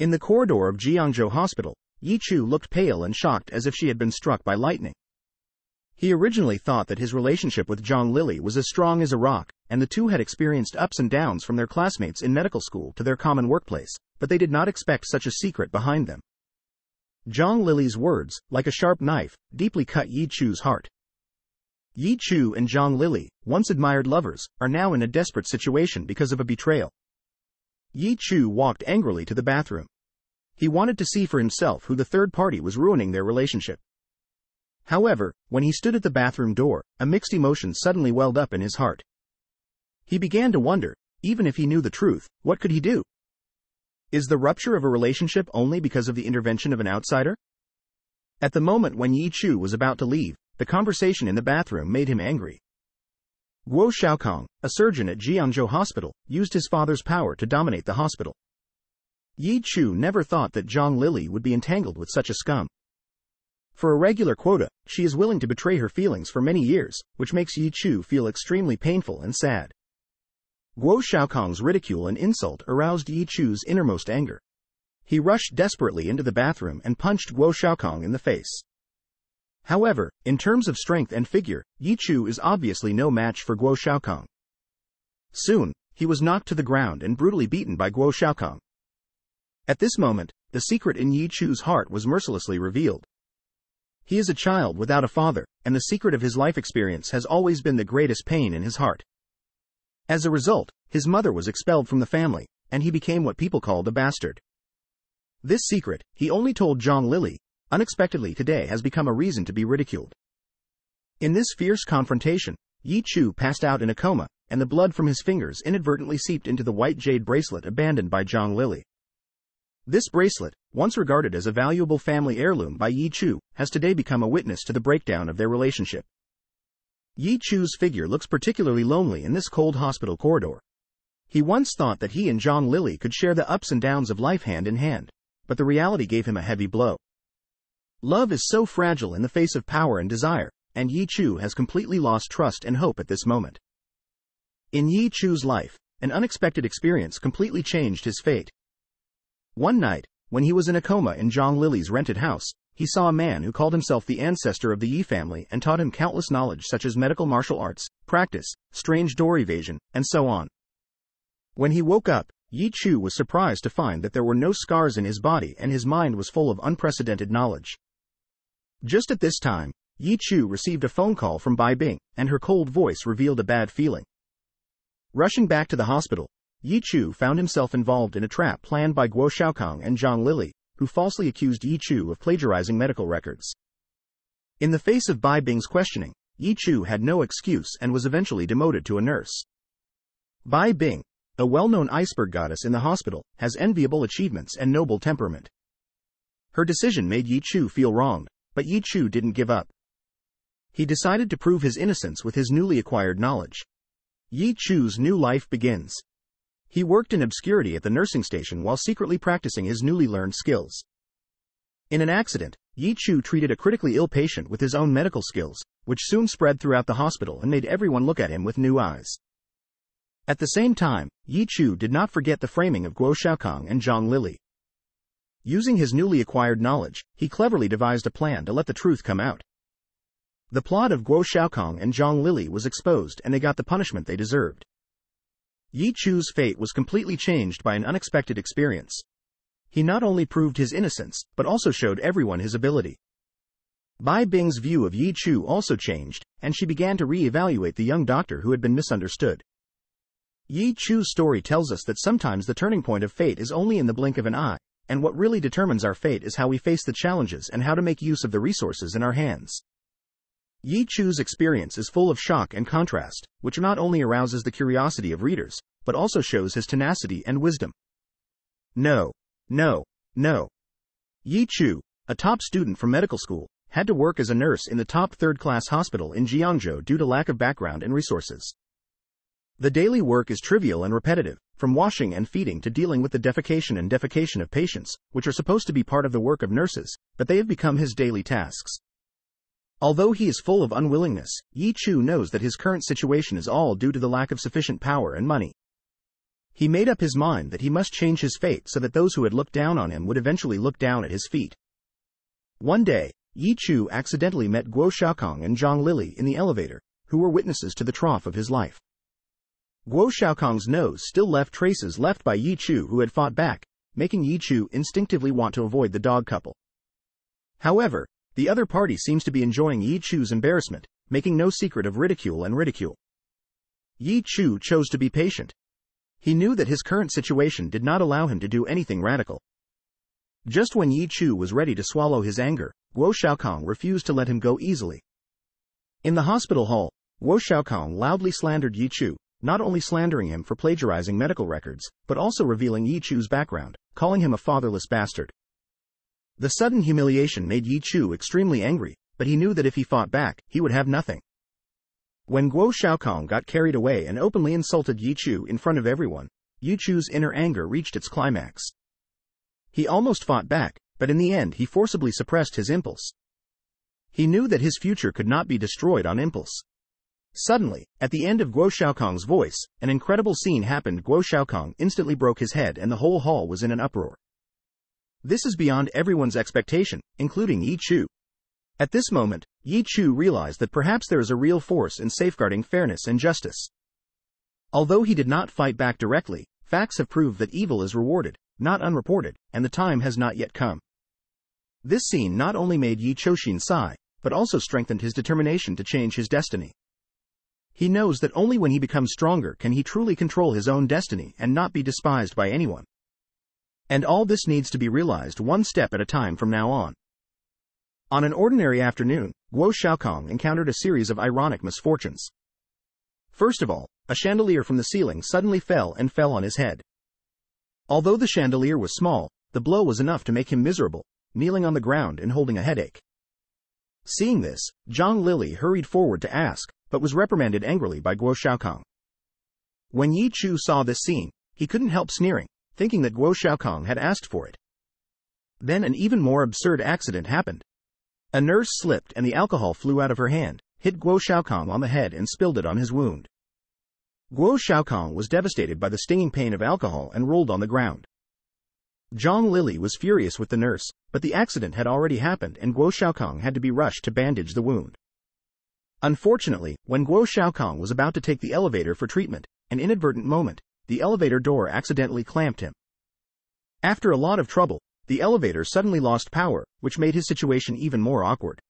In the corridor of Jiangzhou Hospital, Yi Chu looked pale and shocked as if she had been struck by lightning. He originally thought that his relationship with Zhang Lily was as strong as a rock, and the two had experienced ups and downs from their classmates in medical school to their common workplace, but they did not expect such a secret behind them. Zhang Lily's words, like a sharp knife, deeply cut Yi Chu's heart. Yi Chu and Zhang Lily, once admired lovers, are now in a desperate situation because of a betrayal. Yi Chu walked angrily to the bathroom. He wanted to see for himself who the third party was ruining their relationship. However, when he stood at the bathroom door, a mixed emotion suddenly welled up in his heart. He began to wonder, even if he knew the truth, what could he do? Is the rupture of a relationship only because of the intervention of an outsider? At the moment when Yi Chu was about to leave, the conversation in the bathroom made him angry. Guo Xiaokong, a surgeon at Jiangzhou Hospital, used his father's power to dominate the hospital. Yi Chu never thought that Zhang Lily would be entangled with such a scum. For a regular quota, she is willing to betray her feelings for many years, which makes Yi Chu feel extremely painful and sad. Guo Xiaokong's ridicule and insult aroused Yi Chu's innermost anger. He rushed desperately into the bathroom and punched Guo Xiaokong in the face. However, in terms of strength and figure, Yi Chu is obviously no match for Guo Xiaokong. Soon, he was knocked to the ground and brutally beaten by Guo Xiaokong. At this moment, the secret in Yi Chu's heart was mercilessly revealed. He is a child without a father, and the secret of his life experience has always been the greatest pain in his heart. As a result, his mother was expelled from the family, and he became what people called a bastard. This secret, he only told Zhang Lily, unexpectedly today has become a reason to be ridiculed. In this fierce confrontation, Yi Chu passed out in a coma, and the blood from his fingers inadvertently seeped into the white jade bracelet abandoned by Zhang Lily. This bracelet, once regarded as a valuable family heirloom by Yi Chu, has today become a witness to the breakdown of their relationship. Yi Chu's figure looks particularly lonely in this cold hospital corridor. He once thought that he and Zhang Lily could share the ups and downs of life hand in hand, but the reality gave him a heavy blow. Love is so fragile in the face of power and desire, and Yi Chu has completely lost trust and hope at this moment. In Yi Chu's life, an unexpected experience completely changed his fate. One night, when he was in a coma in Zhang Lily's rented house, he saw a man who called himself the ancestor of the Yi family and taught him countless knowledge such as medical martial arts, practice, strange door evasion, and so on. When he woke up, Yi Chu was surprised to find that there were no scars in his body and his mind was full of unprecedented knowledge. Just at this time, Yi Chu received a phone call from Bai Bing, and her cold voice revealed a bad feeling. Rushing back to the hospital, Yi Chu found himself involved in a trap planned by Guo Xiaokong and Zhang Lily, who falsely accused Yi Chu of plagiarizing medical records. In the face of Bai Bing's questioning, Yi Chu had no excuse and was eventually demoted to a nurse. Bai Bing, a well-known iceberg goddess in the hospital, has enviable achievements and noble temperament. Her decision made Yi Chu feel wronged, but Yi Chu didn't give up. He decided to prove his innocence with his newly acquired knowledge. Yi Chu's new life begins. He worked in obscurity at the nursing station while secretly practicing his newly learned skills. In an accident, Yi Chu treated a critically ill patient with his own medical skills, which soon spread throughout the hospital and made everyone look at him with new eyes. At the same time, Yi Chu did not forget the framing of Guo Xiaokong and Zhang Lily. Using his newly acquired knowledge, he cleverly devised a plan to let the truth come out. The plot of Guo Xiaokong and Zhang Lily was exposed and they got the punishment they deserved. Yi Chu's fate was completely changed by an unexpected experience. He not only proved his innocence, but also showed everyone his ability. Bai Bing's view of Yi Chu also changed, and she began to re-evaluate the young doctor who had been misunderstood. Yi Chu's story tells us that sometimes the turning point of fate is only in the blink of an eye, and what really determines our fate is how we face the challenges and how to make use of the resources in our hands. Yi Chu's experience is full of shock and contrast, which not only arouses the curiosity of readers, but also shows his tenacity and wisdom. No, no, no. Yi Chu, a top student from medical school, had to work as a nurse in the top third-class hospital in Jiangzhou due to lack of background and resources. The daily work is trivial and repetitive, from washing and feeding to dealing with the defecation and defecation of patients, which are supposed to be part of the work of nurses, but they have become his daily tasks. Although he is full of unwillingness, Yi Chu knows that his current situation is all due to the lack of sufficient power and money. He made up his mind that he must change his fate so that those who had looked down on him would eventually look down at his feet. One day, Yi Chu accidentally met Guo Xiaokong and Zhang Lili in the elevator, who were witnesses to the trough of his life. Guo Xiaokong's nose still left traces left by Yi Chu who had fought back, making Yi Chu instinctively want to avoid the dog couple. However, the other party seems to be enjoying Yi Chu's embarrassment, making no secret of ridicule and ridicule. Yi Chu chose to be patient. He knew that his current situation did not allow him to do anything radical. Just when Yi Chu was ready to swallow his anger, Guo Xiaokong refused to let him go easily. In the hospital hall, Guo Xiaokong loudly slandered Yi Chu, not only slandering him for plagiarizing medical records, but also revealing Yi Chu's background, calling him a fatherless bastard. The sudden humiliation made Yi Chu extremely angry, but he knew that if he fought back, he would have nothing. When Guo Xiaokong got carried away and openly insulted Yi Chu in front of everyone, Yi Chu's inner anger reached its climax. He almost fought back, but in the end he forcibly suppressed his impulse. He knew that his future could not be destroyed on impulse. Suddenly, at the end of Guo Xiaokong's voice, an incredible scene happened. Guo Xiaokong instantly broke his head and the whole hall was in an uproar. This is beyond everyone's expectation, including Yi Chu. At this moment, Yi Chu realized that perhaps there is a real force in safeguarding fairness and justice. Although he did not fight back directly, facts have proved that evil is rewarded, not unreported, and the time has not yet come. This scene not only made Yi Choshin sigh, but also strengthened his determination to change his destiny. He knows that only when he becomes stronger can he truly control his own destiny and not be despised by anyone. And all this needs to be realized one step at a time from now on. On an ordinary afternoon, Guo Xiaokong encountered a series of ironic misfortunes. First of all, a chandelier from the ceiling suddenly fell and fell on his head. Although the chandelier was small, the blow was enough to make him miserable, kneeling on the ground and holding a headache. Seeing this, Zhang Lili hurried forward to ask, but was reprimanded angrily by Guo Xiaokong. When Yi Chu saw this scene, he couldn't help sneering, thinking that Guo Xiaokong had asked for it. Then an even more absurd accident happened. A nurse slipped and the alcohol flew out of her hand, hit Guo Xiaokong on the head and spilled it on his wound. Guo Xiaokong was devastated by the stinging pain of alcohol and rolled on the ground. Zhang Lili was furious with the nurse, but the accident had already happened and Guo Xiaokong had to be rushed to bandage the wound. Unfortunately, when Guo Xiaokong was about to take the elevator for treatment, an inadvertent moment, the elevator door accidentally clamped him. After a lot of trouble, the elevator suddenly lost power, which made his situation even more awkward.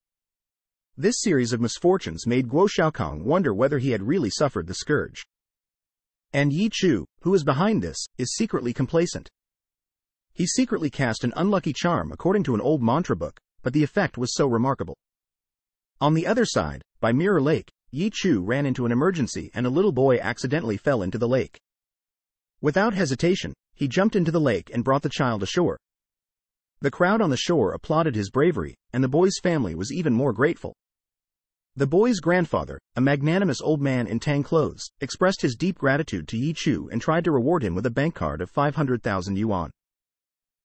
This series of misfortunes made Guo Xiaokong wonder whether he had really suffered the scourge. And Yi Chu, who is behind this, is secretly complacent. He secretly cast an unlucky charm according to an old mantra book, but the effect was so remarkable. On the other side, by Mirror Lake, Yi Chu ran into an emergency and a little boy accidentally fell into the lake. Without hesitation, he jumped into the lake and brought the child ashore. The crowd on the shore applauded his bravery, and the boy's family was even more grateful. The boy's grandfather, a magnanimous old man in tang clothes, expressed his deep gratitude to Yi Chu and tried to reward him with a bank card of 500,000 yuan.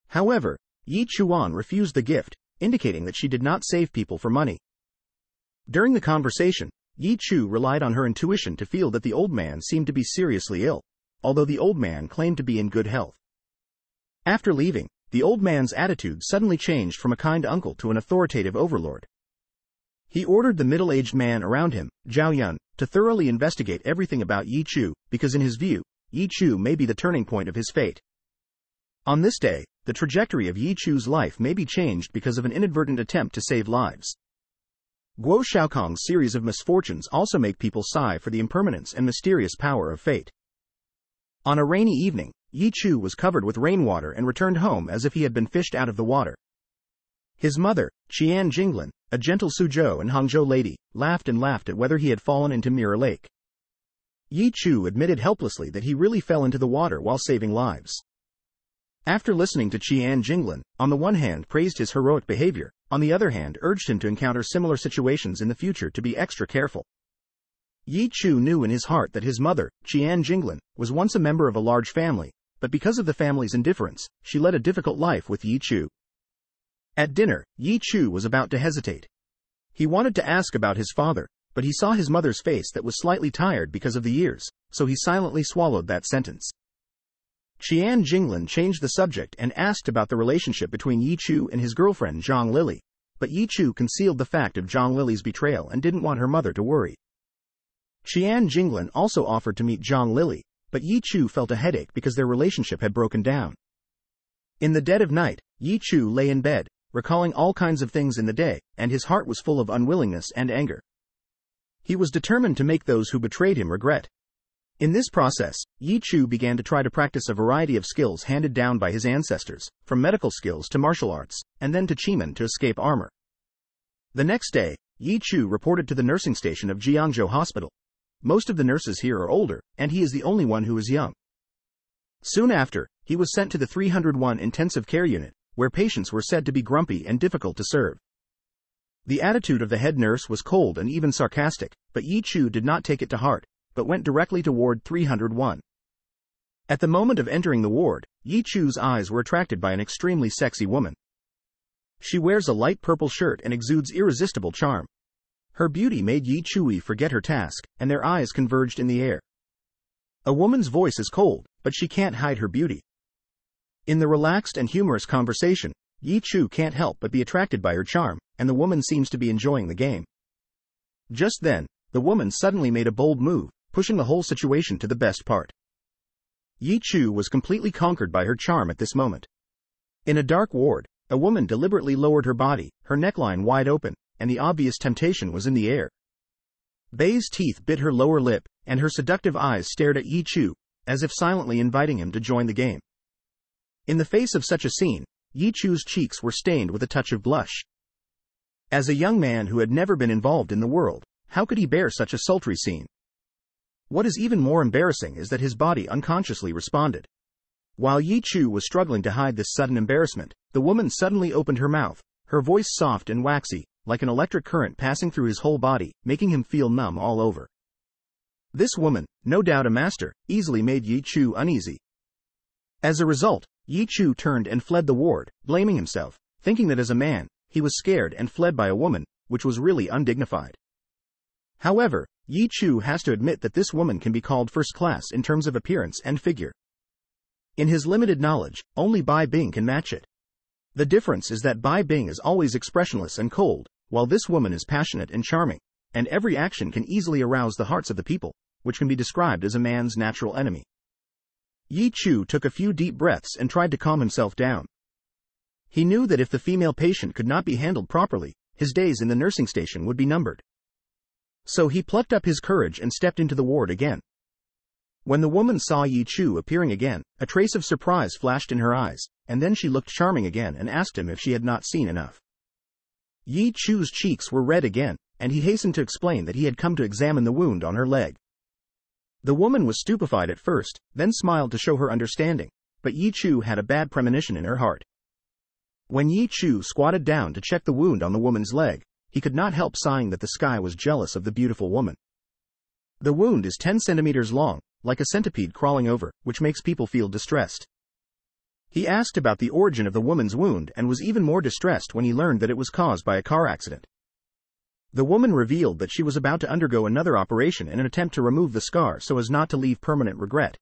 However, Yi Chuan refused the gift, indicating that she did not save people for money. During the conversation, Yi Chu relied on her intuition to feel that the old man seemed to be seriously ill, although the old man claimed to be in good health. After leaving, the old man's attitude suddenly changed from a kind uncle to an authoritative overlord. He ordered the middle-aged man around him, Zhao Yun, to thoroughly investigate everything about Yi Chu, because in his view, Yi Chu may be the turning point of his fate. On this day, the trajectory of Yi Chu's life may be changed because of an inadvertent attempt to save lives. Guo Xiaokong's series of misfortunes also make people sigh for the impermanence and mysterious power of fate. On a rainy evening, Yi Chu was covered with rainwater and returned home as if he had been fished out of the water. His mother, Qian Jinglin, a gentle Suzhou and Hangzhou lady, laughed and laughed at whether he had fallen into Mirror Lake. Yi Chu admitted helplessly that he really fell into the water while saving lives. After listening to Qian Jinglin, on the one hand praised his heroic behavior, on the other hand urged him to encounter similar situations in the future to be extra careful. Yi Chu knew in his heart that his mother, Qian Jinglin, was once a member of a large family, but because of the family's indifference, she led a difficult life with Yi Chu. At dinner, Yi Chu was about to hesitate. He wanted to ask about his father, but he saw his mother's face that was slightly tired because of the years, so he silently swallowed that sentence. Qian Jinglin changed the subject and asked about the relationship between Yi Chu and his girlfriend Zhang Lily, but Yi Chu concealed the fact of Zhang Lily's betrayal and didn't want her mother to worry. Qian Jinglin also offered to meet Zhang Lily, but Yi Chu felt a headache because their relationship had broken down. In the dead of night, Yi Chu lay in bed, recalling all kinds of things in the day, and his heart was full of unwillingness and anger. He was determined to make those who betrayed him regret. In this process, Yi Chu began to try to practice a variety of skills handed down by his ancestors, from medical skills to martial arts, and then to Qimen to escape armor. The next day, Yi Chu reported to the nursing station of Jiangzhou Hospital. Most of the nurses here are older, and he is the only one who is young. Soon after, he was sent to the 301 intensive care unit, where patients were said to be grumpy and difficult to serve. The attitude of the head nurse was cold and even sarcastic, but Yi Chu did not take it to heart, but went directly to Ward 301. At the moment of entering the ward, Yi Chu's eyes were attracted by an extremely sexy woman. She wears a light purple shirt and exudes irresistible charm. Her beauty made Yi Chui forget her task, and their eyes converged in the air. A woman's voice is cold, but she can't hide her beauty. In the relaxed and humorous conversation, Yi Chu can't help but be attracted by her charm, and the woman seems to be enjoying the game. Just then, the woman suddenly made a bold move, pushing the whole situation to the best part. Yi Chu was completely conquered by her charm at this moment. In a dark ward, a woman deliberately lowered her body, her neckline wide open, and the obvious temptation was in the air. Bei's teeth bit her lower lip, and her seductive eyes stared at Yi Chu, as if silently inviting him to join the game. In the face of such a scene, Yi Chu's cheeks were stained with a touch of blush. As a young man who had never been involved in the world, how could he bear such a sultry scene? What is even more embarrassing is that his body unconsciously responded. While Yi Chu was struggling to hide this sudden embarrassment, the woman suddenly opened her mouth, her voice soft and waxy, like an electric current passing through his whole body, making him feel numb all over. This woman, no doubt a master, easily made Yi Chu uneasy. As a result, Yi Chu turned and fled the ward, blaming himself, thinking that as a man, he was scared and fled by a woman, which was really undignified. However, Yi Chu has to admit that this woman can be called first class in terms of appearance and figure. In his limited knowledge, only Bai Bing can match it. The difference is that Bai Bing is always expressionless and cold, while this woman is passionate and charming, and every action can easily arouse the hearts of the people, which can be described as a man's natural enemy. Yi Chu took a few deep breaths and tried to calm himself down. He knew that if the female patient could not be handled properly, his days in the nursing station would be numbered. So he plucked up his courage and stepped into the ward again. When the woman saw Yi Chu appearing again, a trace of surprise flashed in her eyes, and then she looked charming again and asked him if she had not seen enough. Yi Chu's cheeks were red again, and he hastened to explain that he had come to examine the wound on her leg. The woman was stupefied at first, then smiled to show her understanding, but Yi Chu had a bad premonition in her heart. When Yi Chu squatted down to check the wound on the woman's leg, he could not help sighing that the sky was jealous of the beautiful woman. The wound is 10 centimeters long, like a centipede crawling over, which makes people feel distressed. He asked about the origin of the woman's wound and was even more distressed when he learned that it was caused by a car accident. The woman revealed that she was about to undergo another operation in an attempt to remove the scar so as not to leave permanent regret.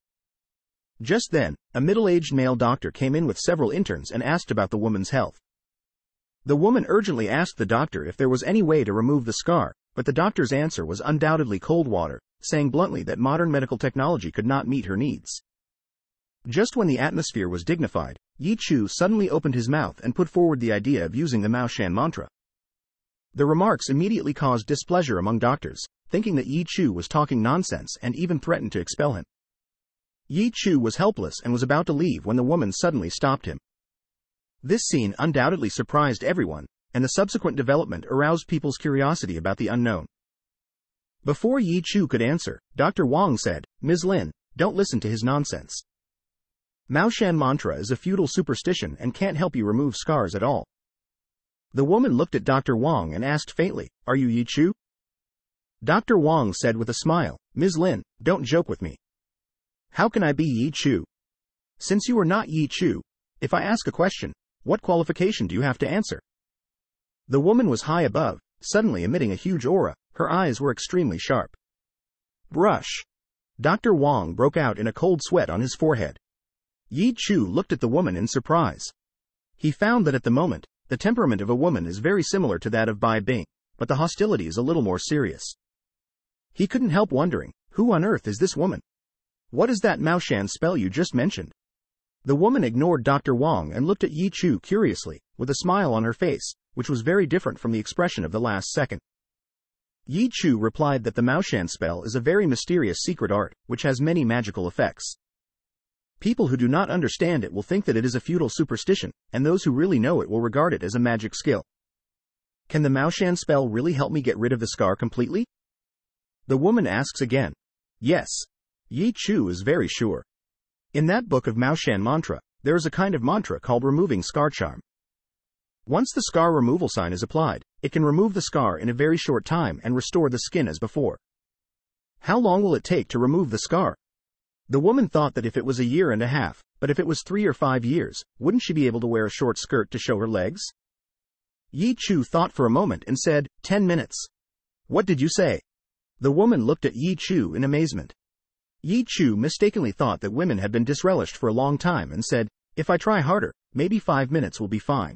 Just then, a middle-aged male doctor came in with several interns and asked about the woman's health. The woman urgently asked the doctor if there was any way to remove the scar, but the doctor's answer was undoubtedly cold water, saying bluntly that modern medical technology could not meet her needs. Just when the atmosphere was dignified, Yi Chu suddenly opened his mouth and put forward the idea of using the Mao Shan mantra. The remarks immediately caused displeasure among doctors, thinking that Yi Chu was talking nonsense and even threatened to expel him. Yi Chu was helpless and was about to leave when the woman suddenly stopped him. This scene undoubtedly surprised everyone, and the subsequent development aroused people's curiosity about the unknown. Before Yi Chu could answer, Dr. Wang said, Ms. Lin, don't listen to his nonsense. Mao Shan mantra is a feudal superstition and can't help you remove scars at all. The woman looked at Dr. Wang and asked faintly, Are you Yi Chu? Dr. Wang said with a smile, Ms. Lin, don't joke with me. How can I be Yi Chu? Since you are not Yi Chu, if I ask a question, what qualification do you have to answer? The woman was high above, suddenly emitting a huge aura, her eyes were extremely sharp. Brush. Dr. Wong broke out in a cold sweat on his forehead. Yi Chu looked at the woman in surprise. He found that at the moment, the temperament of a woman is very similar to that of Bai Bing, but the hostility is a little more serious. He couldn't help wondering, who on earth is this woman? What is that Maoshan spell you just mentioned? The woman ignored Dr. Wong and looked at Yi Chu curiously, with a smile on her face, which was very different from the expression of the last second. Yi Chu replied that the Maoshan spell is a very mysterious secret art, which has many magical effects. People who do not understand it will think that it is a feudal superstition, and those who really know it will regard it as a magic skill. Can the Maoshan spell really help me get rid of the scar completely? The woman asks again. Yes. Yi Chu is very sure. In that book of Maoshan mantra, there is a kind of mantra called removing scar charm. Once the scar removal sign is applied, it can remove the scar in a very short time and restore the skin as before. How long will it take to remove the scar? The woman thought that if it was a year and a half, but if it was three or five years, wouldn't she be able to wear a short skirt to show her legs? Yi Chu thought for a moment and said, Ten minutes. What did you say? The woman looked at Yi Chu in amazement. Yi Chu mistakenly thought that women had been disrelished for a long time and said, If I try harder, maybe five minutes will be fine.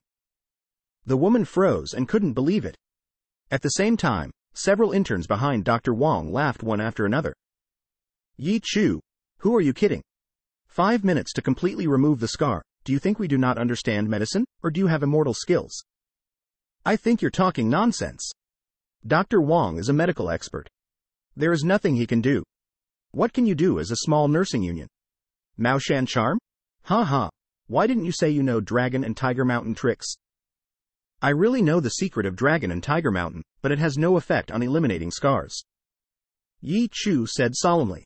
The woman froze and couldn't believe it. At the same time, several interns behind Dr. Wong laughed one after another. Yi Chu, who are you kidding? Five minutes to completely remove the scar. Do you think we do not understand medicine, or do you have immortal skills? I think you're talking nonsense. Dr. Wong is a medical expert. There is nothing he can do. What can you do as a small nursing union? Maoshan charm? Ha ha. Why didn't you say you know Dragon and Tiger Mountain tricks? I really know the secret of Dragon and Tiger Mountain, but it has no effect on eliminating scars. Yi Chu said solemnly.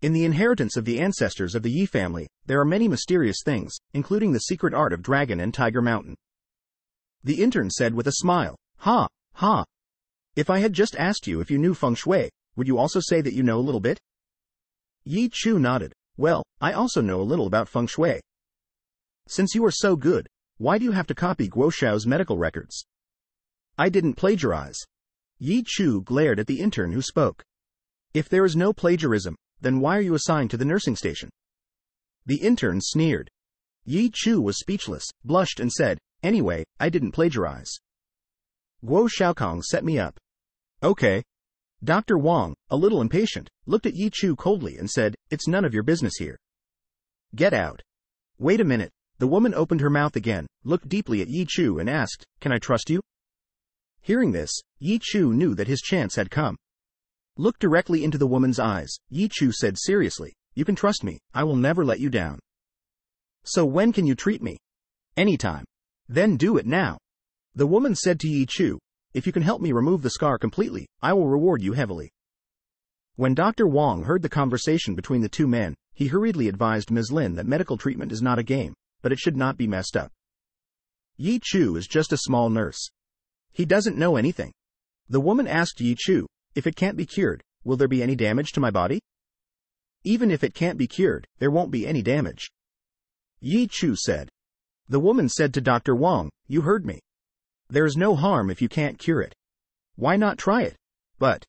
In the inheritance of the ancestors of the Yi family, there are many mysterious things, including the secret art of Dragon and Tiger Mountain. The intern said with a smile, Ha, ha. If I had just asked you if you knew feng shui, would you also say that you know a little bit? Yi Chu nodded. Well, I also know a little about feng shui. Since you are so good, why do you have to copy Guo Xiao's medical records? I didn't plagiarize. Yi Chu glared at the intern who spoke. If there is no plagiarism, then why are you assigned to the nursing station? The intern sneered. Yi Chu was speechless, blushed and said, Anyway, I didn't plagiarize. Guo Xiaokong set me up. Okay, Dr. Wong, a little impatient, looked at Yi Chu coldly and said, It's none of your business here. Get out. Wait a minute. The woman opened her mouth again, looked deeply at Yi Chu and asked, Can I trust you? Hearing this, Yi Chu knew that his chance had come. Look directly into the woman's eyes, Yi Chu said seriously, You can trust me, I will never let you down. So when can you treat me? Anytime. Then do it now. The woman said to Yi Chu, if you can help me remove the scar completely, I will reward you heavily. When Dr. Wong heard the conversation between the two men, he hurriedly advised Ms. Lin that medical treatment is not a game, but it should not be messed up. Yi Chu is just a small nurse. He doesn't know anything. The woman asked Yi Chu, if it can't be cured, will there be any damage to my body? Even if it can't be cured, there won't be any damage. Yi Chu said. The woman said to Dr. Wong, You heard me. There is no harm if you can't cure it. Why not try it? But,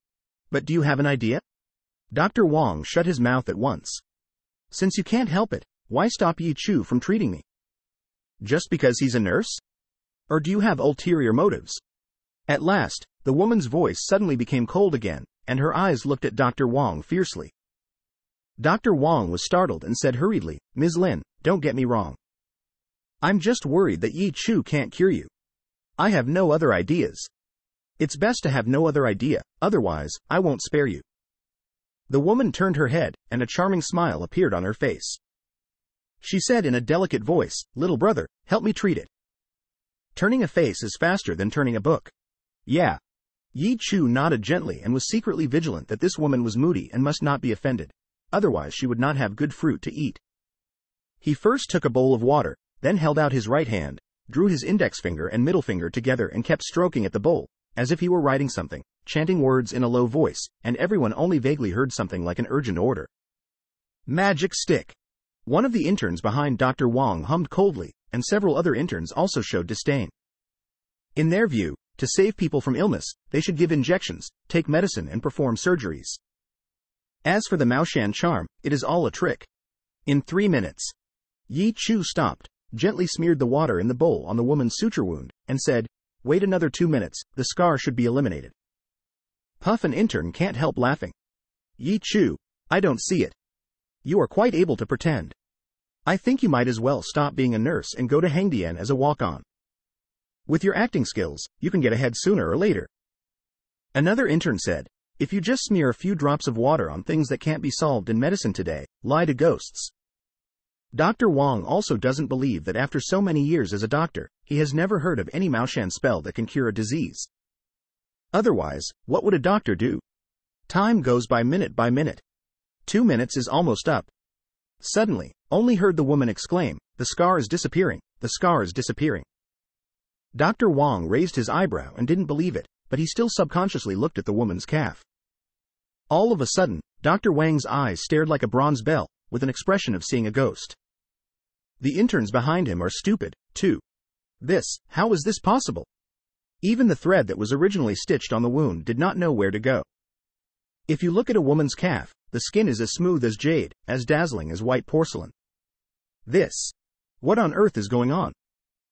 but do you have an idea? Dr. Wong shut his mouth at once. Since you can't help it, why stop Yi Chu from treating me? Just because he's a nurse? Or do you have ulterior motives? At last, the woman's voice suddenly became cold again, and her eyes looked at Dr. Wong fiercely. Dr. Wong was startled and said hurriedly, Ms. Lin, don't get me wrong. I'm just worried that Yi Chu can't cure you. I have no other ideas. It's best to have no other idea, otherwise, I won't spare you. The woman turned her head, and a charming smile appeared on her face. She said in a delicate voice, Little brother, help me treat it. Turning a face is faster than turning a book. Yeah. Yi Chu nodded gently and was secretly vigilant that this woman was moody and must not be offended. Otherwise she would not have good fruit to eat. He first took a bowl of water, then held out his right hand, drew his index finger and middle finger together and kept stroking at the bowl, as if he were writing something, chanting words in a low voice, and everyone only vaguely heard something like an urgent order. Magic stick. One of the interns behind Dr. Wong hummed coldly, and several other interns also showed disdain. In their view, to save people from illness, they should give injections, take medicine, and perform surgeries. As for the Maoshan charm, it is all a trick. In three minutes. Yi Chu stopped, gently smeared the water in the bowl on the woman's suture wound, and said, Wait another two minutes, the scar should be eliminated. Puff and intern can't help laughing. Yi Chu, I don't see it. You are quite able to pretend. I think you might as well stop being a nurse and go to Hangdian as a walk-on. With your acting skills, you can get ahead sooner or later. Another intern said, if you just smear a few drops of water on things that can't be solved in medicine today, lie to ghosts. Dr. Wong also doesn't believe that after so many years as a doctor, he has never heard of any Maoshan spell that can cure a disease. Otherwise, what would a doctor do? Time goes by minute by minute. Two minutes is almost up. Suddenly, only heard the woman exclaim, The scar is disappearing, the scar is disappearing. Dr. Wong raised his eyebrow and didn't believe it, but he still subconsciously looked at the woman's calf. All of a sudden, Dr. Wang's eyes stared like a bronze bell, with an expression of seeing a ghost. The interns behind him are stupid, too. This, how is this possible? Even the thread that was originally stitched on the wound did not know where to go. If you look at a woman's calf, the skin is as smooth as jade, as dazzling as white porcelain. This. What on earth is going on?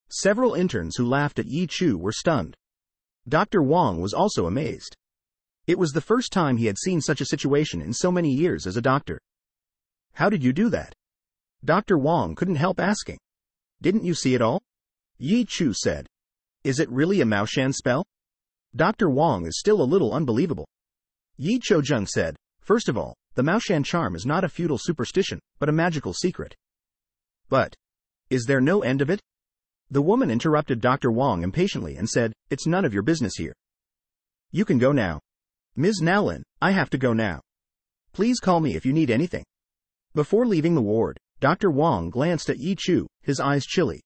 Several interns who laughed at Yi Chu were stunned. Dr. Wong was also amazed. It was the first time he had seen such a situation in so many years as a doctor. How did you do that? Dr. Wong couldn't help asking. Didn't you see it all? Yi Chu said. Is it really a Maoshan spell? Dr. Wong is still a little unbelievable. Yi Chojung said, First of all, the Maoshan charm is not a feudal superstition, but a magical secret. But, is there no end of it? The woman interrupted Dr. Wong impatiently and said, It's none of your business here. You can go now. Ms. Nowlin, I have to go now. Please call me if you need anything. Before leaving the ward, Dr. Wong glanced at Yi Chu, his eyes chilly.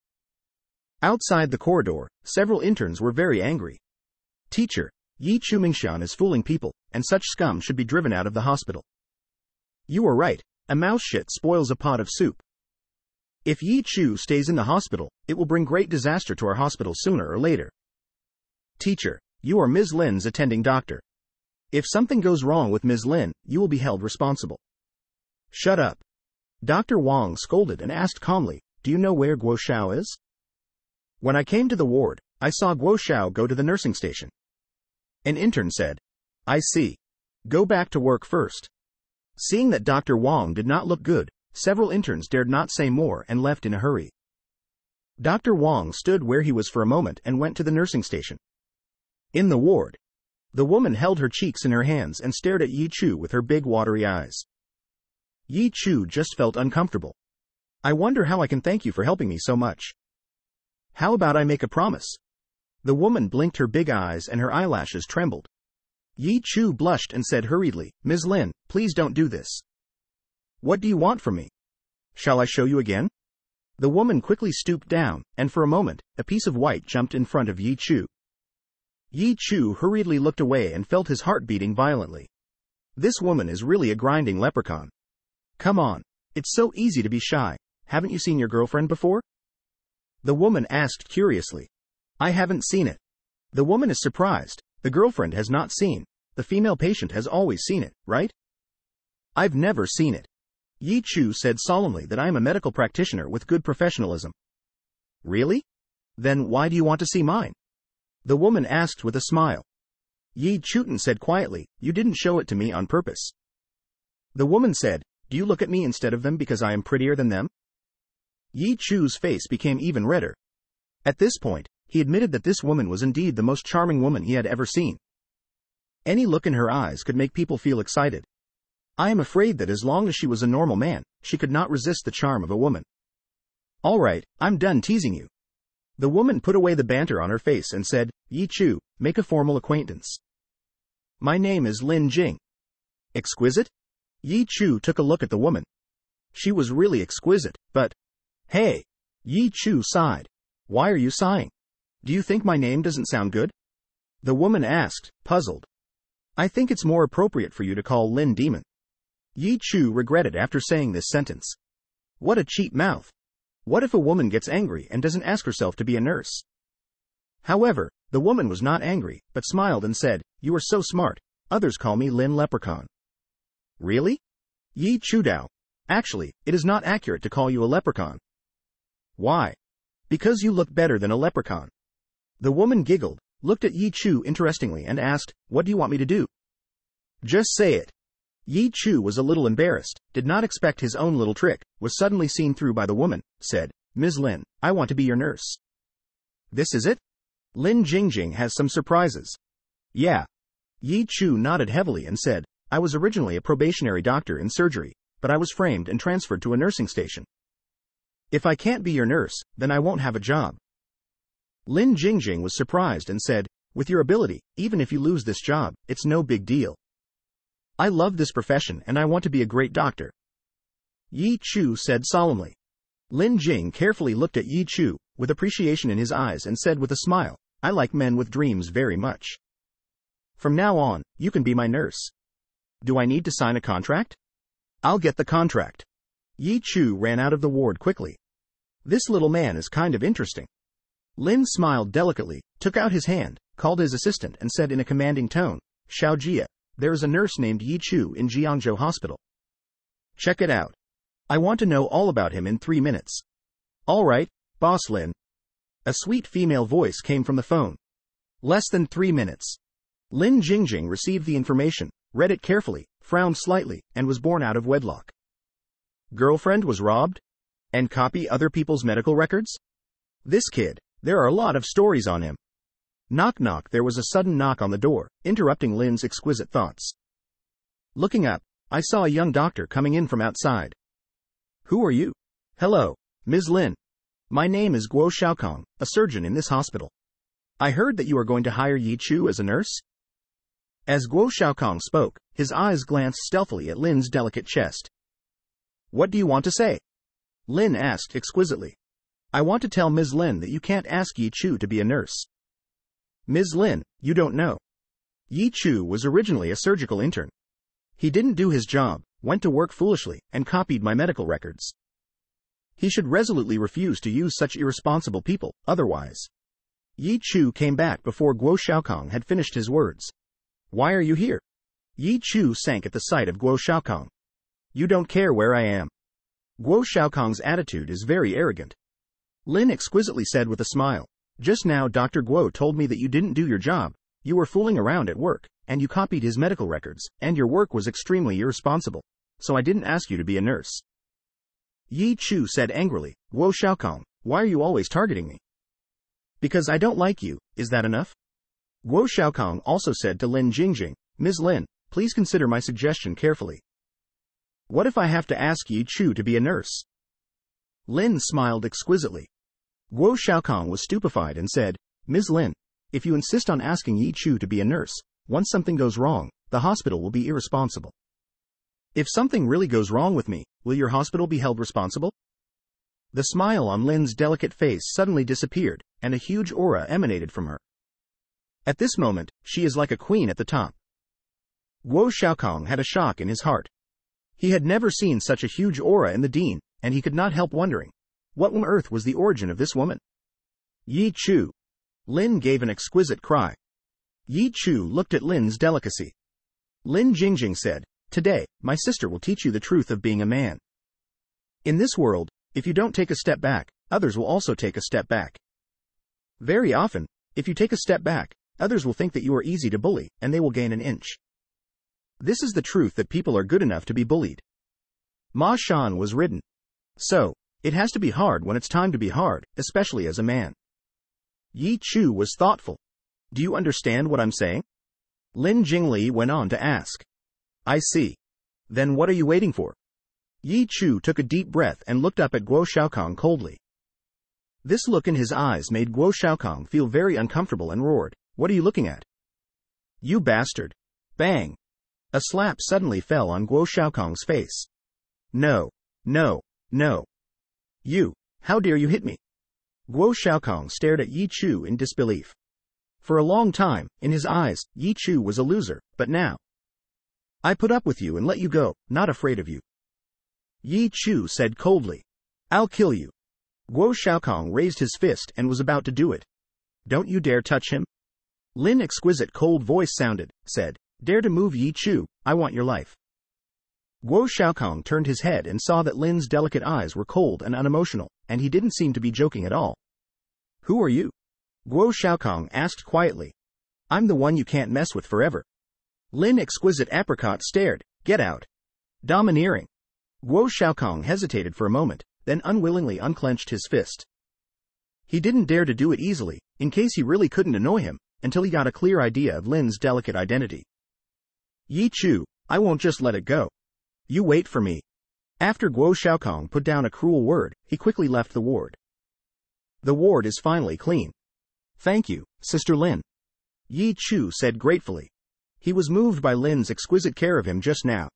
Outside the corridor, several interns were very angry. Teacher, Yi Chu Mingshan is fooling people, and such scum should be driven out of the hospital. You are right, a mouse shit spoils a pot of soup. If Yi Chu stays in the hospital, it will bring great disaster to our hospital sooner or later. Teacher, you are Ms. Lin's attending doctor. If something goes wrong with Ms. Lin, you will be held responsible. Shut up. Dr. Wong scolded and asked calmly, Do you know where Guo Shao is? When I came to the ward, I saw Guo Shao go to the nursing station. An intern said, I see. Go back to work first. Seeing that Dr. Wong did not look good, Several interns dared not say more and left in a hurry. Dr. Wong stood where he was for a moment and went to the nursing station. In the ward, the woman held her cheeks in her hands and stared at Yi Chu with her big watery eyes. Yi Chu just felt uncomfortable. I wonder how I can thank you for helping me so much. How about I make a promise? The woman blinked her big eyes and her eyelashes trembled. Yi Chu blushed and said hurriedly, Ms. Lin, please don't do this. What do you want from me? Shall I show you again? The woman quickly stooped down, and for a moment, a piece of white jumped in front of Yi Chu. Yi Chu hurriedly looked away and felt his heart beating violently. This woman is really a grinding leprechaun. Come on. It's so easy to be shy. Haven't you seen your girlfriend before? The woman asked curiously. I haven't seen it. The woman is surprised. The girlfriend has not seen. The female patient has always seen it, right? I've never seen it. Yi Chu said solemnly that I am a medical practitioner with good professionalism. Really? Then why do you want to see mine? The woman asked with a smile. Yi Chuten said quietly, You didn't show it to me on purpose. The woman said, Do you look at me instead of them because I am prettier than them? Yi Chu's face became even redder. At this point, he admitted that this woman was indeed the most charming woman he had ever seen. Any look in her eyes could make people feel excited, I am afraid that as long as she was a normal man, she could not resist the charm of a woman. All right, I'm done teasing you. The woman put away the banter on her face and said, Yi Chu, make a formal acquaintance. My name is Lin Jing. Exquisite? Yi Chu took a look at the woman. She was really exquisite, but. Hey! Yi Chu sighed. Why are you sighing? Do you think my name doesn't sound good? The woman asked, puzzled. I think it's more appropriate for you to call Lin Demon. Yi Chu regretted after saying this sentence. What a cheap mouth. What if a woman gets angry and doesn't ask herself to be a nurse? However, the woman was not angry, but smiled and said, You are so smart. Others call me Lin Leprechaun. Really? Yi Chudao. Actually, it is not accurate to call you a leprechaun. Why? Because you look better than a leprechaun. The woman giggled, looked at Yi Chu interestingly and asked, What do you want me to do? Just say it. Yi Chu was a little embarrassed, did not expect his own little trick, was suddenly seen through by the woman, said, Ms. Lin, I want to be your nurse. This is it? Lin Jingjing has some surprises. Yeah. Yi Chu nodded heavily and said, I was originally a probationary doctor in surgery, but I was framed and transferred to a nursing station. If I can't be your nurse, then I won't have a job. Lin Jingjing was surprised and said, With your ability, even if you lose this job, it's no big deal. I love this profession and I want to be a great doctor. Yi Chu said solemnly. Lin Jing carefully looked at Yi Chu, with appreciation in his eyes and said with a smile, I like men with dreams very much. From now on, you can be my nurse. Do I need to sign a contract? I'll get the contract. Yi Chu ran out of the ward quickly. This little man is kind of interesting. Lin smiled delicately, took out his hand, called his assistant and said in a commanding tone, Xiao Jia, there is a nurse named Yi Chu in Jiangzhou Hospital. Check it out. I want to know all about him in three minutes. All right, boss Lin. A sweet female voice came from the phone. Less than three minutes. Lin Jingjing received the information, read it carefully, frowned slightly, and was born out of wedlock. Girlfriend was robbed? And copy other people's medical records? This kid, there are a lot of stories on him. Knock knock, there was a sudden knock on the door, interrupting Lin's exquisite thoughts. Looking up, I saw a young doctor coming in from outside. Who are you? Hello, Ms. Lin. My name is Guo Xiaokong, a surgeon in this hospital. I heard that you are going to hire Yi Chu as a nurse? As Guo Xiaokong spoke, his eyes glanced stealthily at Lin's delicate chest. What do you want to say? Lin asked exquisitely. I want to tell Ms. Lin that you can't ask Yi Chu to be a nurse. Ms. Lin, you don't know. Yi Chu was originally a surgical intern. He didn't do his job, went to work foolishly, and copied my medical records. He should resolutely refuse to use such irresponsible people, otherwise. Yi Chu came back before Guo Xiaokong had finished his words. Why are you here? Yi Chu sank at the sight of Guo Xiaokong. You don't care where I am. Guo Xiaokong's attitude is very arrogant. Lin exquisitely said with a smile. Just now Dr. Guo told me that you didn't do your job, you were fooling around at work, and you copied his medical records, and your work was extremely irresponsible. So I didn't ask you to be a nurse. Yi Chu said angrily, Guo Xiaokong, why are you always targeting me? Because I don't like you, is that enough? Guo Xiaokong also said to Lin Jingjing, Ms. Lin, please consider my suggestion carefully. What if I have to ask Yi Chu to be a nurse? Lin smiled exquisitely. Guo Xiaokong was stupefied and said, Ms. Lin, if you insist on asking Yi Chu to be a nurse, once something goes wrong, the hospital will be irresponsible. If something really goes wrong with me, will your hospital be held responsible? The smile on Lin's delicate face suddenly disappeared, and a huge aura emanated from her. At this moment, she is like a queen at the top. Guo Xiaokong had a shock in his heart. He had never seen such a huge aura in the dean, and he could not help wondering, what on earth was the origin of this woman? Yi Chu. Lin gave an exquisite cry. Yi Chu looked at Lin's delicacy. Lin Jingjing said, Today, my sister will teach you the truth of being a man. In this world, if you don't take a step back, others will also take a step back. Very often, if you take a step back, Others will think that you are easy to bully, and they will gain an inch. This is the truth that people are good enough to be bullied. Ma Shan was ridden. So, it has to be hard when it's time to be hard, especially as a man. Yi Chu was thoughtful. Do you understand what I'm saying? Lin Jingjing went on to ask. I see. Then what are you waiting for? Yi Chu took a deep breath and looked up at Guo Xiaokong coldly. This look in his eyes made Guo Xiaokong feel very uncomfortable and roared. What are you looking at? You bastard. Bang. A slap suddenly fell on Guo Xiaokong's face. No. No. No. You. How dare you hit me? Guo Xiaokong stared at Yi Chu in disbelief. For a long time, in his eyes, Yi Chu was a loser, but now. I put up with you and let you go, not afraid of you. Yi Chu said coldly. I'll kill you. Guo Xiaokong raised his fist and was about to do it. Don't you dare touch him, Lin exquisite cold voice sounded, said, Dare to move Yi Chu, I want your life. Guo Xiaokong turned his head and saw that Lin's delicate eyes were cold and unemotional, and he didn't seem to be joking at all. Who are you? Guo Xiaokong asked quietly. I'm the one you can't mess with forever. Lin Exquisite Apricot stared, get out. Domineering. Guo Xiaokong hesitated for a moment, then unwillingly unclenched his fist. He didn't dare to do it easily, in case he really couldn't annoy him, until he got a clear idea of Lin's delicate identity. Yi Chu, I won't just let it go. You wait for me. After Guo Xiaokong put down a cruel word, he quickly left the ward. The ward is finally clean. Thank you, Sister Lin. Yi Chu said gratefully. He was moved by Lin's exquisite care of him just now.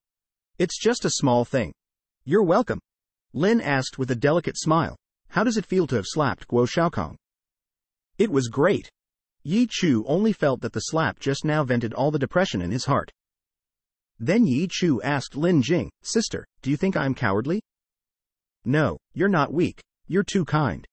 It's just a small thing. You're welcome. Lin asked with a delicate smile. How does it feel to have slapped Guo Xiaokong? It was great. Yi Chu only felt that the slap just now vented all the depression in his heart. Then Yi Chu asked Lin Jing, Sister, do you think I'm cowardly? No, you're not weak, you're too kind.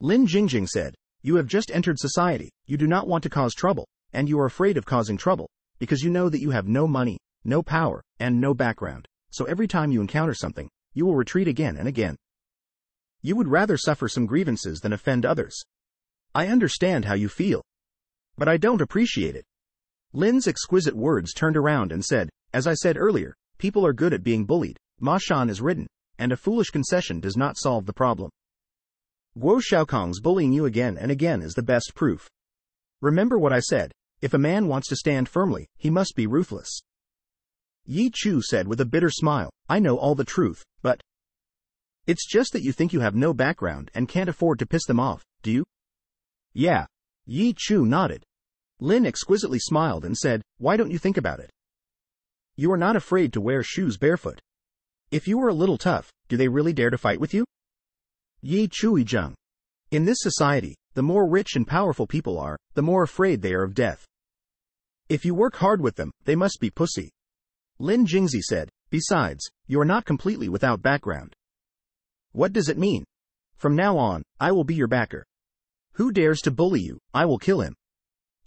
Lin Jingjing said, You have just entered society, you do not want to cause trouble, and you are afraid of causing trouble, because you know that you have no money, no power, and no background, so every time you encounter something, you will retreat again and again. You would rather suffer some grievances than offend others. I understand how you feel. But I don't appreciate it. Lin's exquisite words turned around and said, as I said earlier, people are good at being bullied, Ma Shan is ridden, and a foolish concession does not solve the problem. Guo Xiaokong's bullying you again and again is the best proof. Remember what I said, if a man wants to stand firmly, he must be ruthless. Yi Chu said with a bitter smile, I know all the truth, but it's just that you think you have no background and can't afford to piss them off, do you? Yeah. Yi Chu nodded. Lin exquisitely smiled and said, Why don't you think about it? You are not afraid to wear shoes barefoot. If you were a little tough, do they really dare to fight with you? Yi Chui Zheng. In this society, the more rich and powerful people are, the more afraid they are of death. If you work hard with them, they must be pussy. Lin Jingzi said, Besides, you are not completely without background. What does it mean? From now on, I will be your backer. Who dares to bully you, I will kill him.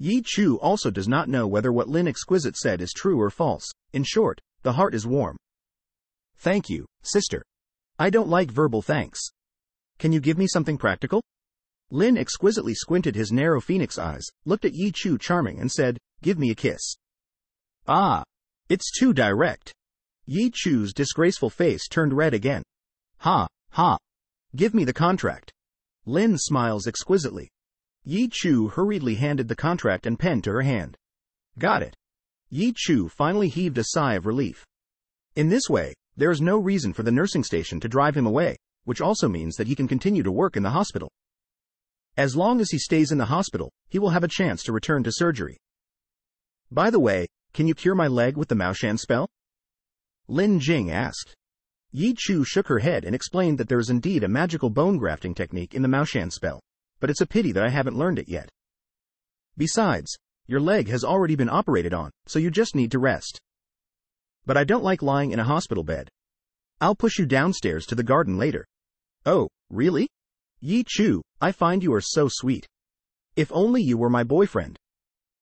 Yi Chu also does not know whether what Lin Exquisite said is true or false. In short, the heart is warm. Thank you, sister. I don't like verbal thanks. Can you give me something practical? Lin exquisitely squinted his narrow phoenix eyes, looked at Yi Chu charming and said, Give me a kiss. Ah, it's too direct. Yi Chu's disgraceful face turned red again. Ha, ha. Give me the contract. Lin smiles exquisitely. Yi Chu hurriedly handed the contract and pen to her hand. Got it. Yi Chu finally heaved a sigh of relief. In this way, there is no reason for the nursing station to drive him away, which also means that he can continue to work in the hospital. As long as he stays in the hospital, he will have a chance to return to surgery. By the way, can you cure my leg with the Maoshan spell? Lin Jing asked. Yi Chu shook her head and explained that there is indeed a magical bone grafting technique in the Maoshan spell but it's a pity that I haven't learned it yet. Besides, your leg has already been operated on, so you just need to rest. But I don't like lying in a hospital bed. I'll push you downstairs to the garden later. Oh, really? Yi Chu, I find you are so sweet. If only you were my boyfriend.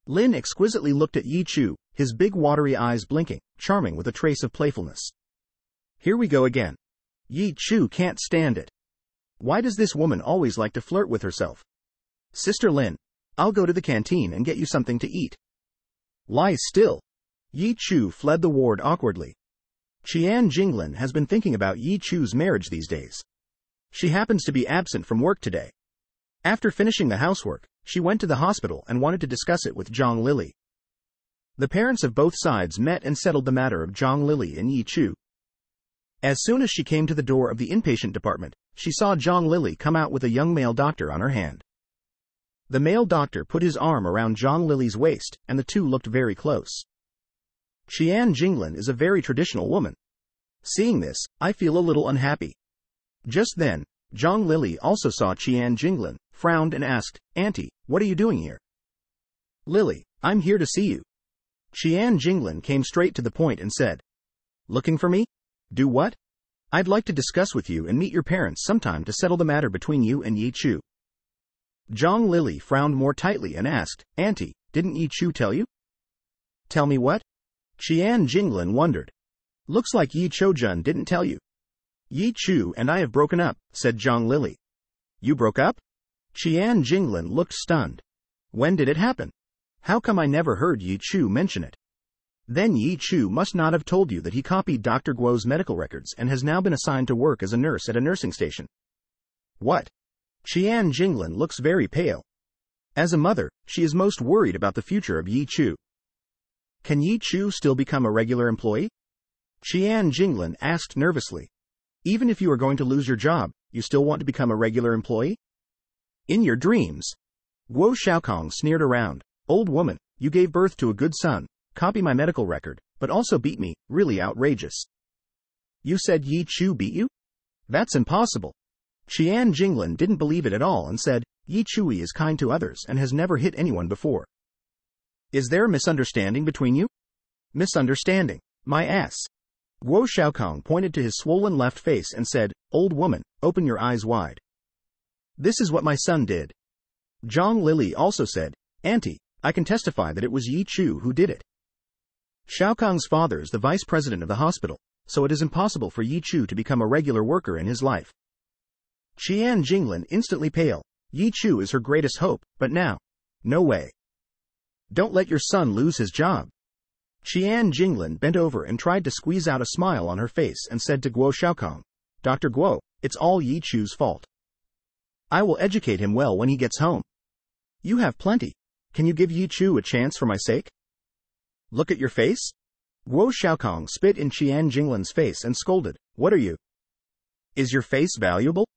Lin exquisitely looked at Yi Chu, his big watery eyes blinking, charming with a trace of playfulness. Here we go again. Yi Chu can't stand it. Why does this woman always like to flirt with herself? Sister Lin, I'll go to the canteen and get you something to eat. Lie still. Yi Chu fled the ward awkwardly. Qian Jinglin has been thinking about Yi Chu's marriage these days. She happens to be absent from work today. After finishing the housework, she went to the hospital and wanted to discuss it with Zhang Lily. The parents of both sides met and settled the matter of Zhang Lily and Yi Chu. As soon as she came to the door of the inpatient department, she saw Zhang Lily come out with a young male doctor on her hand. The male doctor put his arm around Zhang Lily's waist, and the two looked very close. Qian Jinglin is a very traditional woman. Seeing this, I feel a little unhappy. Just then, Zhang Lily also saw Qian Jinglin, frowned and asked, Auntie, what are you doing here? Lily, I'm here to see you. Qian Jinglin came straight to the point and said, Looking for me? Do what? I'd like to discuss with you and meet your parents sometime to settle the matter between you and Yi Chu. Zhang Lily frowned more tightly and asked, Auntie, didn't Yi Chu tell you? Tell me what? Qian Jinglin wondered. Looks like Yi Choujun didn't tell you. Yi Chu and I have broken up, said Zhang Lily. You broke up? Qian Jinglin looked stunned. When did it happen? How come I never heard Yi Chu mention it? Then Yi Chu must not have told you that he copied Dr. Guo's medical records and has now been assigned to work as a nurse at a nursing station. What? Qian Jinglin looks very pale. As a mother, she is most worried about the future of Yi Chu. Can Yi Chu still become a regular employee? Qian Jinglin asked nervously. Even if you are going to lose your job, you still want to become a regular employee? In your dreams. Guo Xiaokong sneered around. Old woman, you gave birth to a good son, copy my medical record, but also beat me, really outrageous. You said Yi Chu beat you? That's impossible. Qian Jinglin didn't believe it at all and said, Yi Chui is kind to others and has never hit anyone before. Is there a misunderstanding between you? Misunderstanding. My ass. Guo Xiaokong pointed to his swollen left face and said, Old woman, open your eyes wide. This is what my son did. Zhang Lili also said, Auntie, I can testify that it was Yi Chu who did it. Xiaokong's father is the vice president of the hospital, so it is impossible for Yi Chu to become a regular worker in his life. Qian Jinglin instantly pale. Yi Chu is her greatest hope, but now. No way. Don't let your son lose his job. Qian Jinglin bent over and tried to squeeze out a smile on her face and said to Guo Xiaokong, Dr. Guo, it's all Yi Chu's fault. I will educate him well when he gets home. You have plenty. Can you give Yi Chu a chance for my sake? Look at your face? Guo Xiaokong spit in Qian Jinglin's face and scolded, What are you? Is your face valuable?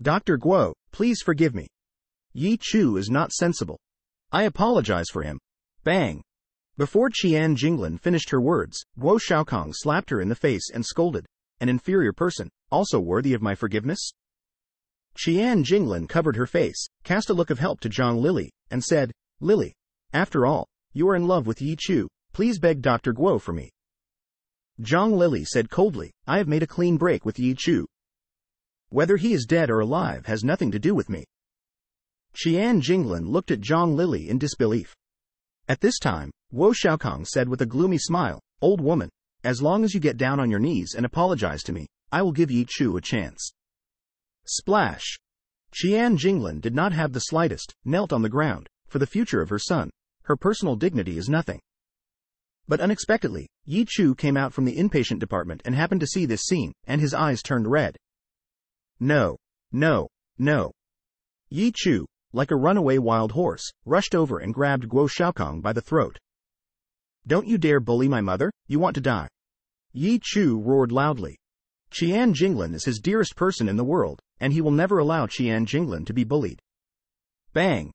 Dr. Guo, please forgive me. Yi Chu is not sensible. I apologize for him. Bang. Before Qian Jinglin finished her words, Guo Xiaokong slapped her in the face and scolded, An inferior person, also worthy of my forgiveness? Qian Jinglin covered her face, cast a look of help to Zhang Lili, and said, Lili, after all, you are in love with Yi Chu, please beg Dr. Guo for me. Zhang Lili said coldly, I have made a clean break with Yi Chu, whether he is dead or alive has nothing to do with me. Qian Jinglin looked at Zhang Lili in disbelief. At this time, Guo Xiaokong said with a gloomy smile, Old woman, as long as you get down on your knees and apologize to me, I will give Yi Chu a chance. Splash! Qian Jinglin did not have the slightest, knelt on the ground, for the future of her son. Her personal dignity is nothing. But unexpectedly, Yi Chu came out from the inpatient department and happened to see this scene, and his eyes turned red. No, no, no. Yi Chu, like a runaway wild horse, rushed over and grabbed Guo Xiaokong by the throat. Don't you dare bully my mother, you want to die. Yi Chu roared loudly. Qian Jinglin is his dearest person in the world, and he will never allow Qian Jinglin to be bullied. Bang!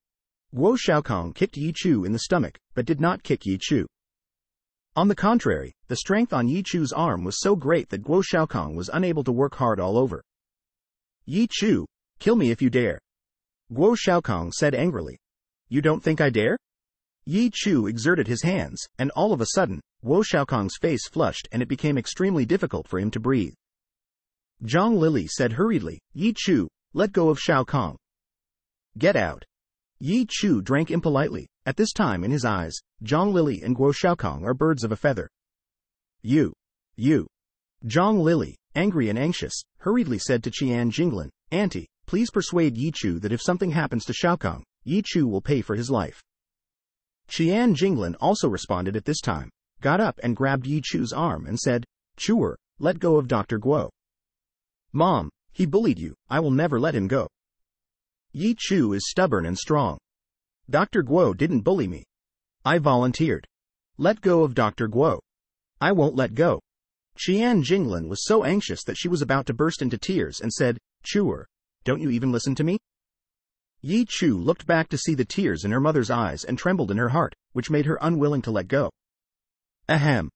Guo Xiaokong kicked Yi Chu in the stomach, but did not kick Yi Chu. On the contrary, the strength on Yi Chu's arm was so great that Guo Xiaokong was unable to work hard all over. Yi Chu, kill me if you dare. Guo Xiaokong said angrily. You don't think I dare? Yi Chu exerted his hands, and all of a sudden, Guo Xiaokong's face flushed and it became extremely difficult for him to breathe. Zhang Lili said hurriedly, Yi Chu, let go of Xiaokong. Get out. Yi Chu drank impolitely. At this time in his eyes, Zhang Lili and Guo Xiaokong are birds of a feather. You. You. Zhang Lili, angry and anxious, hurriedly said to Qian Jinglin, Auntie, please persuade Yi Chu that if something happens to Xiaokong, Yi Chu will pay for his life. Qian Jinglin also responded at this time, got up and grabbed Yi Chu's arm and said, Chuer, let go of Dr. Guo. Mom, he bullied you, I will never let him go. Yi Chu is stubborn and strong. Dr. Guo didn't bully me. I volunteered. Let go of Dr. Guo. I won't let go. Qian Jinglin was so anxious that she was about to burst into tears and said, Chuer, don't you even listen to me? Yi Chu looked back to see the tears in her mother's eyes and trembled in her heart, which made her unwilling to let go. Ahem.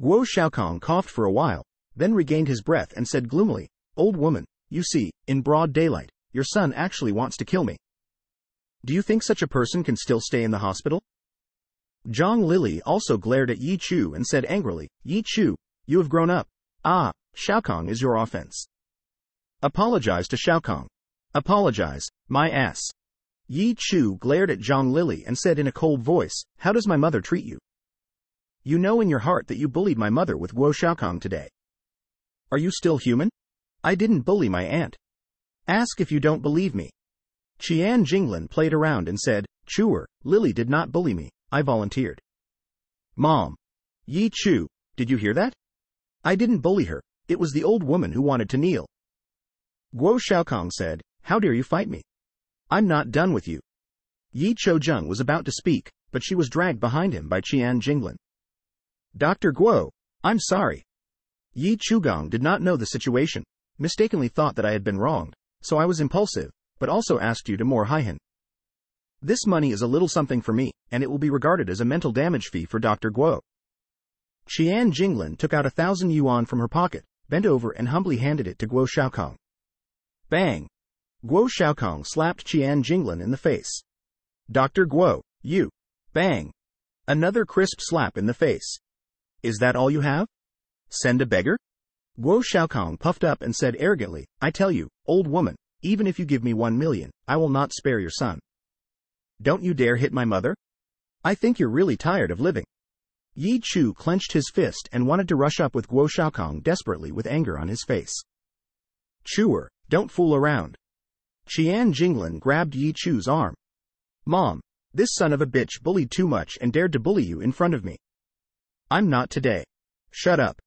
Guo Xiaokong coughed for a while, then regained his breath and said gloomily, Old woman, you see, in broad daylight, your son actually wants to kill me. Do you think such a person can still stay in the hospital? Zhang Lili also glared at Yi Chu and said angrily, Yi Chu, you have grown up. Ah, Xiaokong is your offense. Apologize to Xiaokong. Apologize, my ass. Yi Chu glared at Zhang Lili and said in a cold voice, How does my mother treat you? You know in your heart that you bullied my mother with Guo Xiaokong today. Are you still human? I didn't bully my aunt. Ask if you don't believe me. Qian Jinglin played around and said, Chewer, Lily did not bully me, I volunteered. Mom. Yi Chu, did you hear that? I didn't bully her, it was the old woman who wanted to kneel. Guo Xiaokong said, How dare you fight me? I'm not done with you. Yi Chou-jung was about to speak, but she was dragged behind him by Qian Jinglin. Dr. Guo, I'm sorry. Yi Chugong did not know the situation, mistakenly thought that I had been wronged, so I was impulsive, but also asked you to more Haihan. This money is a little something for me, and it will be regarded as a mental damage fee for Dr. Guo. Qian Jinglin took out a thousand yuan from her pocket, bent over and humbly handed it to Guo Xiaokong. Bang! Guo Xiaokong slapped Qian Jinglin in the face. Dr. Guo, you. Bang! Another crisp slap in the face. Is that all you have? Send a beggar? Guo Xiaokong puffed up and said arrogantly, I tell you, old woman, even if you give me one million, I will not spare your son. Don't you dare hit my mother? I think you're really tired of living. Yi Chu clenched his fist and wanted to rush up with Guo Xiaokong desperately with anger on his face. Chuer, don't fool around. Qian Jinglin grabbed Yi Chu's arm. Mom, this son of a bitch bullied too much and dared to bully you in front of me. I'm not today. Shut up.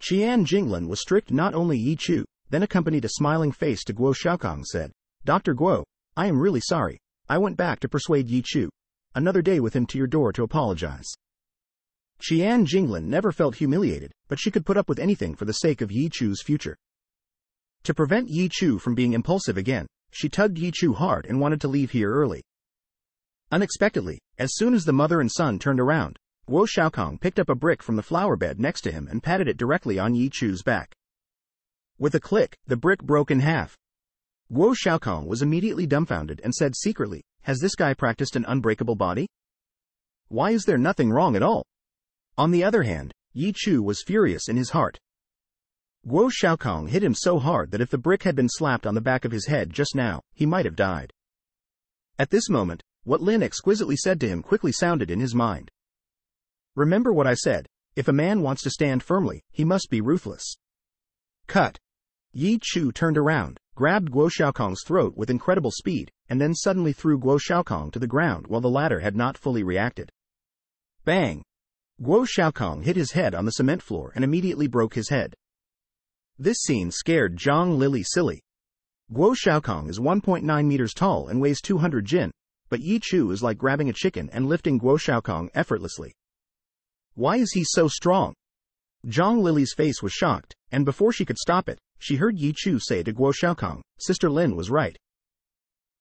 Qian Jinglin was strict not only Yi Chu, then accompanied a smiling face to Guo Xiaokong said, Dr. Guo, I am really sorry. I went back to persuade Yi Chu. Another day with him to your door to apologize. Qian Jinglin never felt humiliated, but she could put up with anything for the sake of Yi Chu's future. To prevent Yi Chu from being impulsive again, she tugged Yi Chu hard and wanted to leave here early. Unexpectedly, as soon as the mother and son turned around, Guo Xiaokong picked up a brick from the flower bed next to him and patted it directly on Yi Chu's back. With a click, the brick broke in half. Guo Xiaokong was immediately dumbfounded and said secretly, Has this guy practiced an unbreakable body? Why is there nothing wrong at all? On the other hand, Yi Chu was furious in his heart. Guo Xiaokong hit him so hard that if the brick had been slapped on the back of his head just now, he might have died. At this moment, what Lin exquisitely said to him quickly sounded in his mind. Remember what I said, if a man wants to stand firmly, he must be ruthless. Cut. Yi Chu turned around, grabbed Guo Xiaokong's throat with incredible speed, and then suddenly threw Guo Xiaokong to the ground while the latter had not fully reacted. Bang! Guo Xiaokong hit his head on the cement floor and immediately broke his head. This scene scared Zhang Lily silly. Guo Xiaokong is 1.9 meters tall and weighs 200 jin, but Yi Chu is like grabbing a chicken and lifting Guo Xiaokong effortlessly. Why is he so strong? Zhang Lily's face was shocked, and before she could stop it, she heard Yi Chu say to Guo Xiaokong, Sister Lin was right.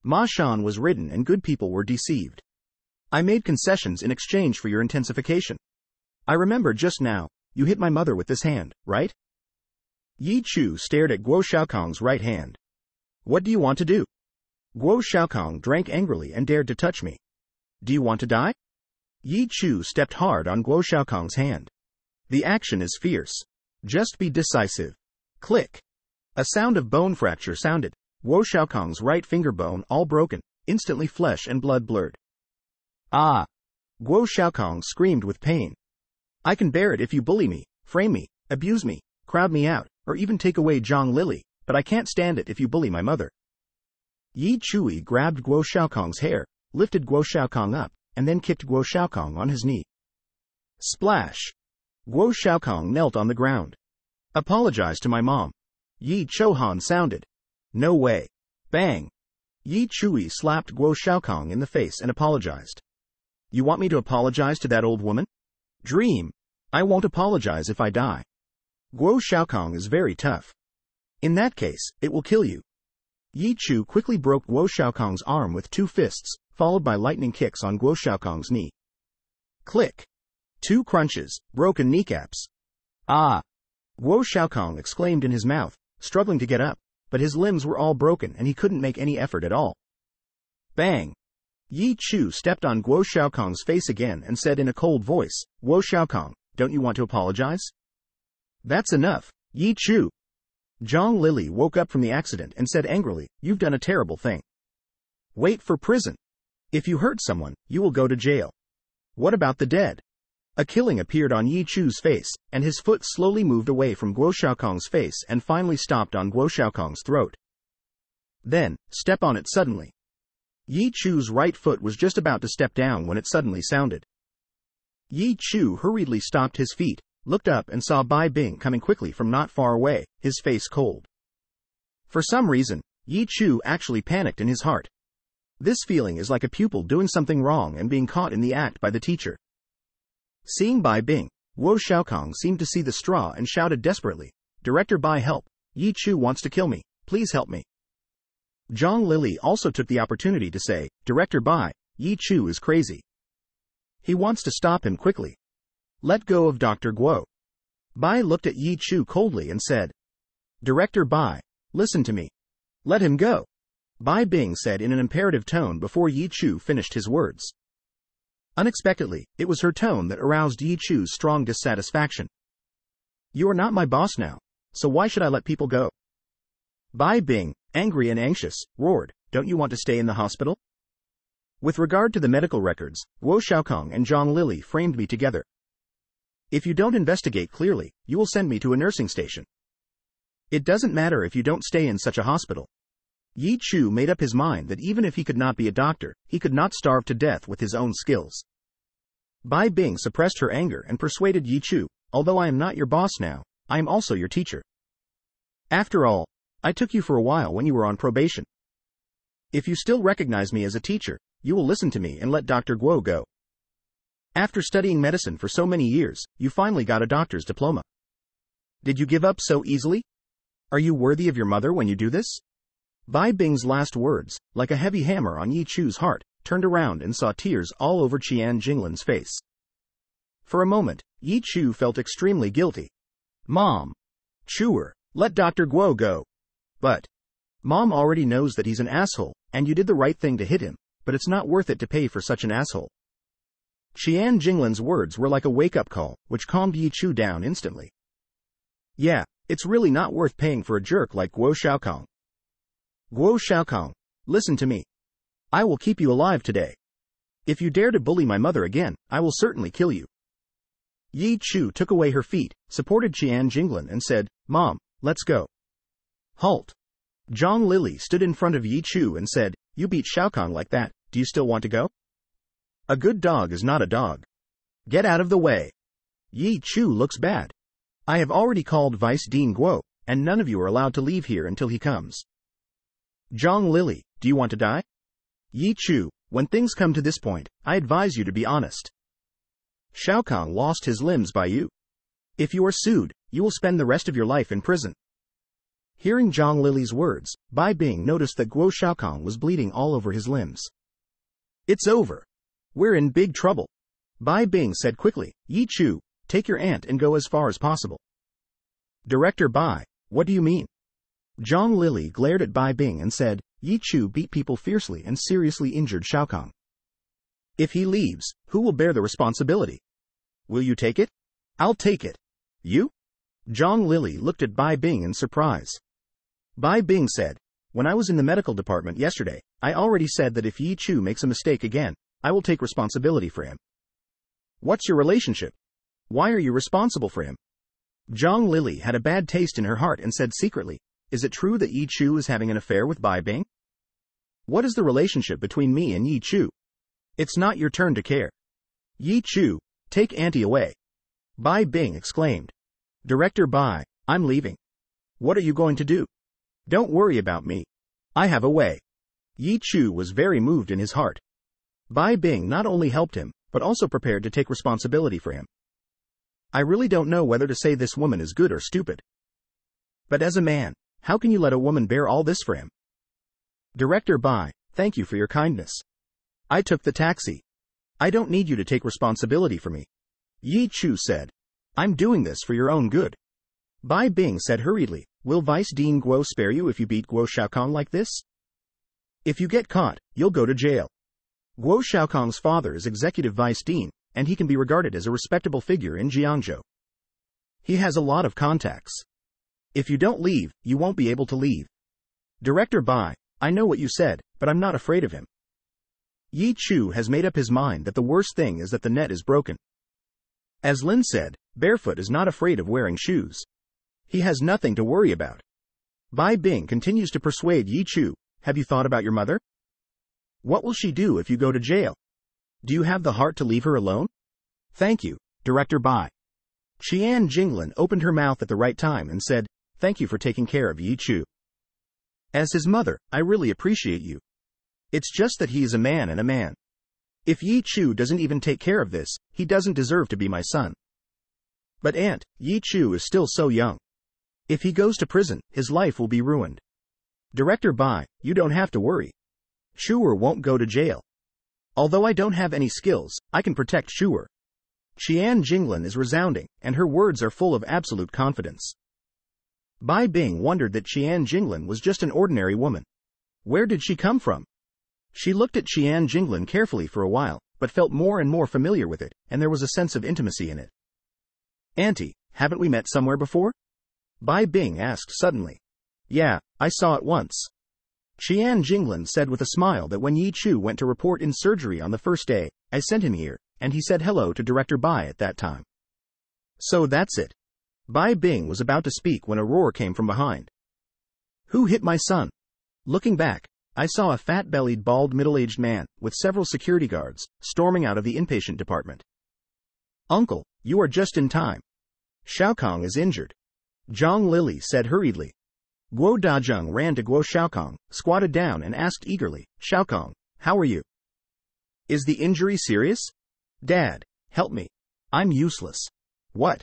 Ma Shan was ridden and good people were deceived. I made concessions in exchange for your intensification. I remember just now, you hit my mother with this hand, right? Yi Chu stared at Guo Xiaokong's right hand. What do you want to do? Guo Xiaokong drank angrily and dared to touch me. Do you want to die? Yi Chu stepped hard on Guo Xiaokong's hand. The action is fierce. Just be decisive. Click. A sound of bone fracture sounded. Guo Xiaokong's right finger bone all broken, instantly flesh and blood blurred. Ah! Guo Xiaokong screamed with pain. I can bear it if you bully me, frame me, abuse me, crowd me out, or even take away Zhang Lily, but I can't stand it if you bully my mother. Yi Chui grabbed Guo Xiaokong's hair, lifted Guo Xiaokong up, and then kicked Guo Xiaokong on his knee. Splash! Guo Xiaokong knelt on the ground. Apologize to my mom. Yi Chouhan sounded. No way. Bang! Yi Chui slapped Guo Xiaokong in the face and apologized. You want me to apologize to that old woman? Dream. I won't apologize if I die. Guo Xiaokong is very tough. In that case, it will kill you. Yi Chu quickly broke Guo Xiaokong's arm with two fists, followed by lightning kicks on Guo Xiaokong's knee. Click. Two crunches, broken kneecaps. Ah! Guo Xiaokong exclaimed in his mouth, struggling to get up, but his limbs were all broken and he couldn't make any effort at all. Bang! Yi Chu stepped on Guo Xiaokong's face again and said in a cold voice, Guo Xiaokong, don't you want to apologize? That's enough, Yi Chu. Zhang Lily woke up from the accident and said angrily, You've done a terrible thing. Wait for prison. If you hurt someone, you will go to jail. What about the dead? A killing appeared on Yi Chu's face, and his foot slowly moved away from Guo Xiaokong's face and finally stopped on Guo Xiaokong's throat. Then, step on it suddenly. Yi Chu's right foot was just about to step down when it suddenly sounded. Yi Chu hurriedly stopped his feet, looked up and saw Bai Bing coming quickly from not far away, his face cold. For some reason, Yi Chu actually panicked in his heart. This feeling is like a pupil doing something wrong and being caught in the act by the teacher. Seeing Bai Bing, Guo Xiaokong seemed to see the straw and shouted desperately, Director Bai help, Yi Chu wants to kill me, please help me. Zhang Lili also took the opportunity to say, Director Bai, Yi Chu is crazy. He wants to stop him quickly. Let go of Dr. Guo. Bai looked at Yi Chu coldly and said, Director Bai, listen to me. Let him go. Bai Bing said in an imperative tone before Yi Chu finished his words. Unexpectedly, it was her tone that aroused Yi Chu's strong dissatisfaction. You are not my boss now, so why should I let people go? Bai Bing, angry and anxious, roared, Don't you want to stay in the hospital? With regard to the medical records, Guo Xiaokong and Zhang Lili framed me together. If you don't investigate clearly, you will send me to a nursing station. It doesn't matter if you don't stay in such a hospital. Yi Chu made up his mind that even if he could not be a doctor, he could not starve to death with his own skills. Bai Bing suppressed her anger and persuaded Yi Chu, although I am not your boss now, I am also your teacher. After all, I took you for a while when you were on probation. If you still recognize me as a teacher, you will listen to me and let Dr. Guo go. After studying medicine for so many years, you finally got a doctor's diploma. Did you give up so easily? Are you worthy of your mother when you do this? Bai Bing's last words, like a heavy hammer on Yi Chu's heart, turned around and saw tears all over Qian Jinglin's face. For a moment, Yi Chu felt extremely guilty. Mom. Chuer, let Dr. Guo go. But. Mom already knows that he's an asshole, and you did the right thing to hit him, but it's not worth it to pay for such an asshole. Qian Jinglin's words were like a wake-up call, which calmed Yi Chu down instantly. Yeah, it's really not worth paying for a jerk like Guo Xiaokong. Guo Xiaokong, listen to me. I will keep you alive today. If you dare to bully my mother again, I will certainly kill you. Yi Chu took away her feet, supported Qian Jinglin and said, Mom, let's go. Halt. Zhang Lili stood in front of Yi Chu and said, You beat Xiaokong like that, do you still want to go? A good dog is not a dog. Get out of the way. Yi Chu looks bad. I have already called Vice Dean Guo, and none of you are allowed to leave here until he comes. Zhang Lily, do you want to die? Yi Chu, when things come to this point, I advise you to be honest. Shao Kong lost his limbs by you. If you are sued, you will spend the rest of your life in prison. Hearing Zhang Lily's words, Bai Bing noticed that Guo Xiaokong was bleeding all over his limbs. It's over. We're in big trouble. Bai Bing said quickly, Yi Chu, take your aunt and go as far as possible. Director Bai, what do you mean? Zhang Lili glared at Bai Bing and said, Yi Chu beat people fiercely and seriously injured Xiaokong. If he leaves, who will bear the responsibility? Will you take it? I'll take it. You? Zhang Lili looked at Bai Bing in surprise. Bai Bing said, When I was in the medical department yesterday, I already said that if Yi Chu makes a mistake again, I will take responsibility for him. What's your relationship? Why are you responsible for him? Zhang Lili had a bad taste in her heart and said secretly, is it true that Yi Chu is having an affair with Bai Bing? What is the relationship between me and Yi Chu? It's not your turn to care. Yi Chu, take Auntie away. Bai Bing exclaimed. Director Bai, I'm leaving. What are you going to do? Don't worry about me. I have a way. Yi Chu was very moved in his heart. Bai Bing not only helped him, but also prepared to take responsibility for him. I really don't know whether to say this woman is good or stupid. But as a man, how can you let a woman bear all this for him? Director Bai, thank you for your kindness. I took the taxi. I don't need you to take responsibility for me. Yi Chu said. I'm doing this for your own good. Bai Bing said hurriedly, Will Vice Dean Guo spare you if you beat Guo Xiaokong like this? If you get caught, you'll go to jail. Guo Xiaokong's father is executive vice dean, and he can be regarded as a respectable figure in Jiangzhou. He has a lot of contacts. If you don't leave, you won't be able to leave. Director Bai, I know what you said, but I'm not afraid of him. Yi Chu has made up his mind that the worst thing is that the net is broken. As Lin said, Barefoot is not afraid of wearing shoes. He has nothing to worry about. Bai Bing continues to persuade Yi Chu, have you thought about your mother? What will she do if you go to jail? Do you have the heart to leave her alone? Thank you, Director Bai. Qian Jinglin opened her mouth at the right time and said, Thank you for taking care of Yi Chu. As his mother, I really appreciate you. It's just that he is a man and a man. If Yi Chu doesn't even take care of this, he doesn't deserve to be my son. But Aunt, Yi Chu is still so young. If he goes to prison, his life will be ruined. Director Bai, you don't have to worry. Shuer won't go to jail. Although I don't have any skills, I can protect Shuer. Qian Jinglin is resounding, and her words are full of absolute confidence. Bai Bing wondered that Qian Jinglin was just an ordinary woman. Where did she come from? She looked at Qian Jinglin carefully for a while, but felt more and more familiar with it, and there was a sense of intimacy in it. Auntie, haven't we met somewhere before? Bai Bing asked suddenly. Yeah, I saw it once. Qian Jinglin said with a smile that when Yi Chu went to report in surgery on the first day, I sent him here, and he said hello to Director Bai at that time. So that's it. Bai Bing was about to speak when a roar came from behind. Who hit my son? Looking back, I saw a fat-bellied, bald, middle-aged man, with several security guards, storming out of the inpatient department. Uncle, you are just in time. Shao Kong is injured. Zhang Lili said hurriedly. Guo Dazheng ran to Guo Shaokong, squatted down and asked eagerly, Shaokong, how are you? Is the injury serious? Dad, help me. I'm useless. What?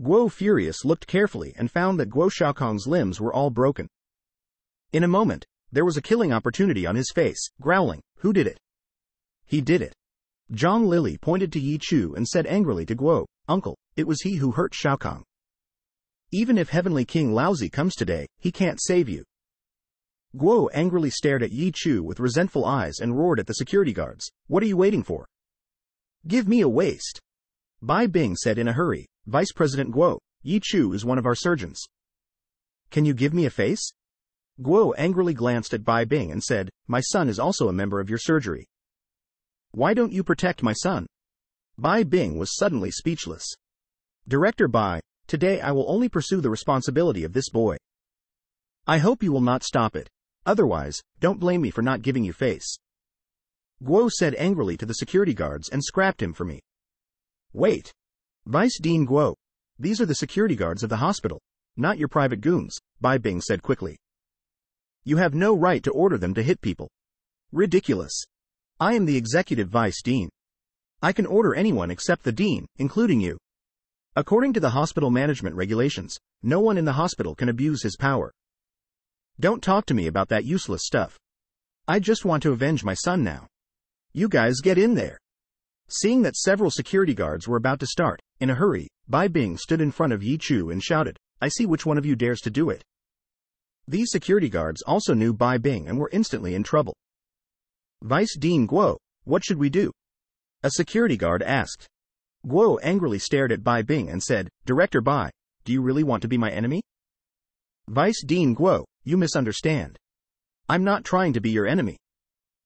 Guo Furious looked carefully and found that Guo Shaokong's limbs were all broken. In a moment, there was a killing opportunity on his face, growling, Who did it? He did it. Zhang Lili pointed to Yi Chu and said angrily to Guo, Uncle, it was he who hurt Shaokong. Even if Heavenly King Laozi comes today, he can't save you. Guo angrily stared at Yi Chu with resentful eyes and roared at the security guards, What are you waiting for? Give me a waist. Bai Bing said in a hurry, Vice President Guo, Yi Chu is one of our surgeons. Can you give me a face? Guo angrily glanced at Bai Bing and said, My son is also a member of your surgery. Why don't you protect my son? Bai Bing was suddenly speechless. Director Bai, today I will only pursue the responsibility of this boy. I hope you will not stop it. Otherwise, don't blame me for not giving you face. Guo said angrily to the security guards and scrapped him for me. Wait. Vice Dean Guo. These are the security guards of the hospital, not your private goons, Bai Bing said quickly. You have no right to order them to hit people. Ridiculous. I am the executive vice dean. I can order anyone except the dean, including you. According to the hospital management regulations, no one in the hospital can abuse his power. Don't talk to me about that useless stuff. I just want to avenge my son now. You guys get in there. Seeing that several security guards were about to start, in a hurry, Bai Bing stood in front of Yi Chu and shouted, I see which one of you dares to do it. These security guards also knew Bai Bing and were instantly in trouble. Vice Dean Guo, what should we do? A security guard asked. Guo angrily stared at Bai Bing and said, Director Bai, do you really want to be my enemy? Vice Dean Guo, you misunderstand. I'm not trying to be your enemy.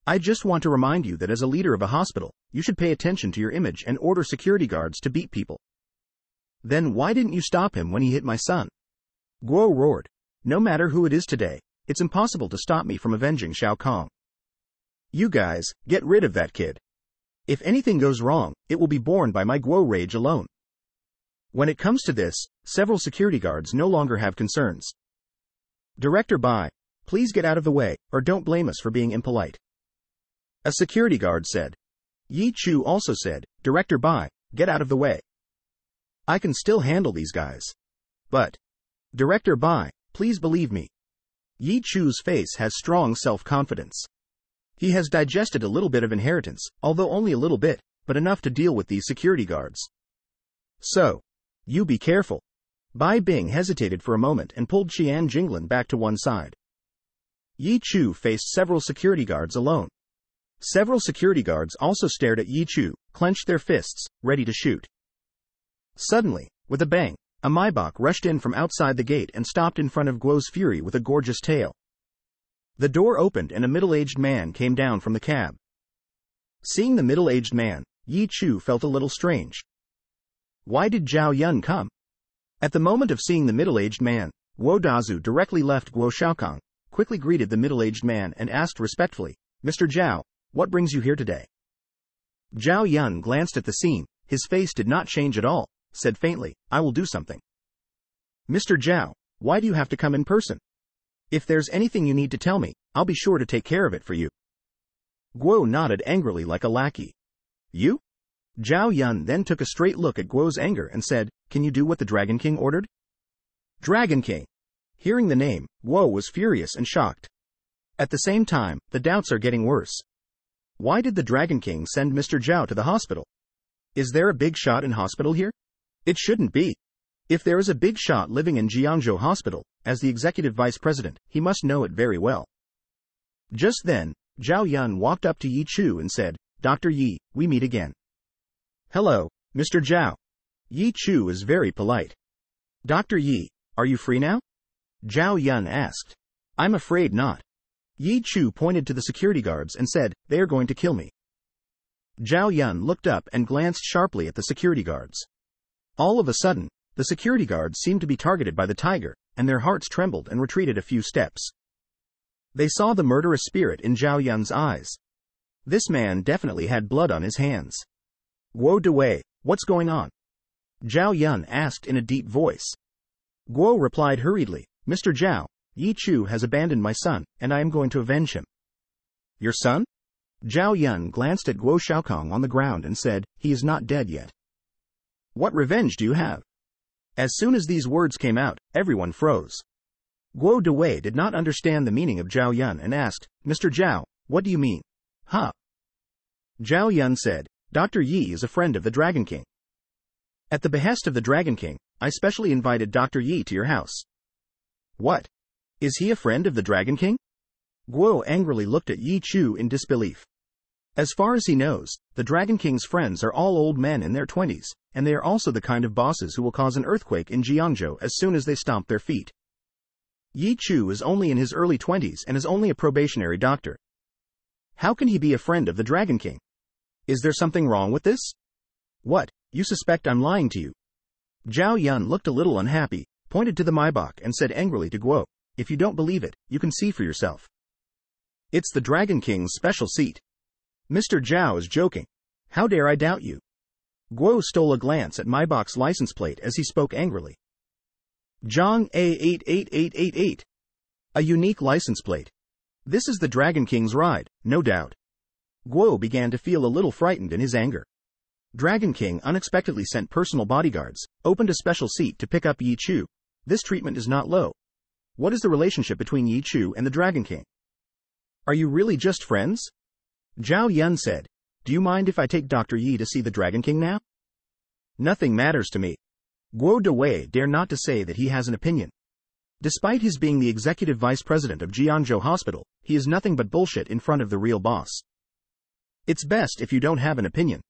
I just want to remind you that as a leader of a hospital, you should pay attention to your image and order security guards to beat people. Then why didn't you stop him when he hit my son? Guo roared. No matter who it is today, it's impossible to stop me from avenging Shao Kong. You guys, get rid of that kid. If anything goes wrong, it will be borne by my Guo rage alone. When it comes to this, several security guards no longer have concerns. Director Bai, please get out of the way, or don't blame us for being impolite. A security guard said. Yi Chu also said, Director Bai, get out of the way. I can still handle these guys. But, Director Bai, please believe me. Yi Chu's face has strong self-confidence. He has digested a little bit of inheritance, although only a little bit, but enough to deal with these security guards. So, you be careful. Bai Bing hesitated for a moment and pulled Qian Jinglin back to one side. Yi Chu faced several security guards alone. Several security guards also stared at Yi Chu, clenched their fists, ready to shoot. Suddenly, with a bang, a Maybach rushed in from outside the gate and stopped in front of Guo's Fury with a gorgeous tail. The door opened and a middle-aged man came down from the cab. Seeing the middle-aged man, Yi Chu felt a little strange. Why did Zhao Yun come? At the moment of seeing the middle-aged man, Guo Dazu directly left Guo Shaokang, quickly greeted the middle-aged man and asked respectfully, Mr. Zhao, what brings you here today? Zhao Yun glanced at the scene, his face did not change at all, said faintly, I will do something. Mr. Zhao, why do you have to come in person? If there's anything you need to tell me, I'll be sure to take care of it for you. Guo nodded angrily like a lackey. You? Zhao Yun then took a straight look at Guo's anger and said, Can you do what the Dragon King ordered? Dragon King. Hearing the name, Guo was furious and shocked. At the same time, the doubts are getting worse. Why did the Dragon King send Mr. Zhao to the hospital? Is there a big shot in hospital here? It shouldn't be. If there is a big shot living in Jiangzhou Hospital, as the executive vice president, he must know it very well. Just then, Zhao Yun walked up to Yi Chu and said, Dr. Yi, we meet again. Hello, Mr. Zhao. Yi Chu is very polite. Dr. Yi, are you free now? Zhao Yun asked. I'm afraid not. Yi Chu pointed to the security guards and said, They are going to kill me. Zhao Yun looked up and glanced sharply at the security guards. All of a sudden, the security guards seemed to be targeted by the tiger, and their hearts trembled and retreated a few steps. They saw the murderous spirit in Zhao Yun's eyes. This man definitely had blood on his hands. Guo Dewei, what's going on? Zhao Yun asked in a deep voice. Guo replied hurriedly, Mr. Zhao, Yi Chu has abandoned my son, and I am going to avenge him. Your son? Zhao Yun glanced at Guo Shaokang on the ground and said, He is not dead yet. What revenge do you have? As soon as these words came out, everyone froze. Guo Dewei did not understand the meaning of Zhao Yun and asked, Mr. Zhao, what do you mean? Huh? Zhao Yun said, Dr. Yi is a friend of the Dragon King. At the behest of the Dragon King, I specially invited Dr. Yi to your house. What? Is he a friend of the Dragon King? Guo angrily looked at Yi Chu in disbelief. As far as he knows, the Dragon King's friends are all old men in their twenties, and they are also the kind of bosses who will cause an earthquake in Jiangzhou as soon as they stomp their feet. Yi Chu is only in his early twenties and is only a probationary doctor. How can he be a friend of the Dragon King? Is there something wrong with this? What, you suspect I'm lying to you? Zhao Yun looked a little unhappy, pointed to the Maybach and said angrily to Guo, if you don't believe it, you can see for yourself. It's the Dragon King's special seat. Mr. Zhao is joking. How dare I doubt you? Guo stole a glance at Maybach's license plate as he spoke angrily. Zhang A88888. A unique license plate. This is the Dragon King's ride, no doubt. Guo began to feel a little frightened in his anger. Dragon King unexpectedly sent personal bodyguards, opened a special seat to pick up Yi Chu. This treatment is not low. What is the relationship between Yi Chu and the Dragon King? Are you really just friends? Zhao Yun said, Do you mind if I take Dr. Yi to see the Dragon King now? Nothing matters to me. Guo Dewei dare not to say that he has an opinion. Despite his being the executive vice president of Jiangzhou Hospital, he is nothing but bullshit in front of the real boss. It's best if you don't have an opinion.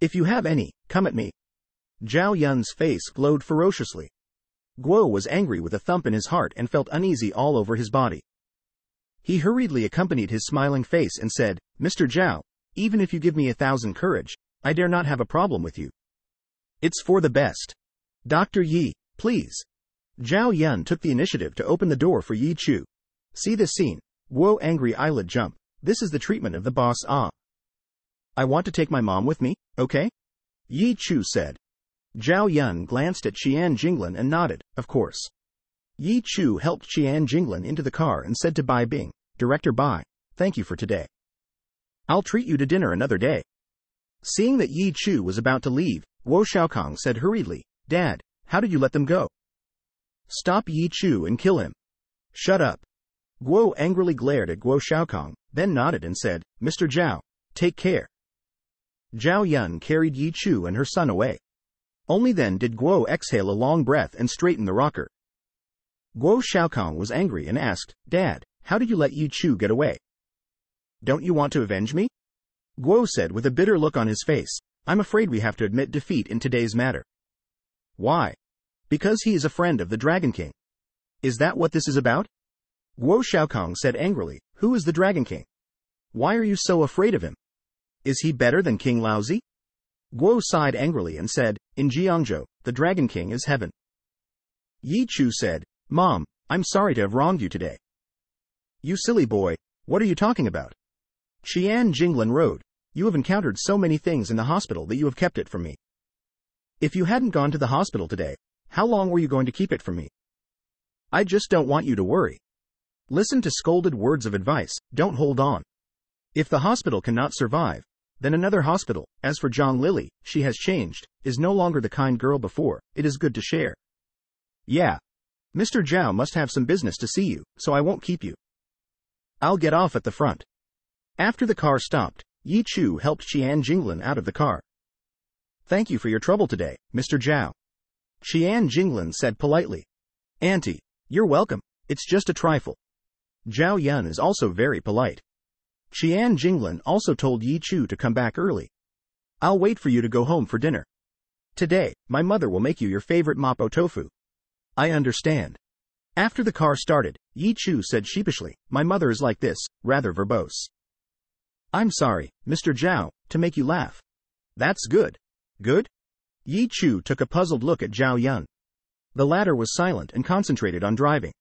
If you have any, come at me. Zhao Yun's face glowed ferociously. Guo was angry with a thump in his heart and felt uneasy all over his body. He hurriedly accompanied his smiling face and said, Mr. Zhao, even if you give me a thousand courage, I dare not have a problem with you. It's for the best. Dr. Yi, please. Zhao Yun took the initiative to open the door for Yi Chu. See this scene. Guo angry eyelid jump. This is the treatment of the boss ah. I want to take my mom with me, okay? Yi Chu said. Zhao Yun glanced at Qian Jinglin and nodded, of course. Yi Chu helped Qian Jinglin into the car and said to Bai Bing, Director Bai, thank you for today. I'll treat you to dinner another day. Seeing that Yi Chu was about to leave, Guo Shaokang said hurriedly, Dad, how did you let them go? Stop Yi Chu and kill him. Shut up. Guo angrily glared at Guo Shaokang, then nodded and said, Mr. Zhao, take care. Zhao Yun carried Yi Chu and her son away. Only then did Guo exhale a long breath and straighten the rocker. Guo Shaokang was angry and asked, Dad, how did you let Yi Chu get away? Don't you want to avenge me? Guo said with a bitter look on his face, I'm afraid we have to admit defeat in today's matter. Why? Because he is a friend of the Dragon King. Is that what this is about? Guo Shaokang said angrily, Who is the Dragon King? Why are you so afraid of him? Is he better than King Laozi? Guo sighed angrily and said, In Jiangzhou, the Dragon King is heaven. Yi Chu said, Mom, I'm sorry to have wronged you today. You silly boy, what are you talking about? Qian Jinglin Road, you have encountered so many things in the hospital that you have kept it from me. If you hadn't gone to the hospital today, how long were you going to keep it from me? I just don't want you to worry. Listen to scolded words of advice, don't hold on. If the hospital cannot survive, then another hospital. As for Zhang Lily, she has changed, is no longer the kind girl before, it is good to share. Yeah. Mr. Zhao must have some business to see you, so I won't keep you. I'll get off at the front. After the car stopped, Yi Chu helped Qian Jinglin out of the car. Thank you for your trouble today, Mr. Zhao. Qian Jinglin said politely. Auntie, you're welcome, it's just a trifle. Zhao Yun is also very polite. Qian Jinglin also told Yi Chu to come back early. I'll wait for you to go home for dinner. Today, my mother will make you your favorite mapo tofu. I understand. After the car started, Yi Chu said sheepishly, My mother is like this, rather verbose. I'm sorry, Mr. Zhao, to make you laugh. That's good. Good? Yi Chu took a puzzled look at Zhao Yun. The latter was silent and concentrated on driving.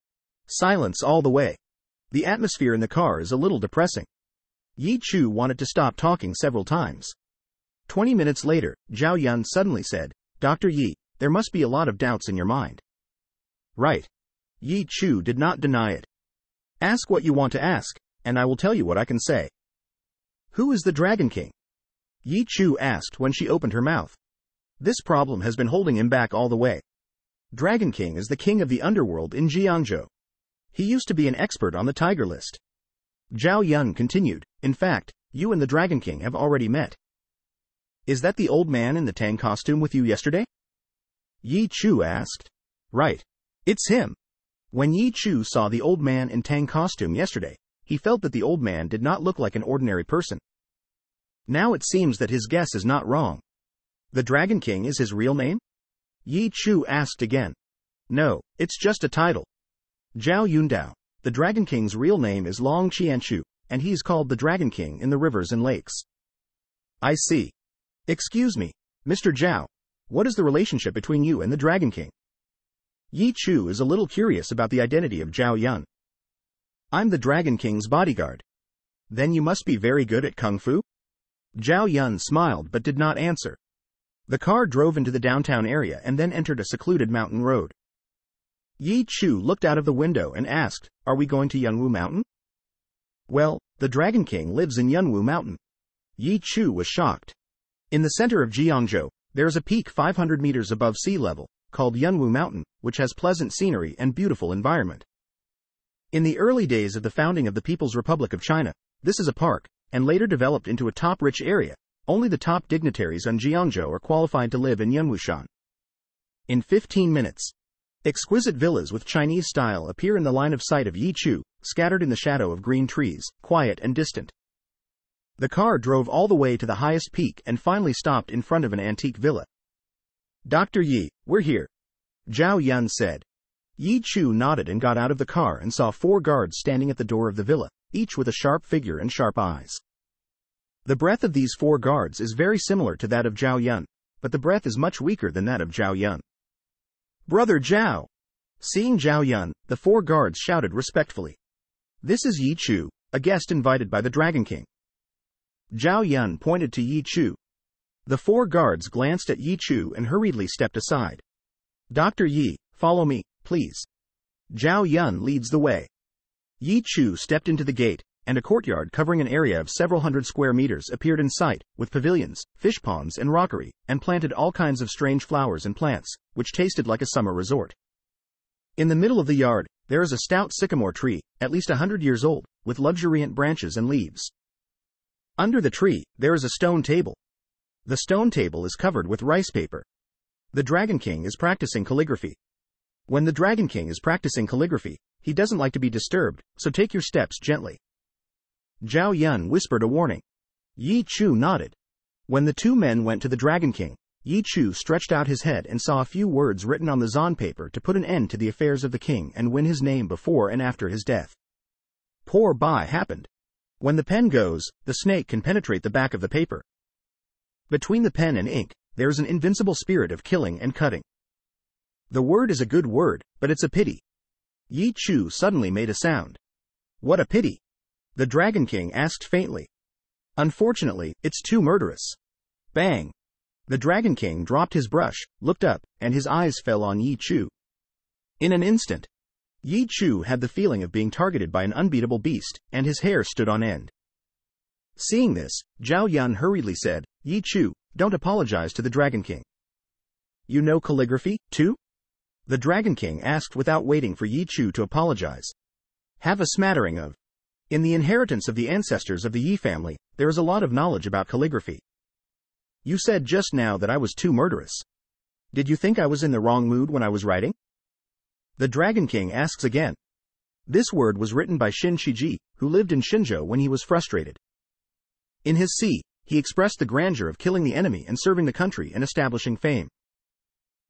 Silence all the way. The atmosphere in the car is a little depressing. Yi Chu wanted to stop talking several times. Twenty minutes later, Zhao Yun suddenly said, Dr. Yi, there must be a lot of doubts in your mind. Right. Yi Chu did not deny it. Ask what you want to ask, and I will tell you what I can say. Who is the Dragon King? Yi Chu asked when she opened her mouth. This problem has been holding him back all the way. Dragon King is the king of the underworld in Jiangzhou. He used to be an expert on the tiger list. Zhao Yun continued, In fact, you and the Dragon King have already met. Is that the old man in the Tang costume with you yesterday? Yi Chu asked. Right. It's him. When Yi Chu saw the old man in Tang costume yesterday, he felt that the old man did not look like an ordinary person. Now it seems that his guess is not wrong. The Dragon King is his real name? Yi Chu asked again. No, it's just a title. Zhao Yundao, the Dragon King's real name is Long Qianchu, and he is called the Dragon King in the rivers and lakes. I see. Excuse me, Mr. Zhao, what is the relationship between you and the Dragon King? Yi Chu is a little curious about the identity of Zhao Yun. I'm the Dragon King's bodyguard. Then you must be very good at Kung Fu? Zhao Yun smiled but did not answer. The car drove into the downtown area and then entered a secluded mountain road. Yi Chu looked out of the window and asked, Are we going to Yunwu Mountain? Well, the Dragon King lives in Yunwu Mountain. Yi Chu was shocked. In the center of Jiangzhou, there is a peak 500 meters above sea level, called Yunwu Mountain, which has pleasant scenery and beautiful environment. In the early days of the founding of the People's Republic of China, this is a park, and later developed into a top-rich area. Only the top dignitaries on Jiangzhou are qualified to live in Yunwushan. In 15 minutes, exquisite villas with Chinese style appear in the line of sight of Yi Chu, scattered in the shadow of green trees, quiet and distant. The car drove all the way to the highest peak and finally stopped in front of an antique villa. Dr. Yi, we're here. Zhao Yun said. Yi Chu nodded and got out of the car and saw four guards standing at the door of the villa, each with a sharp figure and sharp eyes. The breath of these four guards is very similar to that of Zhao Yun, but the breath is much weaker than that of Zhao Yun. Brother Zhao! Seeing Zhao Yun, the four guards shouted respectfully. This is Yi Chu, a guest invited by the Dragon King. Zhao Yun pointed to Yi Chu, the four guards glanced at Yi Chu and hurriedly stepped aside. Dr. Yi, follow me, please. Zhao Yun leads the way. Yi Chu stepped into the gate, and a courtyard covering an area of several hundred square meters appeared in sight, with pavilions, fish ponds, and rockery, and planted all kinds of strange flowers and plants, which tasted like a summer resort. In the middle of the yard, there is a stout sycamore tree, at least a hundred years old, with luxuriant branches and leaves. Under the tree, there is a stone table, the stone table is covered with rice paper. The Dragon King is practicing calligraphy. When the Dragon King is practicing calligraphy, he doesn't like to be disturbed, so take your steps gently. Zhao Yun whispered a warning. Yi Chu nodded. When the two men went to the Dragon King, Yi Chu stretched out his head and saw a few words written on the Xuan paper to put an end to the affairs of the king and win his name before and after his death. Poor Bai happened. When the pen goes, the snake can penetrate the back of the paper. Between the pen and ink, there is an invincible spirit of killing and cutting. The word is a good word, but it's a pity. Yi Chu suddenly made a sound. What a pity. The Dragon King asked faintly. Unfortunately, it's too murderous. Bang. The Dragon King dropped his brush, looked up, and his eyes fell on Yi Chu. In an instant, Yi Chu had the feeling of being targeted by an unbeatable beast, and his hair stood on end. Seeing this, Zhao Yun hurriedly said, Yi Chu, don't apologize to the Dragon King. You know calligraphy, too? The Dragon King asked without waiting for Yi Chu to apologize. Have a smattering of. In the inheritance of the ancestors of the Yi family, there is a lot of knowledge about calligraphy. You said just now that I was too murderous. Did you think I was in the wrong mood when I was writing? The Dragon King asks again. This word was written by Xin Qiji, who lived in Xinzhou when he was frustrated. In his Si, he expressed the grandeur of killing the enemy and serving the country and establishing fame.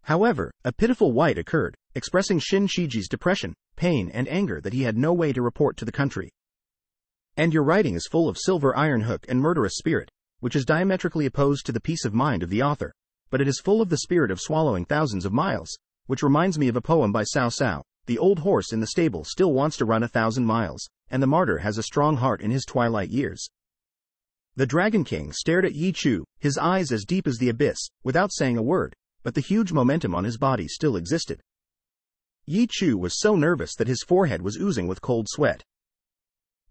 However, a pitiful white occurred, expressing Xin Qiji's depression, pain, and anger that he had no way to report to the country. And your writing is full of silver iron hook and murderous spirit, which is diametrically opposed to the peace of mind of the author, but it is full of the spirit of swallowing thousands of miles, which reminds me of a poem by Cao Cao. The old horse in the stable still wants to run a thousand miles, and the martyr has a strong heart in his twilight years. The Dragon King stared at Yi Chu, his eyes as deep as the abyss, without saying a word, but the huge momentum on his body still existed. Yi Chu was so nervous that his forehead was oozing with cold sweat.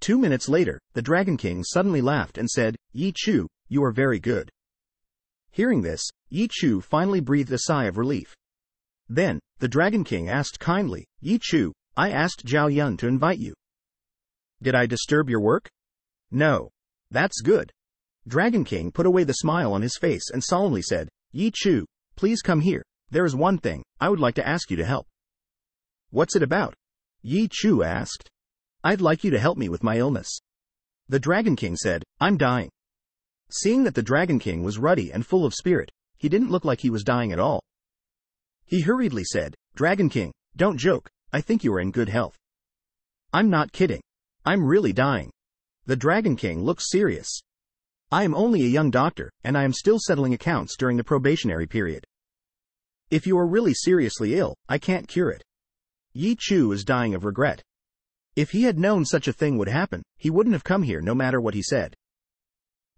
Two minutes later, the Dragon King suddenly laughed and said, Yi Chu, you are very good. Hearing this, Yi Chu finally breathed a sigh of relief. Then, the Dragon King asked kindly, Yi Chu, I asked Zhao Yun to invite you. Did I disturb your work? No. That's good. Dragon King put away the smile on his face and solemnly said, Yi Chu, Please come here. There is one thing, I would like to ask you to help. What's it about? Yi Chu asked. I'd like you to help me with my illness. The Dragon King said, I'm dying. Seeing that the Dragon King was ruddy and full of spirit, he didn't look like he was dying at all. He hurriedly said, Dragon King, don't joke, I think you are in good health. I'm not kidding. I'm really dying. The Dragon King looked serious. I am only a young doctor, and I am still settling accounts during the probationary period. If you are really seriously ill, I can't cure it. Yi Chu is dying of regret. If he had known such a thing would happen, he wouldn't have come here no matter what he said.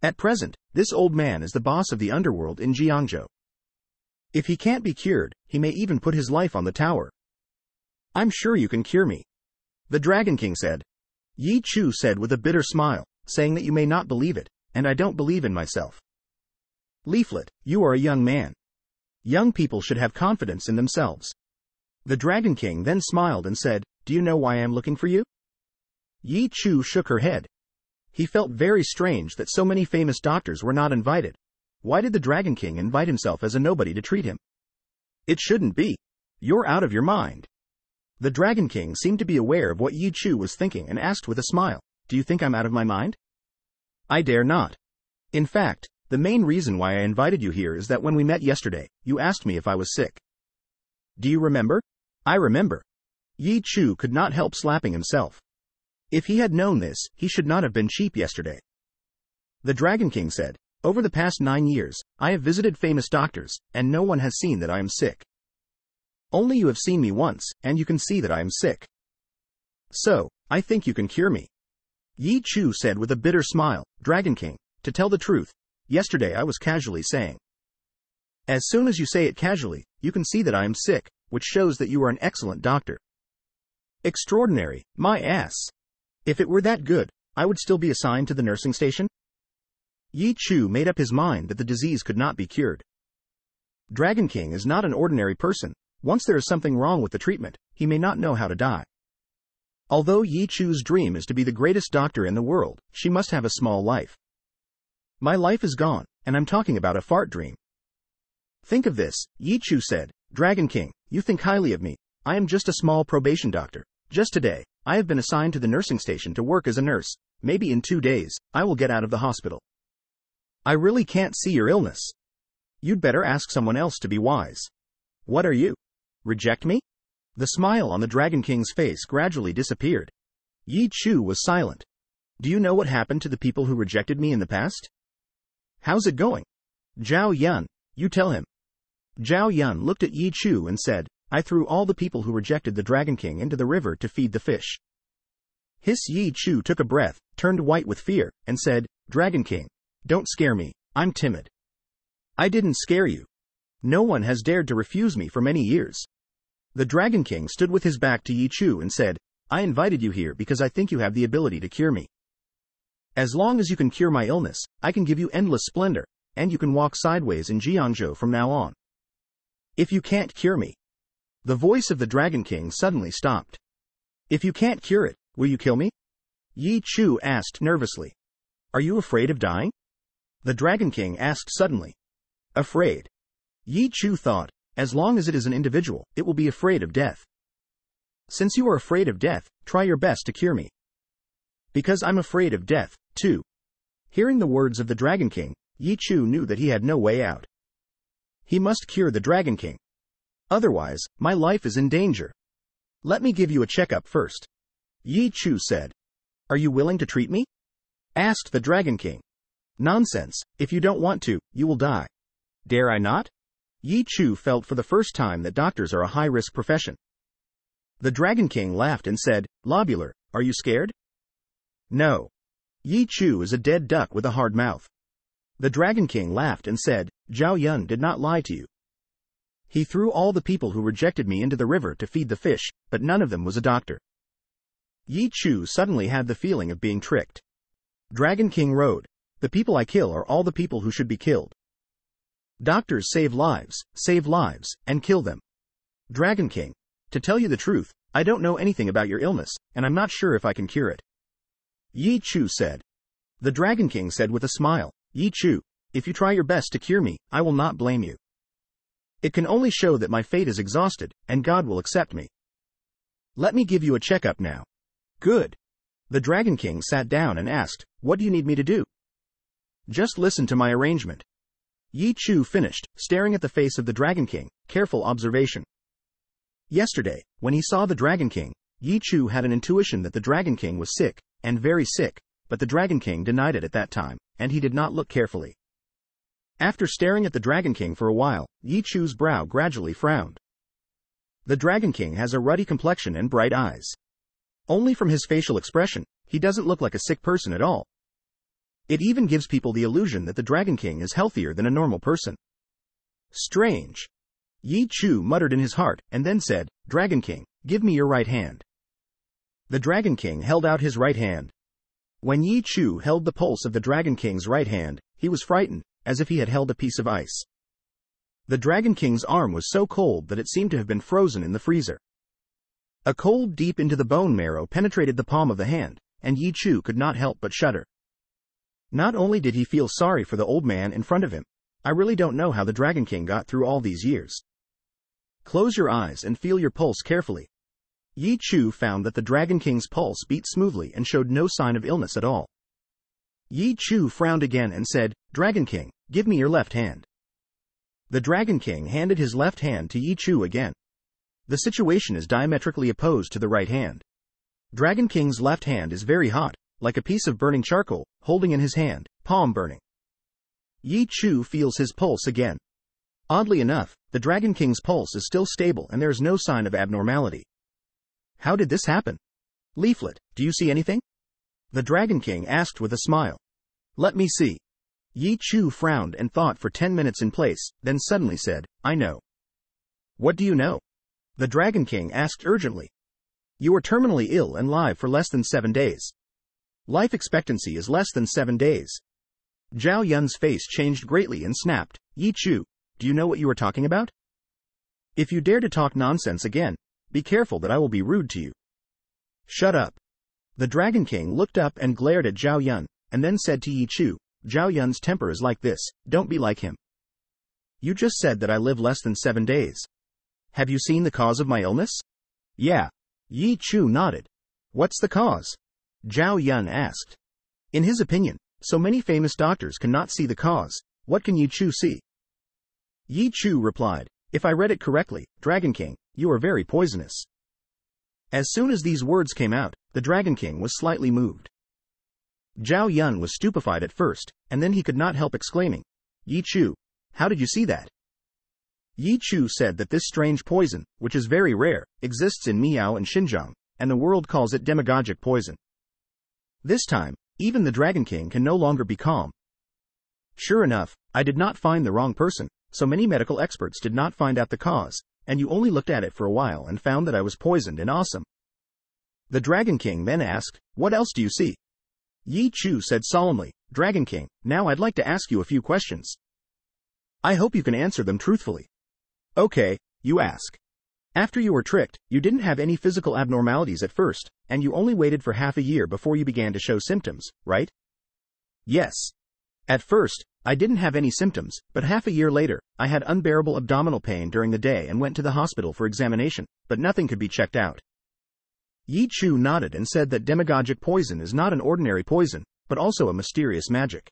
At present, this old man is the boss of the underworld in Jiangzhou. If he can't be cured, he may even put his life on the tower. I'm sure you can cure me. The Dragon King said. Yi Chu said with a bitter smile, saying that you may not believe it, and I don't believe in myself. Leaflet, you are a young man. Young people should have confidence in themselves. The Dragon King then smiled and said, Do you know why I am looking for you? Yi Chu shook her head. He felt very strange that so many famous doctors were not invited. Why did the Dragon King invite himself as a nobody to treat him? It shouldn't be. You're out of your mind. The Dragon King seemed to be aware of what Yi Chu was thinking and asked with a smile, Do you think I'm out of my mind? I dare not. In fact, the main reason why I invited you here is that when we met yesterday, you asked me if I was sick. Do you remember? I remember. Yi Chu could not help slapping himself. If he had known this, he should not have been cheap yesterday. The Dragon King said, Over the past nine years, I have visited famous doctors, and no one has seen that I am sick. Only you have seen me once, and you can see that I am sick. So, I think you can cure me. Yi Chu said with a bitter smile, Dragon King, to tell the truth, Yesterday I was casually saying. As soon as you say it casually, you can see that I am sick, which shows that you are an excellent doctor. Extraordinary, my ass. If it were that good, I would still be assigned to the nursing station? Yi Chu made up his mind that the disease could not be cured. Dragon King is not an ordinary person. Once there is something wrong with the treatment, he may not know how to die. Although Yi Chu's dream is to be the greatest doctor in the world, she must have a small life. My life is gone, and I'm talking about a fart dream. Think of this, Yi Chu said, Dragon King, you think highly of me. I am just a small probation doctor. Just today, I have been assigned to the nursing station to work as a nurse. Maybe in two days, I will get out of the hospital. I really can't see your illness. You'd better ask someone else to be wise. What are you? Reject me? The smile on the Dragon King's face gradually disappeared. Yi Chu was silent. Do you know what happened to the people who rejected me in the past? How's it going? Zhao Yun, you tell him. Zhao Yun looked at Yi Chu and said, I threw all the people who rejected the Dragon King into the river to feed the fish. His Yi Chu took a breath, turned white with fear, and said, Dragon King, don't scare me, I'm timid. I didn't scare you. No one has dared to refuse me for many years. The Dragon King stood with his back to Yi Chu and said, I invited you here because I think you have the ability to cure me. As long as you can cure my illness, I can give you endless splendor, and you can walk sideways in Jiangzhou from now on. If you can't cure me. The voice of the Dragon King suddenly stopped. If you can't cure it, Will you kill me? Yi Chu asked nervously. Are you afraid of dying? The Dragon King asked suddenly. Afraid. Yi Chu thought, as long as it is an individual, it will be afraid of death. Since you are afraid of death, try your best to cure me. Because I'm afraid of death, too. Hearing the words of the Dragon King, Yi Chu knew that he had no way out. He must cure the Dragon King. Otherwise, my life is in danger. Let me give you a checkup first. Yi Chu said. Are you willing to treat me? Asked the Dragon King. Nonsense, if you don't want to, you will die. Dare I not? Yi Chu felt for the first time that doctors are a high risk profession. The Dragon King laughed and said, Lobular, are you scared? No. Yi Chu is a dead duck with a hard mouth. The Dragon King laughed and said, Zhao Yun did not lie to you. He threw all the people who rejected me into the river to feed the fish, but none of them was a doctor. Yi Chu suddenly had the feeling of being tricked. Dragon King Road. The people I kill are all the people who should be killed. Doctors save lives, save lives, and kill them. Dragon King. To tell you the truth, I don't know anything about your illness, and I'm not sure if I can cure it. Yi Chu said. The Dragon King said with a smile, Yi Chu, if you try your best to cure me, I will not blame you. It can only show that my fate is exhausted, and God will accept me. Let me give you a checkup now. Good. The Dragon King sat down and asked, What do you need me to do? Just listen to my arrangement. Yi Chu finished, staring at the face of the Dragon King, careful observation. Yesterday, when he saw the Dragon King, Yi Chu had an intuition that the Dragon King was sick, and very sick, but the Dragon King denied it at that time, and he did not look carefully. After staring at the Dragon King for a while, Yi Chu's brow gradually frowned. The Dragon King has a ruddy complexion and bright eyes. Only from his facial expression, he doesn't look like a sick person at all. It even gives people the illusion that the Dragon King is healthier than a normal person. Strange. Yi Chu muttered in his heart and then said, Dragon King, give me your right hand. The Dragon King held out his right hand. When Yi Chu held the pulse of the Dragon King's right hand, he was frightened, as if he had held a piece of ice. The Dragon King's arm was so cold that it seemed to have been frozen in the freezer. A cold deep into the bone marrow penetrated the palm of the hand, and Yi Chu could not help but shudder. Not only did he feel sorry for the old man in front of him, I really don't know how the Dragon King got through all these years. Close your eyes and feel your pulse carefully. Yi Chu found that the Dragon King's pulse beat smoothly and showed no sign of illness at all. Yi Chu frowned again and said, Dragon King, give me your left hand. The Dragon King handed his left hand to Yi Chu again. The situation is diametrically opposed to the right hand. Dragon King's left hand is very hot, like a piece of burning charcoal, holding in his hand, palm burning. Yi Chu feels his pulse again. Oddly enough, the Dragon King's pulse is still stable and there is no sign of abnormality. How did this happen? Leaflet, do you see anything? The Dragon King asked with a smile. Let me see. Yi Chu frowned and thought for ten minutes in place, then suddenly said, I know. What do you know? The Dragon King asked urgently. You are terminally ill and live for less than seven days. Life expectancy is less than seven days. Zhao Yun's face changed greatly and snapped, Yi Chu, do you know what you are talking about? If you dare to talk nonsense again, be careful that I will be rude to you. Shut up. The Dragon King looked up and glared at Zhao Yun, and then said to Yi Chu, Zhao Yun's temper is like this, don't be like him. You just said that I live less than seven days. Have you seen the cause of my illness? Yeah. Yi Chu nodded. What's the cause? Zhao Yun asked. In his opinion, so many famous doctors cannot see the cause. What can Yi Chu see? Yi Chu replied, If I read it correctly, Dragon King, you are very poisonous. As soon as these words came out, the Dragon King was slightly moved. Zhao Yun was stupefied at first, and then he could not help exclaiming, Yi Chu, how did you see that? Yi Chu said that this strange poison, which is very rare, exists in Miao and Xinjiang, and the world calls it demagogic poison. This time, even the Dragon King can no longer be calm. Sure enough, I did not find the wrong person, so many medical experts did not find out the cause, and you only looked at it for a while and found that I was poisoned and awesome. The Dragon King then asked, What else do you see? Yi Chu said solemnly, Dragon King, now I'd like to ask you a few questions. I hope you can answer them truthfully. Okay, you ask. After you were tricked, you didn't have any physical abnormalities at first, and you only waited for half a year before you began to show symptoms, right? Yes. At first, I didn't have any symptoms, but half a year later, I had unbearable abdominal pain during the day and went to the hospital for examination, but nothing could be checked out. Yi Chu nodded and said that demagogic poison is not an ordinary poison, but also a mysterious magic.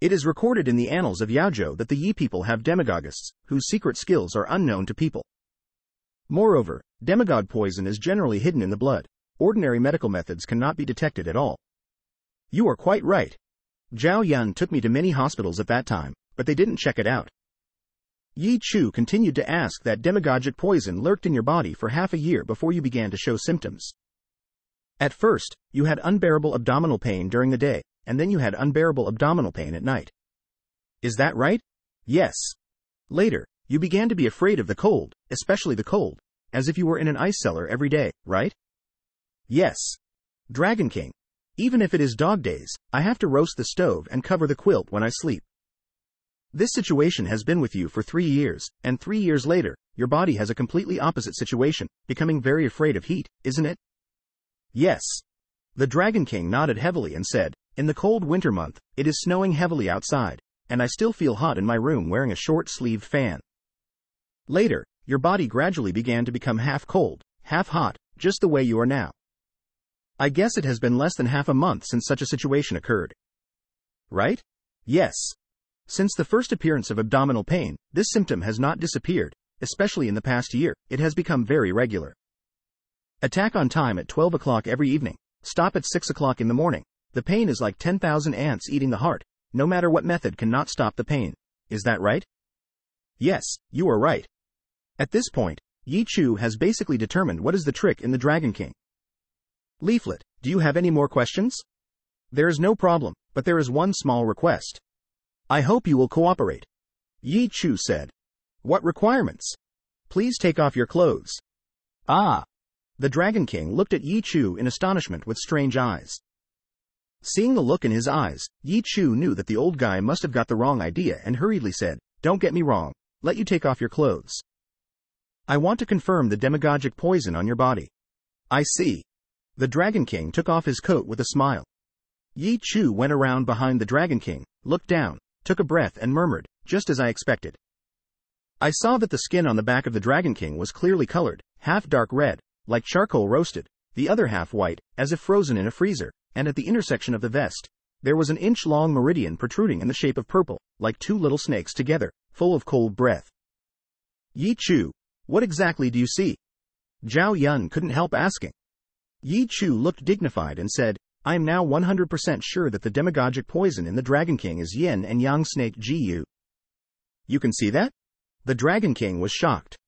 It is recorded in the annals of Yaozhou that the Yi people have demagogists, whose secret skills are unknown to people. Moreover, demigod poison is generally hidden in the blood. Ordinary medical methods cannot be detected at all. You are quite right. Zhao Yun took me to many hospitals at that time, but they didn't check it out. Yi Chu continued to ask that demagogic poison lurked in your body for half a year before you began to show symptoms. At first, you had unbearable abdominal pain during the day, and then you had unbearable abdominal pain at night. Is that right? Yes. Later, you began to be afraid of the cold, especially the cold, as if you were in an ice cellar every day, right? Yes. Dragon King. Even if it is dog days, I have to roast the stove and cover the quilt when I sleep. This situation has been with you for three years, and three years later, your body has a completely opposite situation, becoming very afraid of heat, isn't it? Yes. The Dragon King nodded heavily and said, In the cold winter month, it is snowing heavily outside, and I still feel hot in my room wearing a short sleeved fan. Later, your body gradually began to become half cold, half hot, just the way you are now. I guess it has been less than half a month since such a situation occurred. Right? Yes. Since the first appearance of abdominal pain, this symptom has not disappeared, especially in the past year, it has become very regular. Attack on time at 12 o'clock every evening, stop at 6 o'clock in the morning. The pain is like 10,000 ants eating the heart, no matter what method cannot stop the pain. Is that right? Yes, you are right. At this point, Yi Chu has basically determined what is the trick in the Dragon King. Leaflet, do you have any more questions? There is no problem, but there is one small request. I hope you will cooperate. Yi Chu said. What requirements? Please take off your clothes. Ah. The Dragon King looked at Yi Chu in astonishment with strange eyes. Seeing the look in his eyes, Yi Chu knew that the old guy must have got the wrong idea and hurriedly said, Don't get me wrong, let you take off your clothes. I want to confirm the demagogic poison on your body. I see. The Dragon King took off his coat with a smile. Yi Chu went around behind the Dragon King, looked down, took a breath and murmured, just as I expected. I saw that the skin on the back of the Dragon King was clearly colored, half dark red, like charcoal roasted, the other half white, as if frozen in a freezer, and at the intersection of the vest, there was an inch-long meridian protruding in the shape of purple, like two little snakes together, full of cold breath. Yi Chu, what exactly do you see? Zhao Yun couldn't help asking. Yi Chu looked dignified and said, I am now 100% sure that the demagogic poison in the Dragon King is yin and yang snake Jiyu. You can see that? The Dragon King was shocked.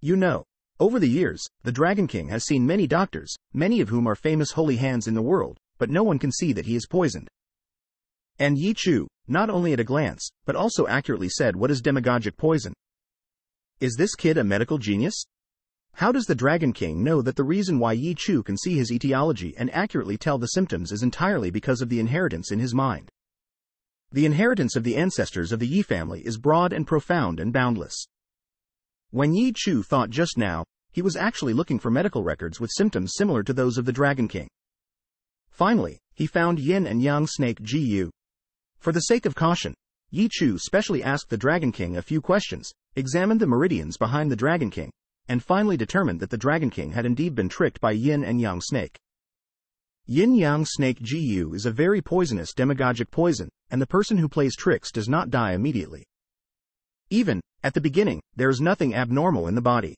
You know, over the years, the Dragon King has seen many doctors, many of whom are famous holy hands in the world, but no one can see that he is poisoned. And Yi Chu, not only at a glance, but also accurately said what is demagogic poison. Is this kid a medical genius? How does the Dragon King know that the reason why Yi Chu can see his etiology and accurately tell the symptoms is entirely because of the inheritance in his mind? The inheritance of the ancestors of the Yi family is broad and profound and boundless. When Yi Chu thought just now, he was actually looking for medical records with symptoms similar to those of the Dragon King. Finally, he found Yin and Yang snake Ji Yu. For the sake of caution, Yi Chu specially asked the Dragon King a few questions, examined the meridians behind the Dragon King, and finally determined that the Dragon King had indeed been tricked by Yin and Yang snake. Yin Yang snake Gu is a very poisonous demagogic poison, and the person who plays tricks does not die immediately. Even, at the beginning, there is nothing abnormal in the body.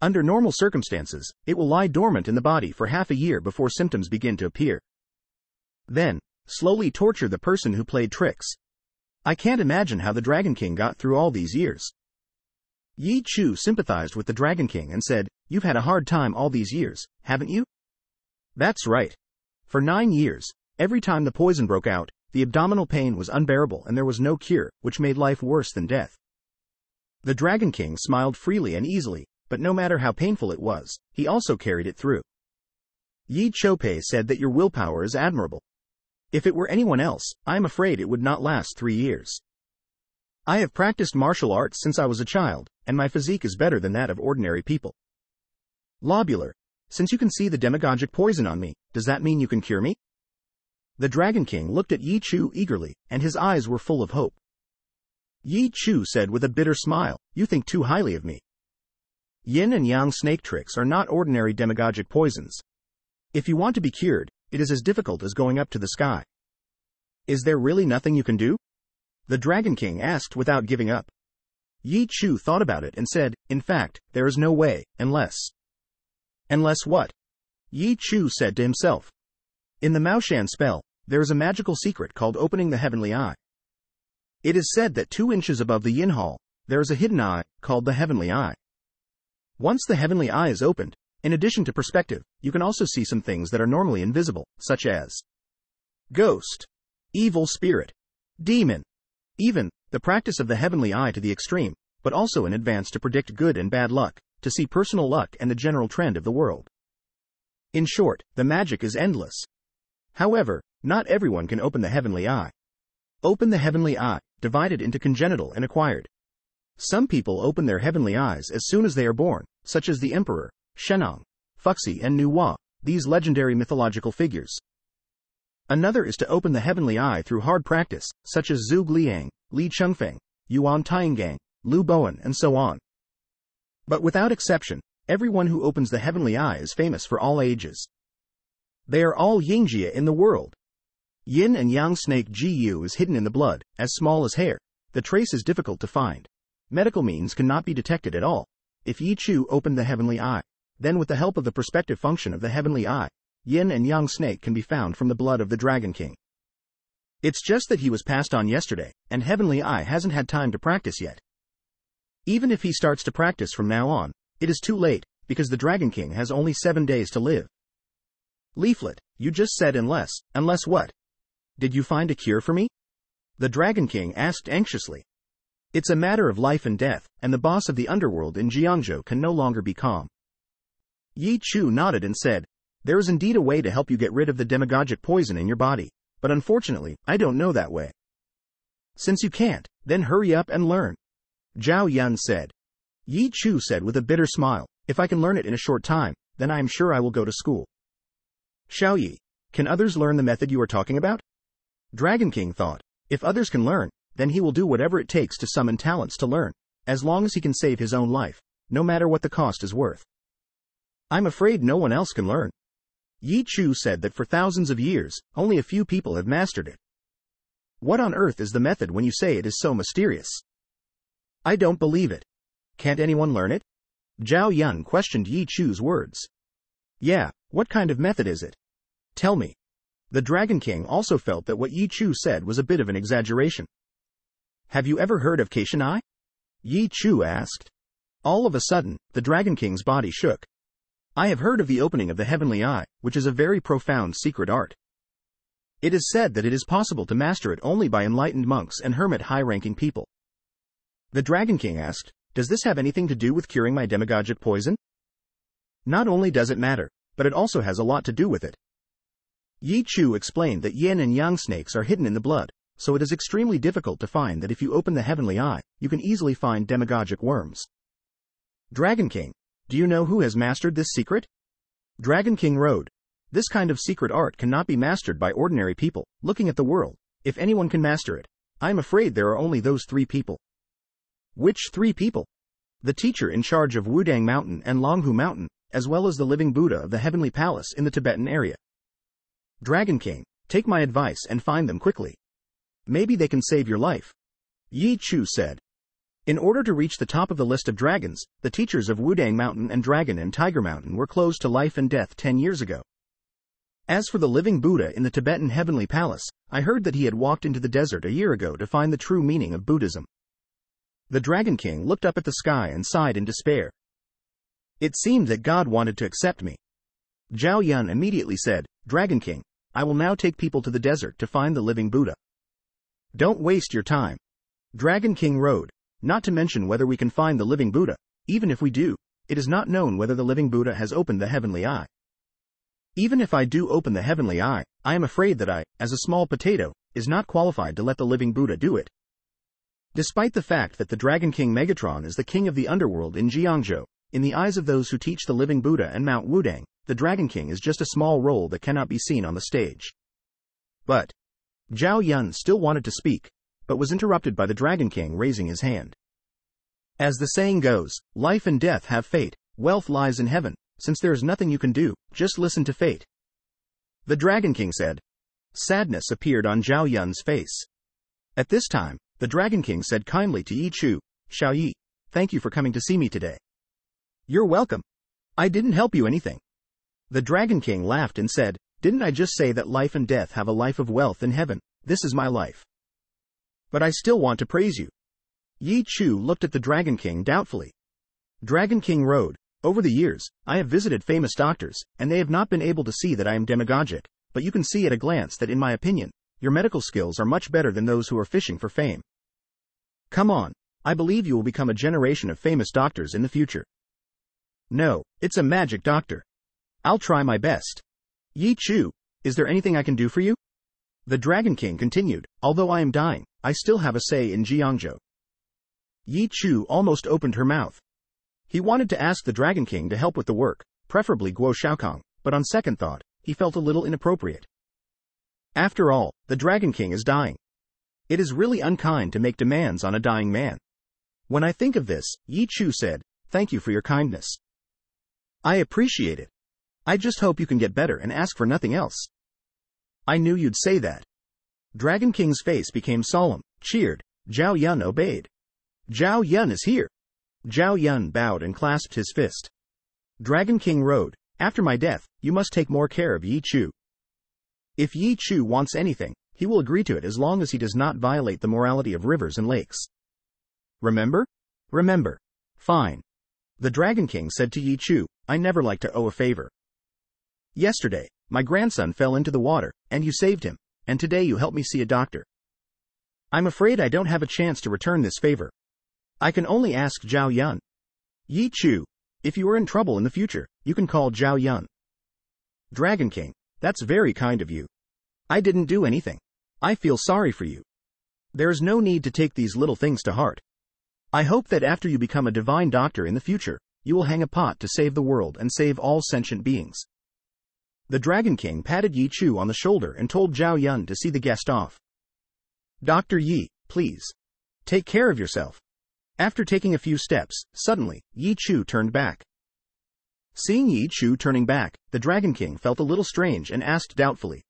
Under normal circumstances, it will lie dormant in the body for half a year before symptoms begin to appear. Then, slowly torture the person who played tricks. I can't imagine how the Dragon King got through all these years. Yi Chu sympathized with the Dragon King and said, You've had a hard time all these years, haven't you? That's right. For nine years, every time the poison broke out, the abdominal pain was unbearable and there was no cure, which made life worse than death. The Dragon King smiled freely and easily, but no matter how painful it was, he also carried it through. Yi Chopei said that your willpower is admirable. If it were anyone else, I am afraid it would not last three years. I have practiced martial arts since I was a child, and my physique is better than that of ordinary people. Lobular, since you can see the demagogic poison on me, does that mean you can cure me? The Dragon King looked at Yi Chu eagerly, and his eyes were full of hope. Yi Chu said with a bitter smile, You think too highly of me. Yin and Yang snake tricks are not ordinary demagogic poisons. If you want to be cured, it is as difficult as going up to the sky. Is there really nothing you can do? The Dragon King asked without giving up. Yi Chu thought about it and said, In fact, there is no way, unless. Unless what? Yi Chu said to himself. In the Maoshan spell, there is a magical secret called opening the heavenly eye. It is said that two inches above the yin hall, there is a hidden eye, called the heavenly eye. Once the heavenly eye is opened, in addition to perspective, you can also see some things that are normally invisible, such as ghost, evil spirit, demon, even the practice of the heavenly eye to the extreme, but also in advance to predict good and bad luck, to see personal luck and the general trend of the world. In short, the magic is endless. However, not everyone can open the heavenly eye. Open the heavenly eye, divided into congenital and acquired. Some people open their heavenly eyes as soon as they are born, such as the emperor, Shennong, Fuxi, and Nuwa, these legendary mythological figures. Another is to open the heavenly eye through hard practice, such as Zhu Liang, Li Chunfeng, Yuan Tiangang, Liu Bowen, and so on. But without exception, everyone who opens the heavenly eye is famous for all ages. They are all Yingjia in the world. Yin and Yang snake GU is hidden in the blood, as small as hair. The trace is difficult to find. Medical means cannot be detected at all. If Yi Chu opened the heavenly eye, then with the help of the perspective function of the heavenly eye, yin and yang snake can be found from the blood of the Dragon King. It's just that he was passed on yesterday, and heavenly eye hasn't had time to practice yet. Even if he starts to practice from now on, it is too late, because the Dragon King has only seven days to live. Leaflet, you just said unless, unless what? Did you find a cure for me? The Dragon King asked anxiously. It's a matter of life and death, and the boss of the underworld in Jiangzhou can no longer be calm. Yi Chu nodded and said, There is indeed a way to help you get rid of the demagogic poison in your body, but unfortunately, I don't know that way. Since you can't, then hurry up and learn. Zhao Yun said. Yi Chu said with a bitter smile, If I can learn it in a short time, then I am sure I will go to school. Xiao Yi, can others learn the method you are talking about? Dragon King thought, if others can learn, then he will do whatever it takes to summon talents to learn, as long as he can save his own life, no matter what the cost is worth. I'm afraid no one else can learn. Yi Chu said that for thousands of years, only a few people have mastered it. What on earth is the method when you say it is so mysterious? I don't believe it. Can't anyone learn it? Zhao Yun questioned Yi Chu's words. Yeah, what kind of method is it? Tell me. The Dragon King also felt that what Yi Chu said was a bit of an exaggeration. Have you ever heard of Caishenai? Yi Chu asked. All of a sudden, the Dragon King's body shook. I have heard of the opening of the heavenly eye, which is a very profound secret art. It is said that it is possible to master it only by enlightened monks and hermit high ranking people. The Dragon King asked, Does this have anything to do with curing my demagogic poison? Not only does it matter, but it also has a lot to do with it. Yi Chu explained that yin and yang snakes are hidden in the blood, so it is extremely difficult to find that if you open the heavenly eye, you can easily find demagogic worms. Dragon King, do you know who has mastered this secret? Dragon King Road. This kind of secret art cannot be mastered by ordinary people, looking at the world. If anyone can master it, I am afraid there are only those three people. Which three people? The teacher in charge of Wudang Mountain and Longhu Mountain, as well as the living Buddha of the Heavenly Palace in the Tibetan area. Dragon King, take my advice and find them quickly. Maybe they can save your life. Yi Chu said. In order to reach the top of the list of dragons, the teachers of Wudang Mountain and Dragon and Tiger Mountain were closed to life and death 10 years ago. As for the living Buddha in the Tibetan heavenly palace, I heard that he had walked into the desert a year ago to find the true meaning of Buddhism. The Dragon King looked up at the sky and sighed in despair. It seemed that God wanted to accept me. Zhao Yun immediately said, Dragon King, I will now take people to the desert to find the living Buddha. Don't waste your time. Dragon King rode, not to mention whether we can find the living Buddha, even if we do, it is not known whether the living Buddha has opened the heavenly eye. Even if I do open the heavenly eye, I am afraid that I, as a small potato, is not qualified to let the living Buddha do it. Despite the fact that the Dragon King Megatron is the king of the underworld in Jiangzhou, in the eyes of those who teach the living Buddha and Mount Wudang, the Dragon King is just a small role that cannot be seen on the stage. But, Zhao Yun still wanted to speak, but was interrupted by the Dragon King raising his hand. As the saying goes, life and death have fate, wealth lies in heaven, since there is nothing you can do, just listen to fate. The Dragon King said. Sadness appeared on Zhao Yun's face. At this time, the Dragon King said kindly to Yi Chu, Xiao Yi, thank you for coming to see me today. You're welcome. I didn't help you anything. The Dragon King laughed and said, Didn't I just say that life and death have a life of wealth in heaven? This is my life. But I still want to praise you. Yi Chu looked at the Dragon King doubtfully. Dragon King Road, over the years, I have visited famous doctors, and they have not been able to see that I am demagogic, but you can see at a glance that in my opinion, your medical skills are much better than those who are fishing for fame. Come on, I believe you will become a generation of famous doctors in the future. No, it's a magic doctor. I'll try my best. Yi Chu, is there anything I can do for you? The Dragon King continued, although I am dying, I still have a say in Jiangzhou. Yi Chu almost opened her mouth. He wanted to ask the Dragon King to help with the work, preferably Guo Shaokong, but on second thought, he felt a little inappropriate. After all, the Dragon King is dying. It is really unkind to make demands on a dying man. When I think of this, Yi Chu said, Thank you for your kindness. I appreciate it. I just hope you can get better and ask for nothing else. I knew you'd say that. Dragon King's face became solemn, cheered. Zhao Yun obeyed. Zhao Yun is here. Zhao Yun bowed and clasped his fist. Dragon King rode, After my death, you must take more care of Yi Chu. If Yi Chu wants anything, he will agree to it as long as he does not violate the morality of rivers and lakes. Remember? Remember. Fine. The Dragon King said to Yi Chu, I never like to owe a favor. Yesterday, my grandson fell into the water, and you saved him, and today you helped me see a doctor. I'm afraid I don't have a chance to return this favor. I can only ask Zhao Yun. Yi Chu, if you are in trouble in the future, you can call Zhao Yun. Dragon King, that's very kind of you. I didn't do anything. I feel sorry for you. There is no need to take these little things to heart. I hope that after you become a divine doctor in the future, you will hang a pot to save the world and save all sentient beings. The Dragon King patted Yi Chu on the shoulder and told Zhao Yun to see the guest off. Dr. Yi, please. Take care of yourself. After taking a few steps, suddenly, Yi Chu turned back. Seeing Yi Chu turning back, the Dragon King felt a little strange and asked doubtfully.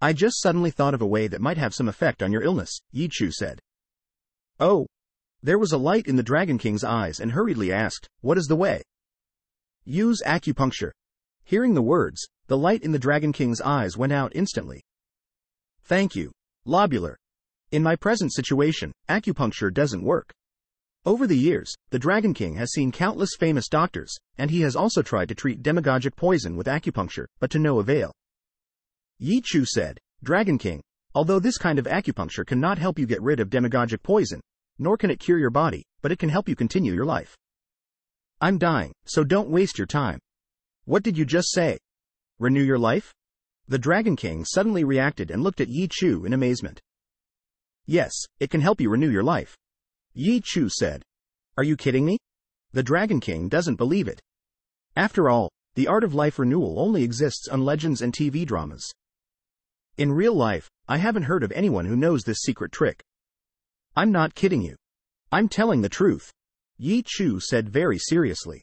I just suddenly thought of a way that might have some effect on your illness, Yi Chu said. Oh. There was a light in the Dragon King's eyes and hurriedly asked, What is the way? Use acupuncture, Hearing the words, the light in the Dragon King's eyes went out instantly. Thank you, Lobular. In my present situation, acupuncture doesn't work. Over the years, the Dragon King has seen countless famous doctors, and he has also tried to treat demagogic poison with acupuncture, but to no avail. Yi Chu said, Dragon King, although this kind of acupuncture cannot help you get rid of demagogic poison, nor can it cure your body, but it can help you continue your life. I'm dying, so don't waste your time. What did you just say? Renew your life? The Dragon King suddenly reacted and looked at Yi Chu in amazement. Yes, it can help you renew your life. Yi Chu said. Are you kidding me? The Dragon King doesn't believe it. After all, the art of life renewal only exists on legends and TV dramas. In real life, I haven't heard of anyone who knows this secret trick. I'm not kidding you. I'm telling the truth. Yi Chu said very seriously.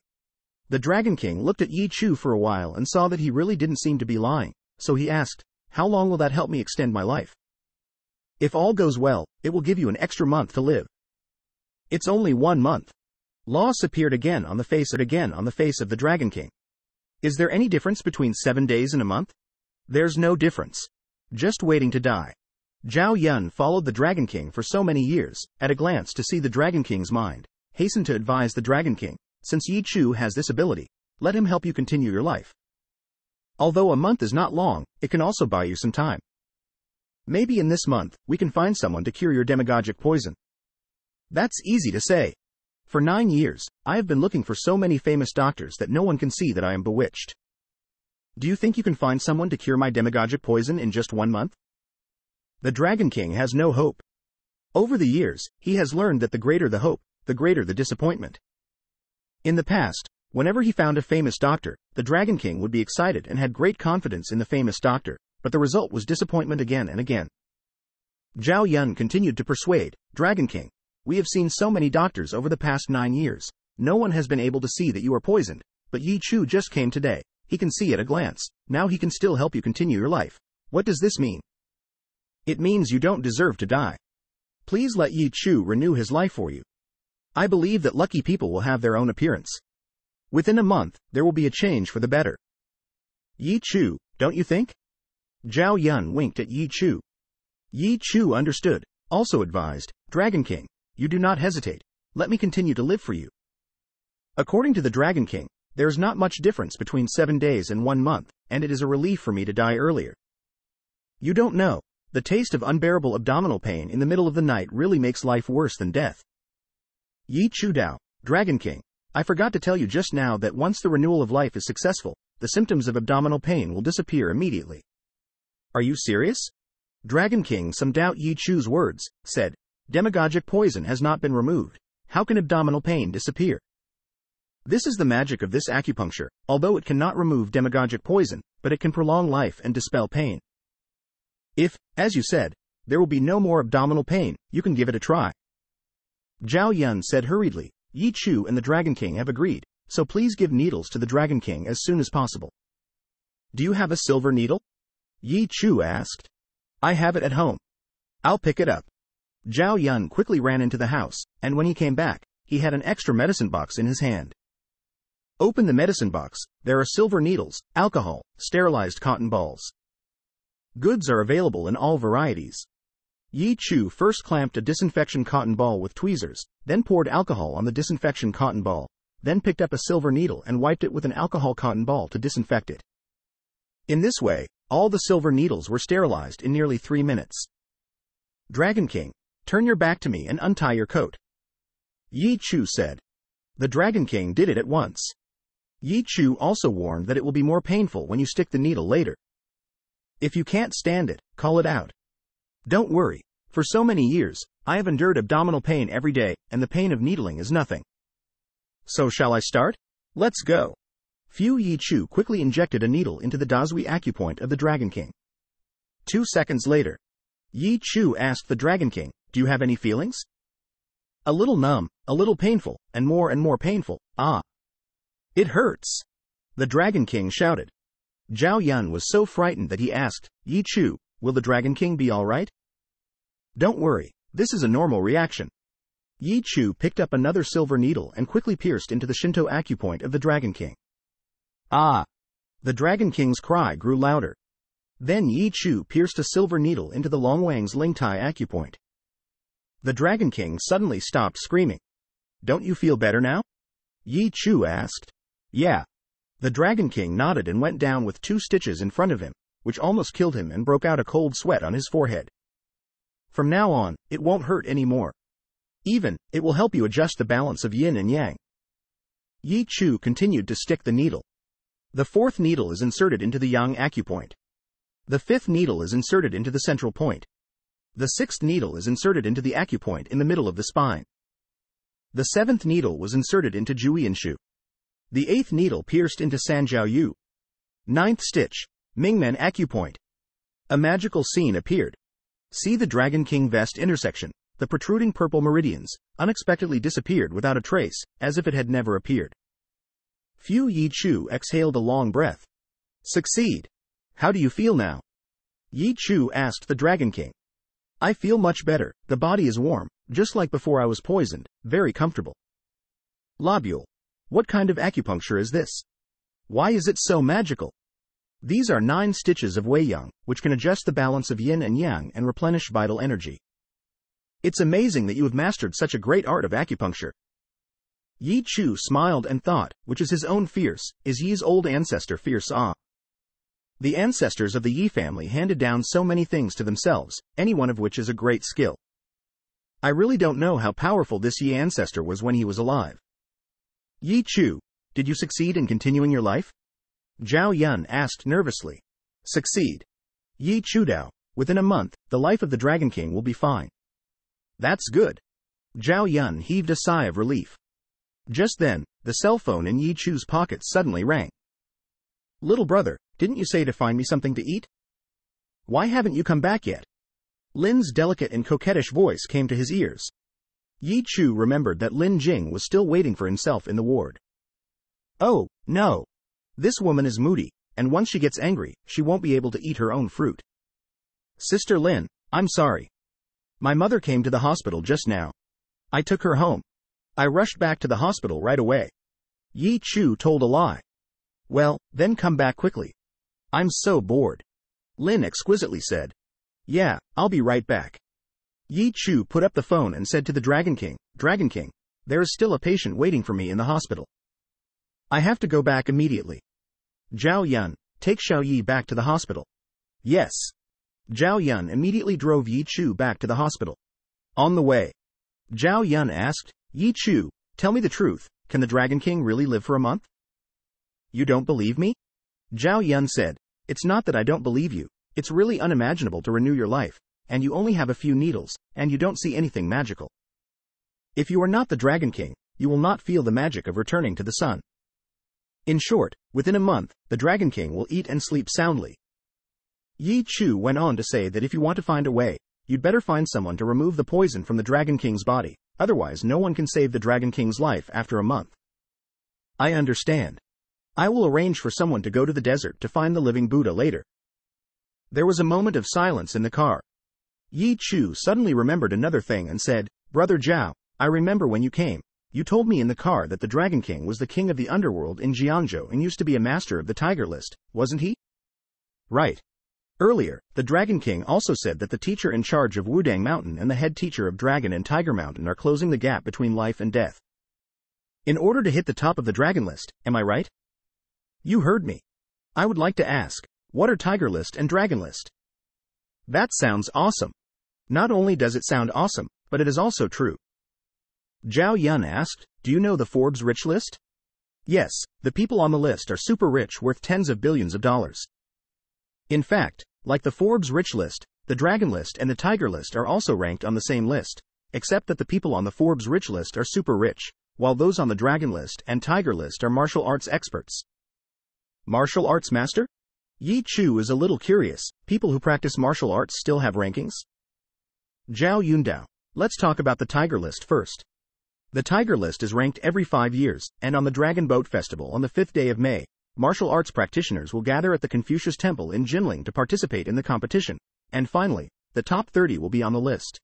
The Dragon King looked at Yi Chu for a while and saw that he really didn't seem to be lying, so he asked, How long will that help me extend my life? If all goes well, it will give you an extra month to live. It's only one month. Loss appeared again on the face and again on the face of the Dragon King. Is there any difference between seven days and a month? There's no difference. Just waiting to die. Zhao Yun followed the Dragon King for so many years, at a glance to see the Dragon King's mind, hastened to advise the Dragon King, since Yi Chu has this ability, let him help you continue your life. Although a month is not long, it can also buy you some time. Maybe in this month, we can find someone to cure your demagogic poison. That's easy to say. For nine years, I have been looking for so many famous doctors that no one can see that I am bewitched. Do you think you can find someone to cure my demagogic poison in just one month? The Dragon King has no hope. Over the years, he has learned that the greater the hope, the greater the disappointment. In the past, whenever he found a famous doctor, the Dragon King would be excited and had great confidence in the famous doctor, but the result was disappointment again and again. Zhao Yun continued to persuade, Dragon King, we have seen so many doctors over the past nine years. No one has been able to see that you are poisoned, but Yi Chu just came today. He can see at a glance. Now he can still help you continue your life. What does this mean? It means you don't deserve to die. Please let Yi Chu renew his life for you. I believe that lucky people will have their own appearance. Within a month, there will be a change for the better. Yi Chu, don't you think? Zhao Yun winked at Yi Chu. Yi Chu understood, also advised, Dragon King, you do not hesitate. Let me continue to live for you. According to the Dragon King, there is not much difference between seven days and one month, and it is a relief for me to die earlier. You don't know, the taste of unbearable abdominal pain in the middle of the night really makes life worse than death. Yi Chudao, Dragon King, I forgot to tell you just now that once the renewal of life is successful, the symptoms of abdominal pain will disappear immediately. Are you serious? Dragon King some doubt Yi Chu's words, said, Demagogic poison has not been removed. How can abdominal pain disappear? This is the magic of this acupuncture, although it cannot remove demagogic poison, but it can prolong life and dispel pain. If, as you said, there will be no more abdominal pain, you can give it a try. Zhao Yun said hurriedly, Yi Chu and the Dragon King have agreed, so please give needles to the Dragon King as soon as possible. Do you have a silver needle? Yi Chu asked. I have it at home. I'll pick it up. Zhao Yun quickly ran into the house, and when he came back, he had an extra medicine box in his hand. Open the medicine box, there are silver needles, alcohol, sterilized cotton balls. Goods are available in all varieties. Yi Chu first clamped a disinfection cotton ball with tweezers, then poured alcohol on the disinfection cotton ball, then picked up a silver needle and wiped it with an alcohol cotton ball to disinfect it. In this way, all the silver needles were sterilized in nearly three minutes. Dragon King, Turn your back to me and untie your coat. Yi Chu said. The Dragon King did it at once. Yi Chu also warned that it will be more painful when you stick the needle later. If you can't stand it, call it out. Don't worry. For so many years, I have endured abdominal pain every day, and the pain of needling is nothing. So shall I start? Let's go. Fu Yi Chu quickly injected a needle into the Dazhui acupoint of the Dragon King. Two seconds later, Yi Chu asked the Dragon King, do you have any feelings? A little numb, a little painful, and more and more painful. Ah. It hurts. The Dragon King shouted. Zhao Yun was so frightened that he asked, Yi Chu, will the Dragon King be alright? Don't worry, this is a normal reaction. Yi Chu picked up another silver needle and quickly pierced into the Shendao acupoint of the Dragon King. Ah! The Dragon King's cry grew louder. Then Yi Chu pierced a silver needle into the Longwang's Lingtai acupoint. The Dragon King suddenly stopped screaming. Don't you feel better now? Yi Chu asked. Yeah. The Dragon King nodded and went down with two stitches in front of him, which almost killed him and broke out a cold sweat on his forehead. From now on, it won't hurt any more. Even, it will help you adjust the balance of yin and yang. Yi Chu continued to stick the needle. The fourth needle is inserted into the yang acupoint. The fifth needle is inserted into the central point. The sixth needle is inserted into the acupoint in the middle of the spine. The seventh needle was inserted into Jueyinshu. The eighth needle pierced into Sanjiao Yu. Ninth stitch, Mingmen acupoint. A magical scene appeared. See the Dragon King vest intersection. The protruding purple meridians unexpectedly disappeared without a trace, as if it had never appeared. Fu Yi Chu exhaled a long breath. Succeed. How do you feel now? Yi Chu asked the Dragon King. I feel much better, the body is warm, just like before I was poisoned, very comfortable. Lobule. What kind of acupuncture is this? Why is it so magical? These are nine stitches of Wei Yang, which can adjust the balance of yin and yang and replenish vital energy. It's amazing that you have mastered such a great art of acupuncture. Yi Chu smiled and thought, which is his own fierce, is Yi's old ancestor fierce ah. The ancestors of the Yi family handed down so many things to themselves, any one of which is a great skill. I really don't know how powerful this Yi ancestor was when he was alive. Yi Chu, did you succeed in continuing your life? Zhao Yun asked nervously. Succeed. Yi Chudao, within a month, the life of the Dragon King will be fine. That's good. Zhao Yun heaved a sigh of relief. Just then, the cell phone in Yi Chu's pocket suddenly rang. Little brother, didn't you say to find me something to eat? Why haven't you come back yet? Lin's delicate and coquettish voice came to his ears. Yi Chu remembered that Lin Jing was still waiting for himself in the ward. Oh, no, this woman is moody, and once she gets angry, she won't be able to eat her own fruit. Sister Lin, I'm sorry. My mother came to the hospital just now. I took her home. I rushed back to the hospital right away. Yi Chu told a lie. Well, then come back quickly. I'm so bored. Lin exquisitely said. Yeah, I'll be right back. Yi Chu put up the phone and said to the Dragon King, Dragon King, there is still a patient waiting for me in the hospital. I have to go back immediately. Zhao Yun, take Xiao Yi back to the hospital. Yes. Zhao Yun immediately drove Yi Chu back to the hospital. On the way, Zhao Yun asked, Yi Chu, tell me the truth, can the Dragon King really live for a month? You don't believe me? Zhao Yun said, It's not that I don't believe you, it's really unimaginable to renew your life, and you only have a few needles, and you don't see anything magical. If you are not the Dragon King, you will not feel the magic of returning to the sun. In short, within a month, the Dragon King will eat and sleep soundly. Yi Chu went on to say that if you want to find a way, you'd better find someone to remove the poison from the Dragon King's body, otherwise no one can save the Dragon King's life after a month. I understand. I will arrange for someone to go to the desert to find the living Buddha later. There was a moment of silence in the car. Yi Chu suddenly remembered another thing and said, Brother Zhao, I remember when you came, you told me in the car that the Dragon King was the king of the underworld in Jiangzhou and used to be a master of the Tiger List, wasn't he? Right. Earlier, the Dragon King also said that the teacher in charge of Wudang Mountain and the head teacher of Dragon and Tiger Mountain are closing the gap between life and death. In order to hit the top of the Dragon List, am I right? You heard me. I would like to ask, what are Tiger List and Dragon List? That sounds awesome. Not only does it sound awesome, but it is also true. Zhao Yun asked, Do you know the Forbes rich list? Yes, the people on the list are super rich worth tens of billions of dollars. In fact, like the Forbes rich list, the Dragon list and the Tiger list are also ranked on the same list, except that the people on the Forbes rich list are super rich, while those on the Dragon list and Tiger list are martial arts experts. Martial arts master? Yi Chu is a little curious, people who practice martial arts still have rankings? Zhao Yundao. Let's talk about the Tiger list first. The Tiger List is ranked every five years, and on the Dragon Boat Festival on the fifth day of May, martial arts practitioners will gather at the Confucius Temple in Jinling to participate in the competition. And finally, the top 30 will be on the list.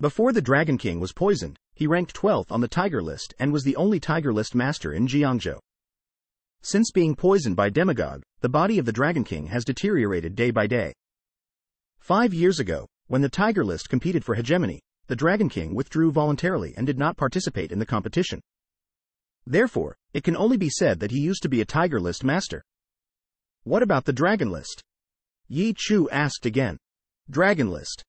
Before the Dragon King was poisoned, he ranked 12th on the Tiger List and was the only Tiger List master in Jiangzhou. Since being poisoned by Demagogue, the body of the Dragon King has deteriorated day by day. Five years ago, when the Tiger List competed for hegemony, the Dragon King withdrew voluntarily and did not participate in the competition. Therefore, it can only be said that he used to be a Tiger List master. What about the Dragon List? Yi Chu asked again. Dragon List.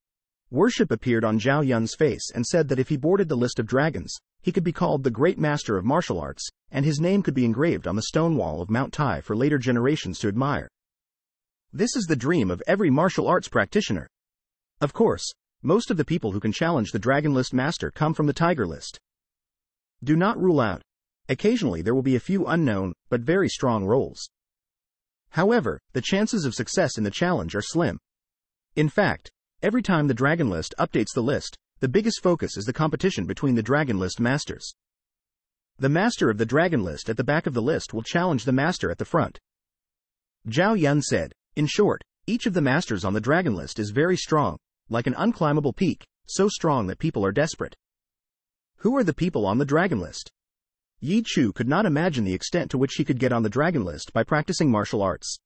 Worship appeared on Zhao Yun's face and said that if he boarded the list of dragons, he could be called the Great Master of Martial Arts, and his name could be engraved on the stone wall of Mount Tai for later generations to admire. This is the dream of every martial arts practitioner. Of course, most of the people who can challenge the Dragon List Master come from the Tiger List. Do not rule out. Occasionally there will be a few unknown, but very strong roles. However, the chances of success in the challenge are slim. In fact, every time the Dragon List updates the list, the biggest focus is the competition between the Dragon List Masters. The master of the Dragon List at the back of the list will challenge the master at the front. Zhao Yun said, in short, each of the masters on the Dragon List is very strong, like an unclimbable peak, so strong that people are desperate. Who are the people on the dragon list? Yi Chu could not imagine the extent to which he could get on the dragon list by practicing martial arts.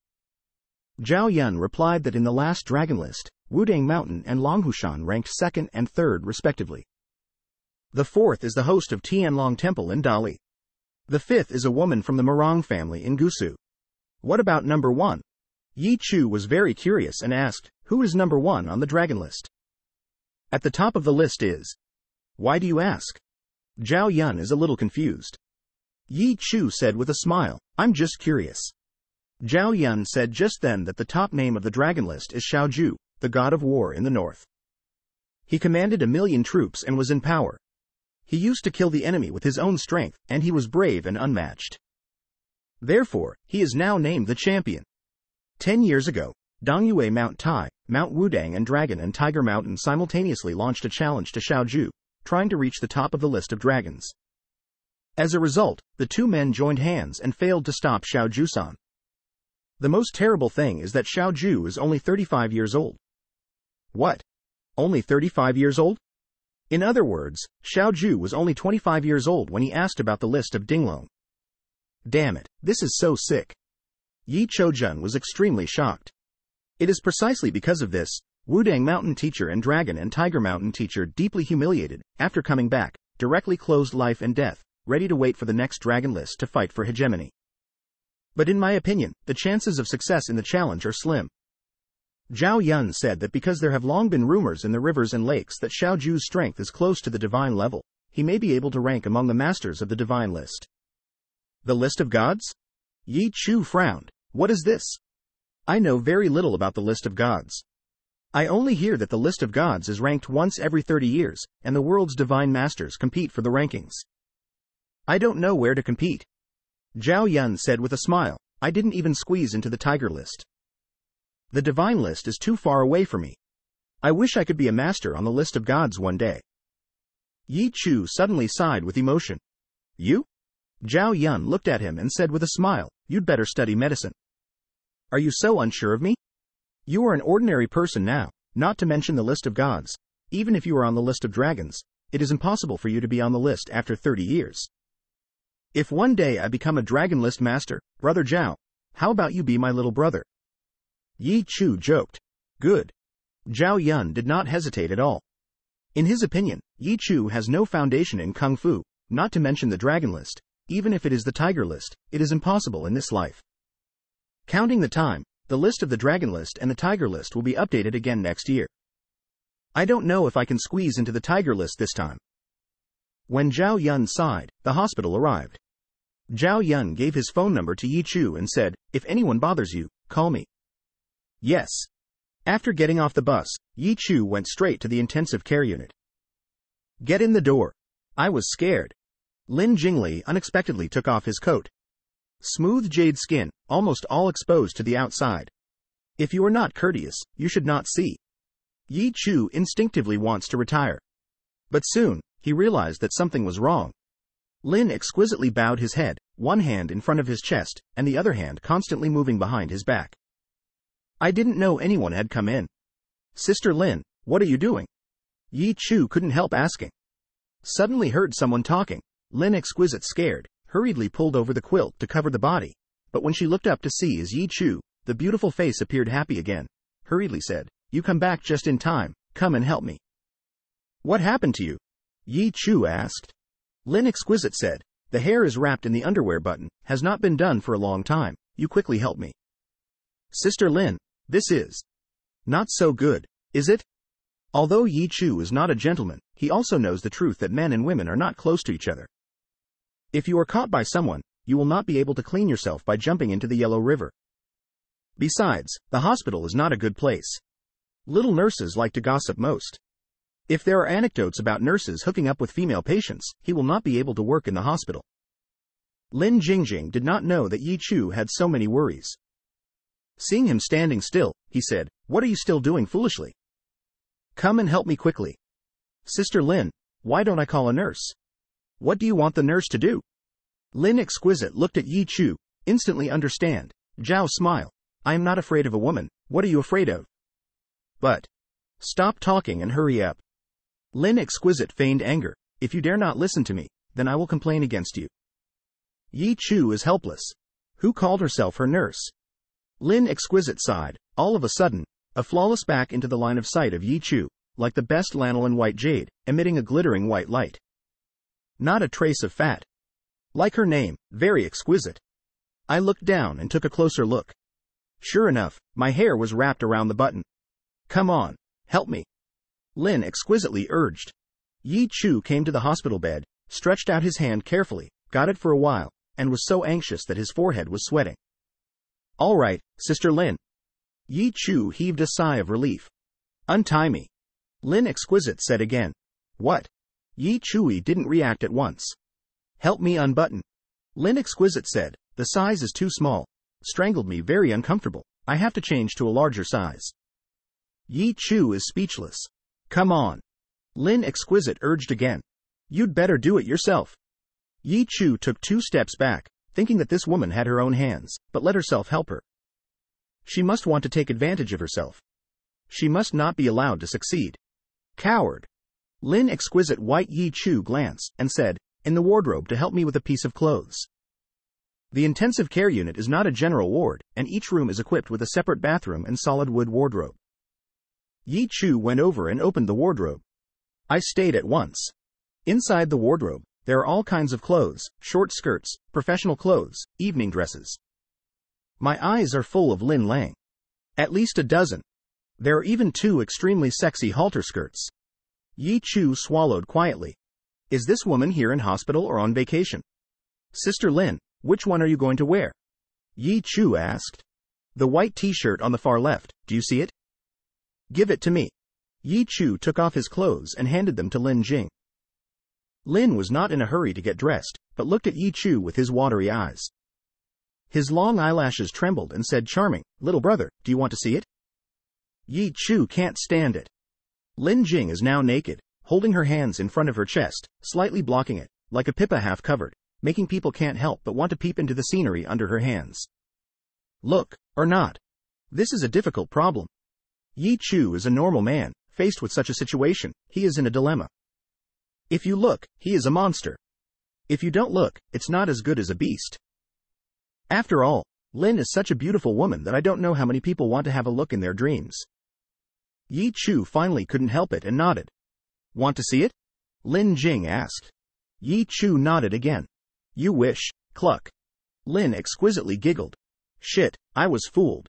Zhao Yun replied that in the last dragon list, Wudang Mountain and Longhushan ranked second and third respectively. The fourth is the host of Tianlong Temple in Dali. The fifth is a woman from the Murong family in Gusu. What about number one? Yi Chu was very curious and asked, Who is number one on the dragon list? At the top of the list is. Why do you ask? Zhao Yun is a little confused. Yi Chu said with a smile, I'm just curious. Zhao Yun said just then that the top name of the dragon list is Xiao Ju, the god of war in the north. He commanded a million troops and was in power, he used to kill the enemy with his own strength, and he was brave and unmatched. Therefore, he is now named the champion. Ten years ago, Dongyue Mount Tai, Mount Wudang and Dragon and Tiger Mountain simultaneously launched a challenge to Xiaoju, trying to reach the top of the list of dragons. As a result, the two men joined hands and failed to stop Xiao Jusan. The most terrible thing is that Xiao Ju is only 35 years old. What? Only 35 years old? In other words, Xiao Ju was only 25 years old when he asked about the list of Dinglong. Damn it, this is so sick. Yi Choujun was extremely shocked. It is precisely because of this, Wudang Mountain Teacher and Dragon and Tiger Mountain Teacher deeply humiliated, after coming back, directly closed life and death, ready to wait for the next dragon list to fight for hegemony. But in my opinion, the chances of success in the challenge are slim. Zhao Yun said that because there have long been rumors in the rivers and lakes that Xiao Ju's strength is close to the divine level, he may be able to rank among the masters of the divine list. The list of gods? Yi Chu frowned. What is this? I know very little about the list of gods. I only hear that the list of gods is ranked once every 30 years, and the world's divine masters compete for the rankings. I don't know where to compete. Zhao Yun said with a smile, I didn't even squeeze into the tiger list. The divine list is too far away for me. I wish I could be a master on the list of gods one day. Yi Chu suddenly sighed with emotion. You? Zhao Yun looked at him and said with a smile, You'd better study medicine. Are you so unsure of me? You are an ordinary person now, not to mention the list of gods. Even if you are on the list of dragons, it is impossible for you to be on the list after 30 years. If one day I become a dragon list master, brother Zhao, how about you be my little brother? Yi Chu joked. Good. Zhao Yun did not hesitate at all. In his opinion, Yi Chu has no foundation in Kung Fu, not to mention the Dragon List. Even if it is the Tiger List, it is impossible in this life. Counting the time, the list of the Dragon List and the Tiger List will be updated again next year. I don't know if I can squeeze into the Tiger List this time. When Zhao Yun sighed, the hospital arrived. Zhao Yun gave his phone number to Yi Chu and said, If anyone bothers you, call me. Yes. After getting off the bus, Yi Chu went straight to the intensive care unit. Get in the door. I was scared. Lin Jingli unexpectedly took off his coat. Smooth jade skin, almost all exposed to the outside. If you are not courteous, you should not see. Yi Chu instinctively wants to retire. But soon, he realized that something was wrong. Lin exquisitely bowed his head, one hand in front of his chest, and the other hand constantly moving behind his back. I didn't know anyone had come in. Sister Lin, what are you doing? Yi Chu couldn't help asking. Suddenly heard someone talking. Lin, exquisite scared, hurriedly pulled over the quilt to cover the body. But when she looked up to see is Yi Chu, the beautiful face appeared happy again. Hurriedly said, You come back just in time, come and help me. What happened to you? Yi Chu asked. Lin Exquisite said, The hair is wrapped in the underwear button, has not been done for a long time, you quickly help me. Sister Lin, this is not so good, is it? Although Yi Chu is not a gentleman, he also knows the truth that men and women are not close to each other. If you are caught by someone, you will not be able to clean yourself by jumping into the Yellow River. Besides, the hospital is not a good place. Little nurses like to gossip most. If there are anecdotes about nurses hooking up with female patients, he will not be able to work in the hospital. Lin Jingjing did not know that Yi Chu had so many worries. Seeing him standing still, he said, What are you still doing foolishly? Come and help me quickly. Sister Lin, why don't I call a nurse? What do you want the nurse to do? Lin Exquisite looked at Yi Chu, instantly understand. Zhao smile. I am not afraid of a woman, what are you afraid of? But. Stop talking and hurry up. Lin Exquisite feigned anger. If you dare not listen to me, then I will complain against you. Yi Chu is helpless. Who called herself her nurse? Lin Exquisite sighed. All of a sudden, a flawless back into the line of sight of Yi Chu, like the best lanolin white jade, emitting a glittering white light. Not a trace of fat. Like her name, very exquisite. I looked down and took a closer look. Sure enough, my hair was wrapped around the button. Come on, help me. Lin exquisitely urged. Yi Chu came to the hospital bed, stretched out his hand carefully, got it for a while, and was so anxious that his forehead was sweating. All right, Sister Lin. Yi Chu heaved a sigh of relief. Untie me. Lin Exquisite said again. What? Yi Chui didn't react at once. Help me unbutton. Lin Exquisite said, the size is too small. Strangled me very uncomfortable. I have to change to a larger size. Yi Chu is speechless. Come on. Lin Exquisite urged again. You'd better do it yourself. Yi Chu took two steps back, thinking that this woman had her own hands, but let herself help her. She must want to take advantage of herself. She must not be allowed to succeed. Coward. Lin exquisite white Yi Chu glanced and said, in the wardrobe to help me with a piece of clothes. The intensive care unit is not a general ward, and each room is equipped with a separate bathroom and solid wood wardrobe. Yi Chu went over and opened the wardrobe. I stayed at once. Inside the wardrobe, there are all kinds of clothes, short skirts, professional clothes, evening dresses. My eyes are full of Lin Lang. At least a dozen. There are even two extremely sexy halter skirts. Yi Chu swallowed quietly. Is this woman here in hospital or on vacation? Sister Lin, which one are you going to wear? Yi Chu asked. The white t-shirt on the far left, do you see it? Give it to me. Yi Chu took off his clothes and handed them to Lin Jing. Lin was not in a hurry to get dressed, but looked at Yi Chu with his watery eyes. His long eyelashes trembled and said charming, little brother, do you want to see it? Yi Chu can't stand it. Lin Jing is now naked, holding her hands in front of her chest, slightly blocking it, like a pipa half covered, making people can't help but want to peep into the scenery under her hands. Look, or not. This is a difficult problem. Yi Chu is a normal man, faced with such a situation, he is in a dilemma. If you look, he is a monster. If you don't look, it's not as good as a beast. After all, Lin is such a beautiful woman that I don't know how many people want to have a look in their dreams. Yi Chu finally couldn't help it and nodded. Want to see it? Lin Jing asked. Yi Chu nodded again. You wish, cluck. Lin exquisitely giggled. Shit, I was fooled.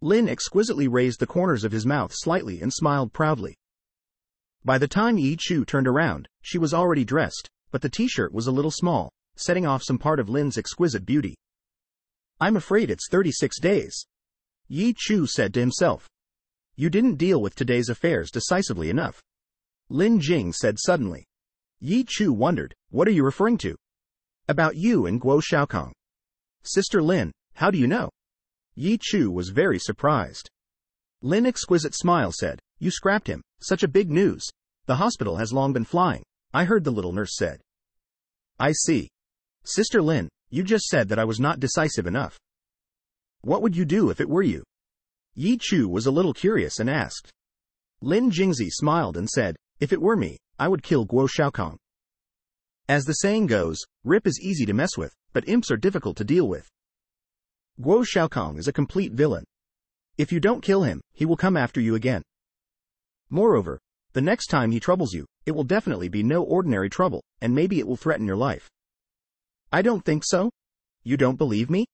Lin exquisitely raised the corners of his mouth slightly and smiled proudly. By the time Yi Chu turned around, she was already dressed, but the t-shirt was a little small, setting off some part of Lin's exquisite beauty. I'm afraid it's 36 days. Yi Chu said to himself. You didn't deal with today's affairs decisively enough. Lin Jing said suddenly. Yi Chu wondered, what are you referring to? About you and Guo Xiaokong. Sister Lin, how do you know? Yi Chu was very surprised. Lin Exquisite Smile said, You scrapped him, such a big news. The hospital has long been flying, I heard the little nurse said. I see. Sister Lin, you just said that I was not decisive enough. What would you do if it were you? Yi Chu was a little curious and asked. Lin Jingzi smiled and said, If it were me, I would kill Guo Xiaokong. As the saying goes, Rip is easy to mess with, but imps are difficult to deal with. Guo Xiaokong is a complete villain. If you don't kill him, he will come after you again. Moreover, the next time he troubles you, it will definitely be no ordinary trouble, and maybe it will threaten your life. I don't think so. You don't believe me?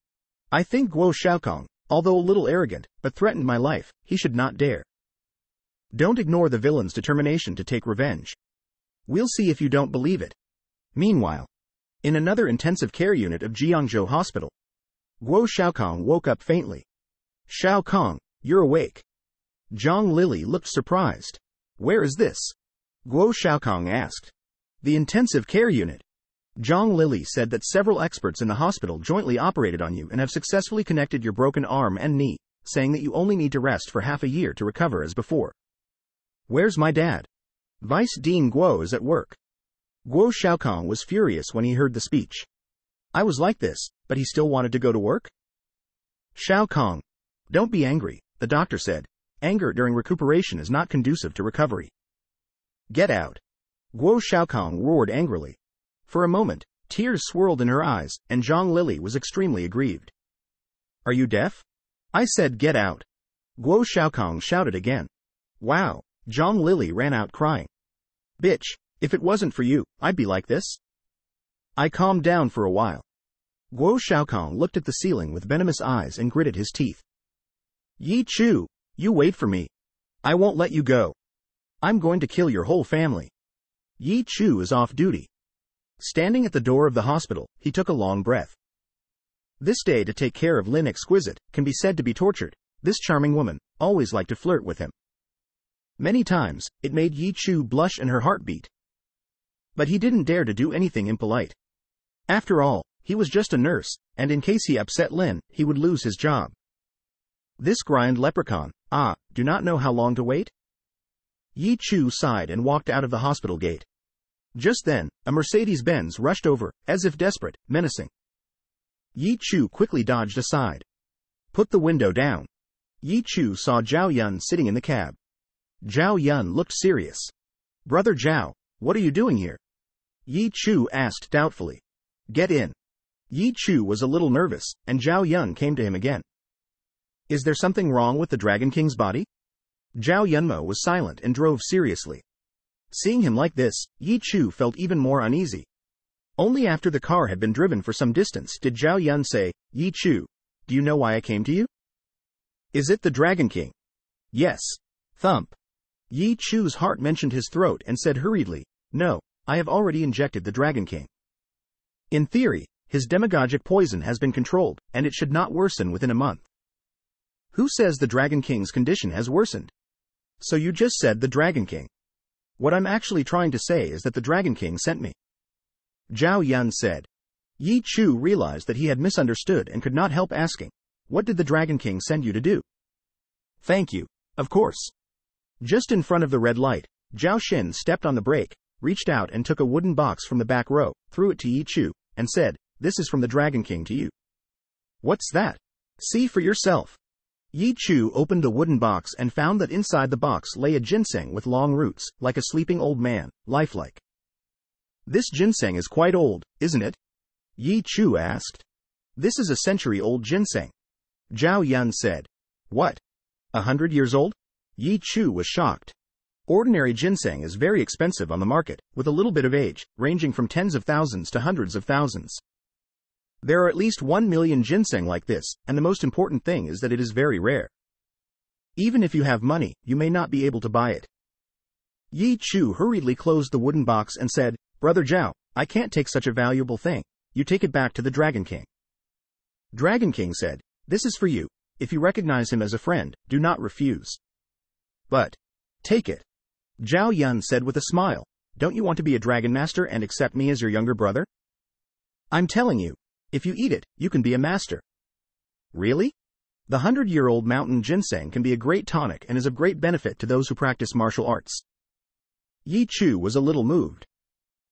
I think Guo Xiaokong, although a little arrogant, but threatened my life, he should not dare. Don't ignore the villain's determination to take revenge. We'll see if you don't believe it. Meanwhile, in another intensive care unit of Jiangzhou Hospital, Guo Xiaokong woke up faintly. Xiao Kong, you're awake. Zhang Lily looked surprised. Where is this? Guo Xiaokong asked. The intensive care unit. Zhang Lily said that several experts in the hospital jointly operated on you and have successfully connected your broken arm and knee, saying that you only need to rest for half a year to recover as before. Where's my dad? Vice Dean Guo is at work. Guo Xiaokong was furious when he heard the speech. I was like this, but he still wanted to go to work? Xiao Kong. Don't be angry, the doctor said. Anger during recuperation is not conducive to recovery. Get out. Guo Xiaokong roared angrily. For a moment, tears swirled in her eyes, and Zhang Lily was extremely aggrieved. Are you deaf? I said get out. Guo Xiaokong shouted again. Wow. Zhang Lily ran out crying. Bitch, if it wasn't for you, I'd be like this. I calmed down for a while. Guo Xiaokong looked at the ceiling with venomous eyes and gritted his teeth. Yi Chu, you wait for me. I won't let you go. I'm going to kill your whole family. Yi Chu is off duty. Standing at the door of the hospital, he took a long breath. This day to take care of Lin Exquisite can be said to be tortured. This charming woman always liked to flirt with him. Many times, it made Yi Chu blush and her heart beat. But he didn't dare to do anything impolite. After all, he was just a nurse, and in case he upset Lin, he would lose his job. This grind leprechaun, ah, do not know how long to wait? Yi Chu sighed and walked out of the hospital gate. Just then, a Mercedes-Benz rushed over, as if desperate, menacing. Yi Chu quickly dodged aside. Put the window down. Yi Chu saw Zhao Yun sitting in the cab. Zhao Yun looked serious. Brother Zhao, what are you doing here? Yi Chu asked doubtfully. Get in. Yi Chu was a little nervous, and Zhao Yun came to him again. Is there something wrong with the Dragon King's body? Zhao Yunmo was silent and drove seriously. Seeing him like this, Yi Chu felt even more uneasy. Only after the car had been driven for some distance did Zhao Yun say, Yi Chu, do you know why I came to you? Is it the Dragon King? Yes. Thump. Yi Chu's heart mentioned his throat and said hurriedly, No, I have already injected the Dragon King. In theory, his demagogic poison has been controlled, and it should not worsen within a month. Who says the Dragon King's condition has worsened? So you just said the Dragon King. What I'm actually trying to say is that the Dragon King sent me. Zhao Yun said. Yi Chu realized that he had misunderstood and could not help asking, What did the Dragon King send you to do? Thank you, of course. Just in front of the red light, Zhao Xin stepped on the brake, reached out and took a wooden box from the back row, threw it to Yi Chu, and said, This is from the Dragon King to you. What's that? See for yourself. Yi Chu opened a wooden box and found that inside the box lay a ginseng with long roots, like a sleeping old man, lifelike. This ginseng is quite old, isn't it? Yi Chu asked. This is a century-old ginseng. Zhao Yun said. What? A hundred years old? Yi Chu was shocked. Ordinary ginseng is very expensive on the market, with a little bit of age, ranging from tens of thousands to hundreds of thousands. There are at least 1 million ginseng like this, and the most important thing is that it is very rare. Even if you have money, you may not be able to buy it. Yi Chu hurriedly closed the wooden box and said, Brother Zhao, I can't take such a valuable thing. You take it back to the Dragon King. Dragon King said, This is for you. If you recognize him as a friend, do not refuse. But, take it. Zhao Yun said with a smile, Don't you want to be a Dragon Master and accept me as your younger brother? I'm telling you, if you eat it, you can be a master. Really? The hundred-year-old mountain ginseng can be a great tonic and is of great benefit to those who practice martial arts. Yi Chu was a little moved.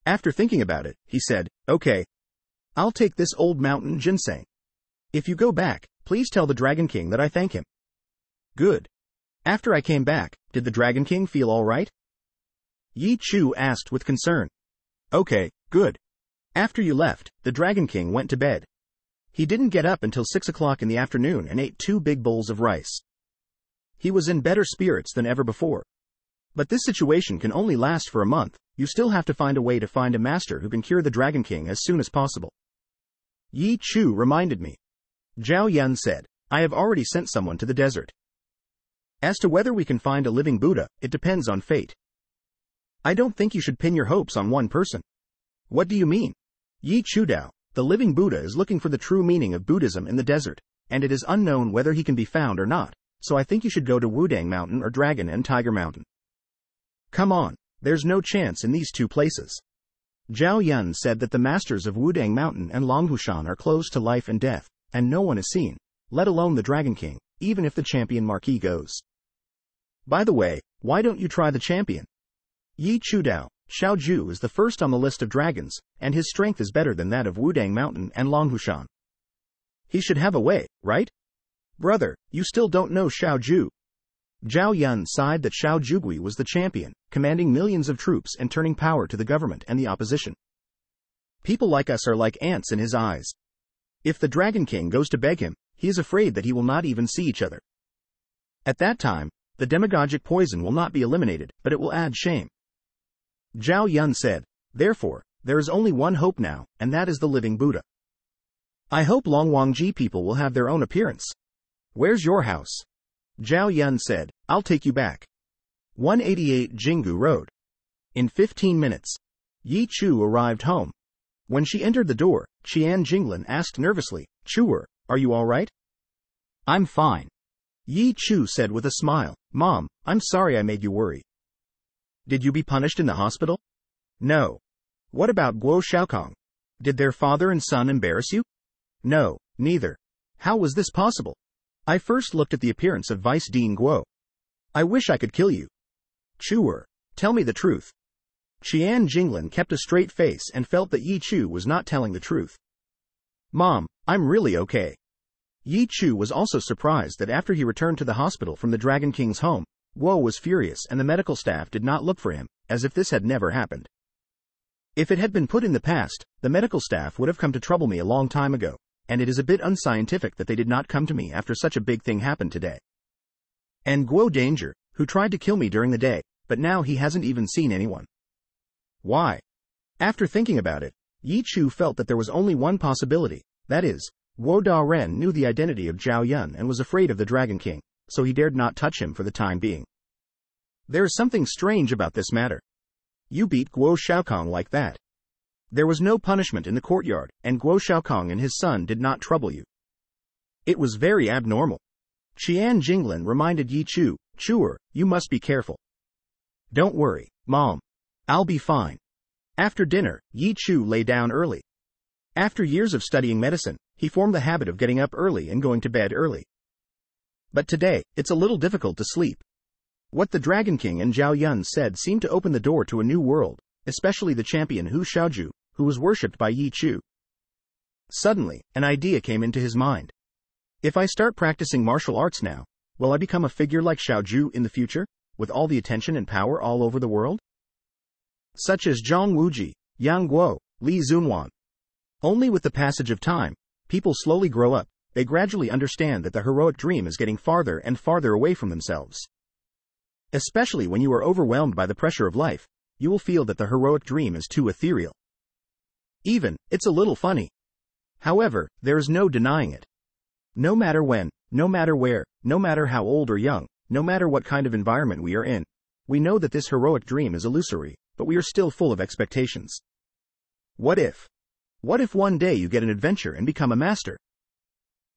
After thinking about it, he said, Okay. I'll take this old mountain ginseng. If you go back, please tell the Dragon King that I thank him. Good. After I came back, did the Dragon King feel all right? Yi Chu asked with concern. Okay, good. After you left, the Dragon King went to bed. He didn't get up until six o'clock in the afternoon and ate two big bowls of rice. He was in better spirits than ever before. But this situation can only last for a month, you still have to find a way to find a master who can cure the Dragon King as soon as possible. Yi Chu reminded me. Zhao Yun said, I have already sent someone to the desert. As to whether we can find a living Buddha, it depends on fate. I don't think you should pin your hopes on one person. What do you mean? Yi Chudao, the living Buddha is looking for the true meaning of Buddhism in the desert, and it is unknown whether he can be found or not, so I think you should go to Wudang Mountain or Dragon and Tiger Mountain. Come on, there's no chance in these two places. Zhao Yun said that the masters of Wudang Mountain and Longhushan are close to life and death, and no one is seen, let alone the Dragon King, even if the champion marquis goes. By the way, why don't you try the champion? Yi Chudao, Xiao Ju is the first on the list of dragons, and his strength is better than that of Wudang Mountain and Longhushan. He should have a way, right? Brother, you still don't know Xiao Ju. Zhao Yun sighed that Xiao Jugui was the champion, commanding millions of troops and turning power to the government and the opposition. People like us are like ants in his eyes. If the Dragon King goes to beg him, he is afraid that he will not even see each other. At that time, the demagogic poison will not be eliminated, but it will add shame. Zhao Yun said, Therefore, there is only one hope now, and that is the living Buddha. I hope Long Wangji people will have their own appearance. Where's your house? Zhao Yun said, I'll take you back. 188 Jinggu Road. In 15 minutes, Yi Chu arrived home. When she entered the door, Qian Jinglin asked nervously, Chuer, are you all right? I'm fine. Yi Chu said with a smile, Mom, I'm sorry I made you worry. Did you be punished in the hospital? No. What about Guo Xiaokong? Did their father and son embarrass you? No, neither. How was this possible? I first looked at the appearance of Vice Dean Guo. I wish I could kill you. Chuer, tell me the truth. Qian Jinglin kept a straight face and felt that Yi Chu was not telling the truth. Mom, I'm really okay. Yi Chu was also surprised that after he returned to the hospital from the Dragon King's home, Guo was furious and the medical staff did not look for him, as if this had never happened. If it had been put in the past, the medical staff would have come to trouble me a long time ago, and it is a bit unscientific that they did not come to me after such a big thing happened today. And Guo Danger, who tried to kill me during the day, but now he hasn't even seen anyone. Why? After thinking about it, Yi Chu felt that there was only one possibility, that is, Guo Da Ren knew the identity of Zhao Yun and was afraid of the Dragon King, so he dared not touch him for the time being. There is something strange about this matter. You beat Guo Xiaokong like that. There was no punishment in the courtyard, and Guo Xiaokong and his son did not trouble you. It was very abnormal. Qian Jinglin reminded Yi Chu, Chuer, you must be careful. Don't worry, Mom. I'll be fine. After dinner, Yi Chu lay down early. After years of studying medicine, he formed the habit of getting up early and going to bed early. But today, it's a little difficult to sleep. What the Dragon King and Zhao Yun said seemed to open the door to a new world, especially the champion Hu Xiaoju, who was worshipped by Yi Chu. Suddenly, an idea came into his mind. If I start practicing martial arts now, will I become a figure like Xiaoju in the future, with all the attention and power all over the world? such as Zhang Wuji, Yang Guo, Li Xunhuan. Only with the passage of time, people slowly grow up, they gradually understand that the heroic dream is getting farther and farther away from themselves. Especially when you are overwhelmed by the pressure of life, you will feel that the heroic dream is too ethereal. Even, it's a little funny. However, there is no denying it. No matter when, no matter where, no matter how old or young, no matter what kind of environment we are in, we know that this heroic dream is illusory, but we are still full of expectations. What if? What if one day you get an adventure and become a master?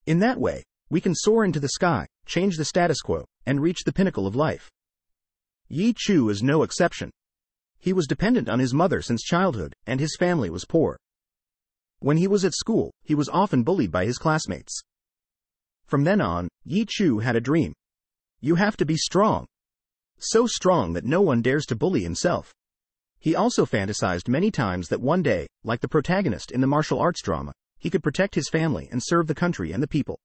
In that way, we can soar into the sky, change the status quo, and reach the pinnacle of life. Yi Chu is no exception. He was dependent on his mother since childhood, and his family was poor. When he was at school, he was often bullied by his classmates. From then on, Yi Chu had a dream. You have to be strong. So strong that no one dares to bully himself. He also fantasized many times that one day, like the protagonist in the martial arts drama, he could protect his family and serve the country and the people.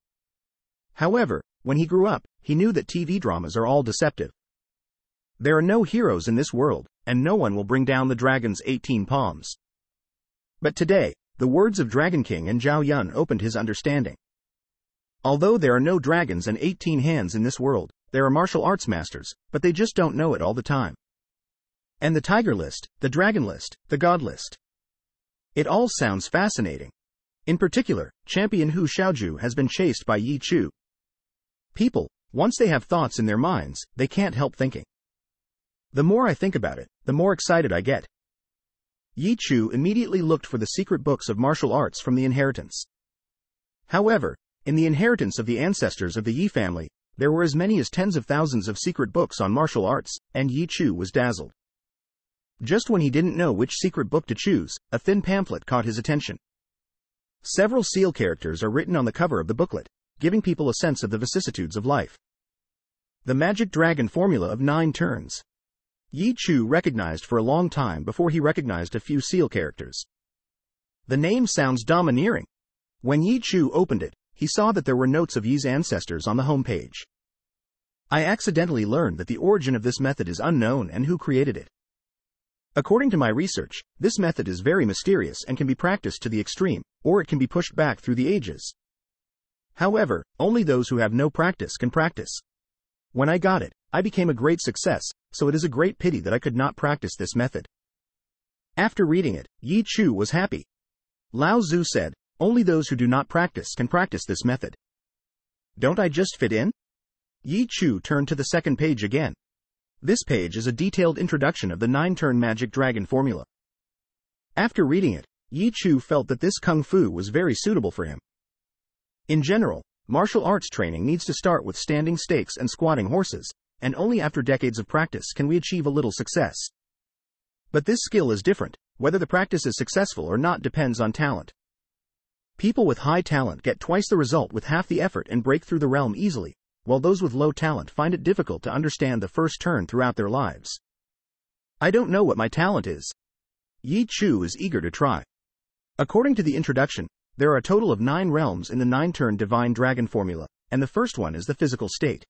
However, when he grew up, he knew that TV dramas are all deceptive. There are no heroes in this world, and no one will bring down the dragon's 18 palms. But today, the words of Dragon King and Zhao Yun opened his understanding. Although there are no dragons and 18 hands in this world, there are martial arts masters, but they just don't know it all the time and the tiger list, the dragon list, the god list. It all sounds fascinating. In particular, champion Hu Xiaoju has been chased by Yi Chu. People, once they have thoughts in their minds, they can't help thinking. The more I think about it, the more excited I get. Yi Chu immediately looked for the secret books of martial arts from the inheritance. However, in the inheritance of the ancestors of the Yi family, there were as many as tens of thousands of secret books on martial arts, and Yi Chu was dazzled. Just when he didn't know which secret book to choose, a thin pamphlet caught his attention. Several seal characters are written on the cover of the booklet, giving people a sense of the vicissitudes of life. The Magic Dragon Formula of Nine Turns. Yi Chu recognized for a long time before he recognized a few seal characters. The name sounds domineering. When Yi Chu opened it, he saw that there were notes of Yi's ancestors on the home page. I accidentally learned that the origin of this method is unknown and who created it. According to my research, this method is very mysterious and can be practiced to the extreme, or it can be pushed back through the ages. However, only those who have no practice can practice. When I got it, I became a great success, so it is a great pity that I could not practice this method. After reading it, Yi Chu was happy. Lao Tzu said, only those who do not practice can practice this method. Don't I just fit in? Yi Chu turned to the second page again. This page is a detailed introduction of the nine-turn magic dragon formula. After reading it, Yi Chu felt that this kung fu was very suitable for him. In general, martial arts training needs to start with standing stakes and squatting horses, and only after decades of practice can we achieve a little success. But this skill is different, whether the practice is successful or not depends on talent. People with high talent get twice the result with half the effort and break through the realm easily, while those with low talent find it difficult to understand the first turn throughout their lives. I don't know what my talent is. Yi Chu is eager to try. According to the introduction, there are a total of nine realms in the nine turn divine dragon formula, and the first one is the physical state.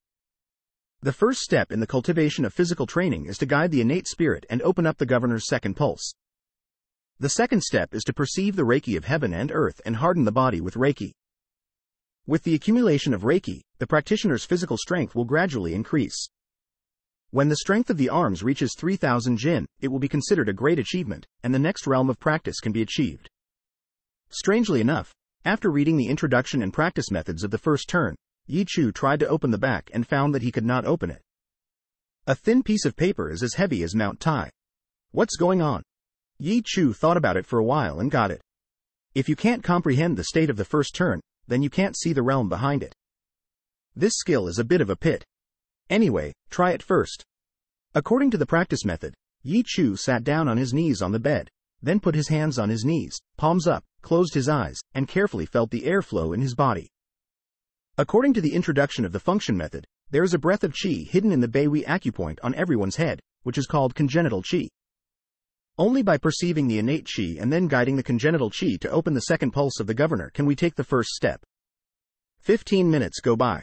The first step in the cultivation of physical training is to guide the innate spirit and open up the governor's second pulse. The second step is to perceive the Reiki of heaven and earth and harden the body with Reiki. With the accumulation of Reiki, the practitioner's physical strength will gradually increase. When the strength of the arms reaches 3000 Jin, it will be considered a great achievement, and the next realm of practice can be achieved. Strangely enough, after reading the introduction and practice methods of the first turn, Yi Chu tried to open the back and found that he could not open it. A thin piece of paper is as heavy as Mount Tai. What's going on? Yi Chu thought about it for a while and got it. If you can't comprehend the state of the first turn, then you can't see the realm behind it. This skill is a bit of a pit. Anyway, try it first. According to the practice method, Yi Chu sat down on his knees on the bed, then put his hands on his knees, palms up, closed his eyes, and carefully felt the airflow in his body. According to the introduction of the function method, there is a breath of qi hidden in the Baihui acupoint on everyone's head, which is called congenital qi. Only by perceiving the innate qi and then guiding the congenital qi to open the second pulse of the governor can we take the first step. Fifteen minutes go by.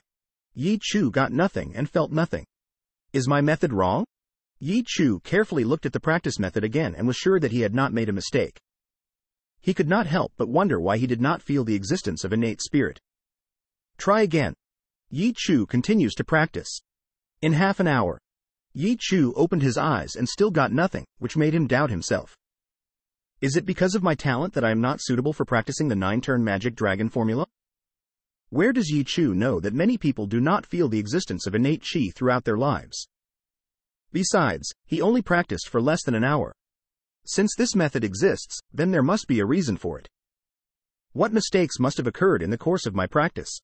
Yi Chu got nothing and felt nothing. Is my method wrong? Yi Chu carefully looked at the practice method again and was sure that he had not made a mistake. He could not help but wonder why he did not feel the existence of innate spirit. Try again. Yi Chu continues to practice. In half an hour, Yi Chu opened his eyes and still got nothing, which made him doubt himself. Is it because of my talent that I am not suitable for practicing the nine-turn magic dragon formula? Where does Yi Chu know that many people do not feel the existence of innate qi throughout their lives? Besides, he only practiced for less than an hour. Since this method exists, then there must be a reason for it. What mistakes must have occurred in the course of my practice?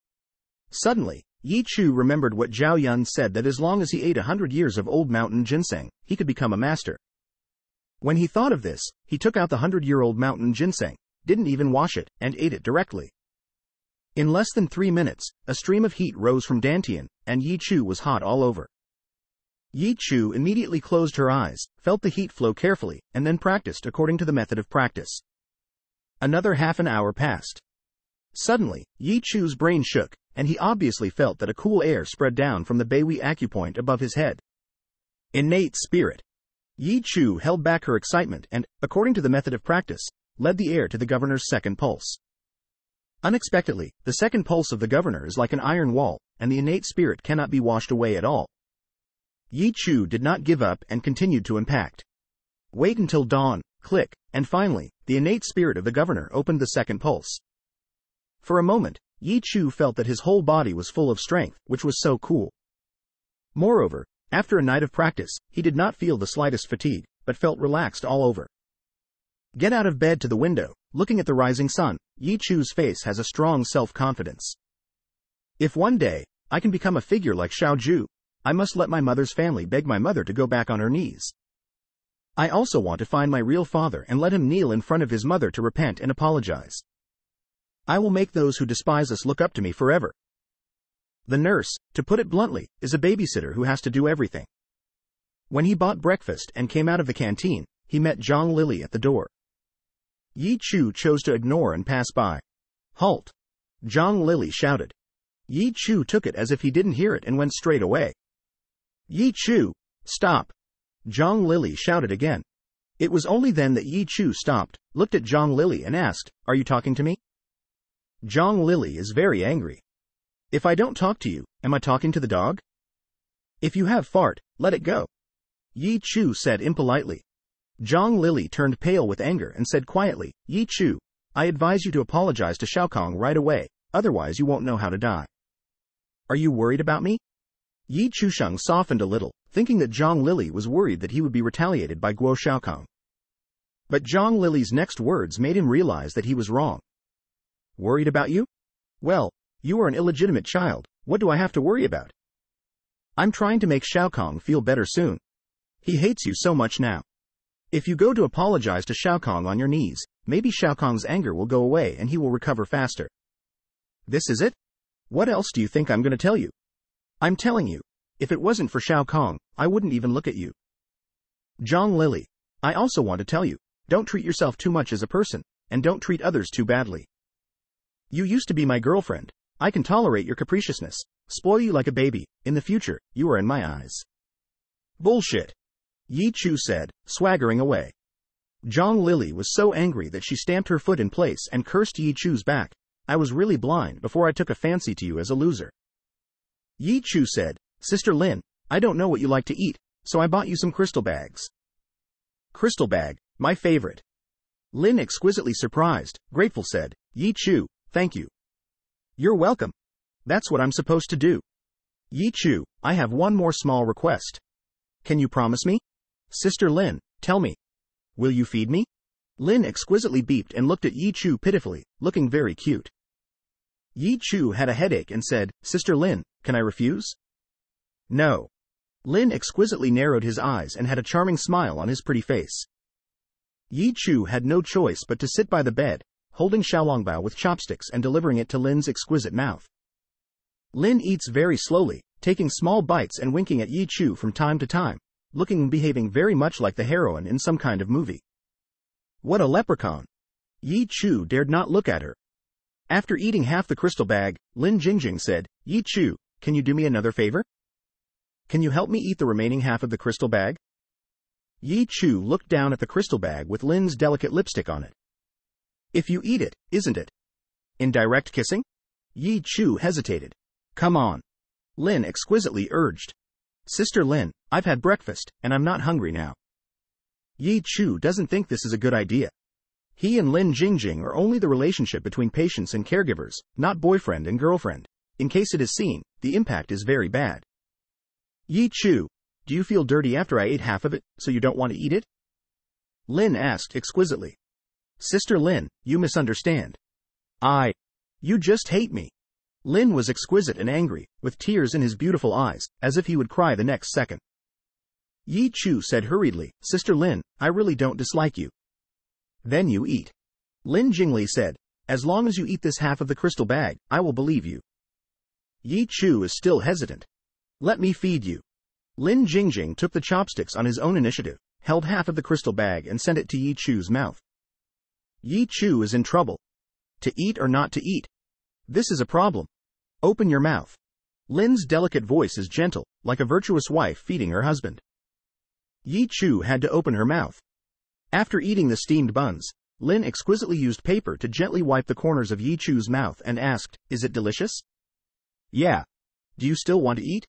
Suddenly, Yi Chu remembered what Zhao Yun said that as long as he ate a hundred years of old mountain ginseng, he could become a master. When he thought of this, he took out the hundred-year-old mountain ginseng, didn't even wash it, and ate it directly. In less than three minutes, a stream of heat rose from Dantian, and Yi Chu was hot all over. Yi Chu immediately closed her eyes, felt the heat flow carefully, and then practiced according to the method of practice. Another half an hour passed. Suddenly, Yi Chu's brain shook, and he obviously felt that a cool air spread down from the Baihui acupoint above his head. Innate spirit. Yi Chu held back her excitement and, according to the method of practice, led the air to the governor's second pulse. Unexpectedly, the second pulse of the governor is like an iron wall, and the innate spirit cannot be washed away at all. Yi Chu did not give up and continued to impact. Wait until dawn, click, and finally, the innate spirit of the governor opened the second pulse. For a moment, Yi Chu felt that his whole body was full of strength, which was so cool. Moreover, after a night of practice, he did not feel the slightest fatigue, but felt relaxed all over. Get out of bed to the window, looking at the rising sun, Yi Chu's face has a strong self-confidence. If one day, I can become a figure like Xiao Ju, I must let my mother's family beg my mother to go back on her knees. I also want to find my real father and let him kneel in front of his mother to repent and apologize. I will make those who despise us look up to me forever. The nurse, to put it bluntly, is a babysitter who has to do everything. When he bought breakfast and came out of the canteen, he met Zhang Lily at the door. Yi Chu chose to ignore and pass by. Halt! Zhang Lily shouted. Yi Chu took it as if he didn't hear it and went straight away. Yi Chu, stop! Zhang Lili shouted again. It was only then that Yi Chu stopped, looked at Zhang Lili and asked, Are you talking to me? Zhang Lili is very angry. If I don't talk to you, am I talking to the dog? If you have fart, let it go. Yi Chu said impolitely. Zhang Lili turned pale with anger and said quietly, Yi Chu, I advise you to apologize to Xiaokong right away, otherwise you won't know how to die. Are you worried about me? Yi Chusheng softened a little, thinking that Zhang Lili was worried that he would be retaliated by Guo Xiaokong. But Zhang Lili's next words made him realize that he was wrong. Worried about you? Well, you are an illegitimate child, what do I have to worry about? I'm trying to make Xiaokong feel better soon. He hates you so much now. If you go to apologize to Xiaokong on your knees, maybe Xiaokong's anger will go away and he will recover faster. This is it? What else do you think I'm going to tell you? I'm telling you, if it wasn't for Shao Xiaokong, I wouldn't even look at you. Zhang Lily, I also want to tell you, don't treat yourself too much as a person, and don't treat others too badly. You used to be my girlfriend. I can tolerate your capriciousness, spoil you like a baby. In the future, you are in my eyes. Bullshit. Yi Chu said, swaggering away. Zhang Lily was so angry that she stamped her foot in place and cursed Yi Chu's back. I was really blind before I took a fancy to you as a loser. Yi Chu said, Sister Lin, I don't know what you like to eat, so I bought you some crystal bags. Crystal bag, my favorite. Lin exquisitely surprised, grateful said, Yi Chu, thank you. You're welcome. That's what I'm supposed to do. Yi Chu, I have one more small request. Can you promise me? Sister Lin, tell me. Will you feed me? Lin exquisitely beeped and looked at Yi Chu pitifully, looking very cute. Yi Chu had a headache and said, Sister Lin, can I refuse? No. Lin exquisitely narrowed his eyes and had a charming smile on his pretty face. Yi Chu had no choice but to sit by the bed, holding Xiaolongbao with chopsticks and delivering it to Lin's exquisite mouth. Lin eats very slowly, taking small bites and winking at Yi Chu from time to time, looking and behaving very much like the heroine in some kind of movie. What a leprechaun! Yi Chu dared not look at her. After eating half the crystal bag, Lin Jingjing said, Yi Chu, can you do me another favor? Can you help me eat the remaining half of the crystal bag? Yi Chu looked down at the crystal bag with Lin's delicate lipstick on it. If you eat it, isn't it? Indirect kissing? Yi Chu hesitated. Come on. Lin exquisitely urged. Sister Lin, I've had breakfast, and I'm not hungry now. Yi Chu doesn't think this is a good idea. He and Lin Jingjing are only the relationship between patients and caregivers, not boyfriend and girlfriend. In case it is seen, the impact is very bad. Yi Chu, do you feel dirty after I ate half of it, so you don't want to eat it? Lin asked exquisitely. Sister Lin, you misunderstand. I. You just hate me. Lin was exquisite and angry, with tears in his beautiful eyes, as if he would cry the next second. Yi Chu said hurriedly, Sister Lin, I really don't dislike you. Then you eat. Lin Jingli said, As long as you eat this half of the crystal bag, I will believe you. Yi Chu is still hesitant. Let me feed you. Lin Jingjing took the chopsticks on his own initiative, held half of the crystal bag and sent it to Yi Chu's mouth. Yi Chu is in trouble. To eat or not to eat? This is a problem. Open your mouth. Lin's delicate voice is gentle, like a virtuous wife feeding her husband. Yi Chu had to open her mouth. After eating the steamed buns, Lin exquisitely used paper to gently wipe the corners of Yi Chu's mouth and asked, Is it delicious? Yeah. Do you still want to eat?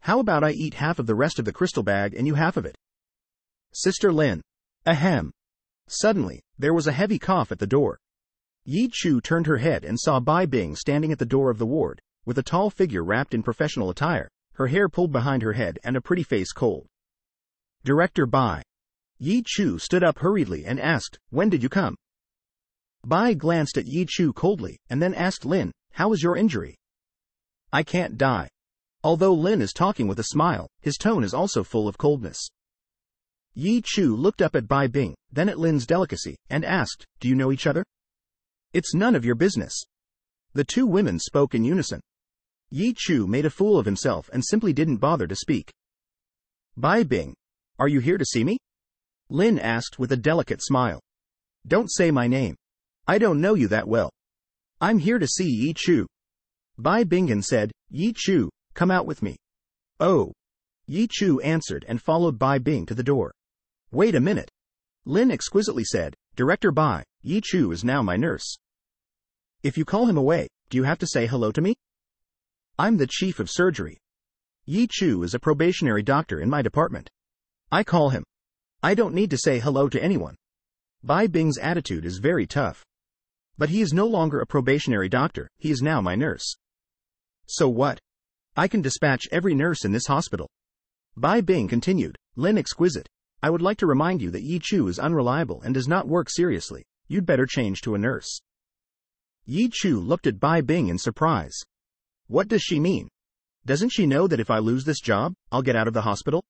How about I eat half of the rest of the crystal bag and you half of it? Sister Lin. Ahem. Suddenly, there was a heavy cough at the door. Yi Chu turned her head and saw Bai Bing standing at the door of the ward, with a tall figure wrapped in professional attire, her hair pulled behind her head and a pretty face cold. Director Bai. Yi Chu stood up hurriedly and asked, When did you come? Bai glanced at Yi Chu coldly and then asked Lin, How is your injury? I can't die. Although Lin is talking with a smile, his tone is also full of coldness. Yi Chu looked up at Bai Bing, then at Lin's delicacy, and asked, Do you know each other? It's none of your business. The two women spoke in unison. Yi Chu made a fool of himself and simply didn't bother to speak. Bai Bing, are you here to see me? Lin asked with a delicate smile. Don't say my name. I don't know you that well. I'm here to see Yi Chu. Bai Bingen said, Yi Chu, Come out with me. Oh. Yi Chu answered and followed Bai Bing to the door. Wait a minute. Lin exquisitely said, Director Bai, Yi Chu is now my nurse. If you call him away, do you have to say hello to me? I'm the chief of surgery. Yi Chu is a probationary doctor in my department. I call him. I don't need to say hello to anyone. Bai Bing's attitude is very tough. But he is no longer a probationary doctor, he is now my nurse. So what? I can dispatch every nurse in this hospital. Bai Bing continued, Lin Exquisite. I would like to remind you that Yi Chu is unreliable and does not work seriously. You'd better change to a nurse. Yi Chu looked at Bai Bing in surprise. What does she mean? Doesn't she know that if I lose this job, I'll get out of the hospital?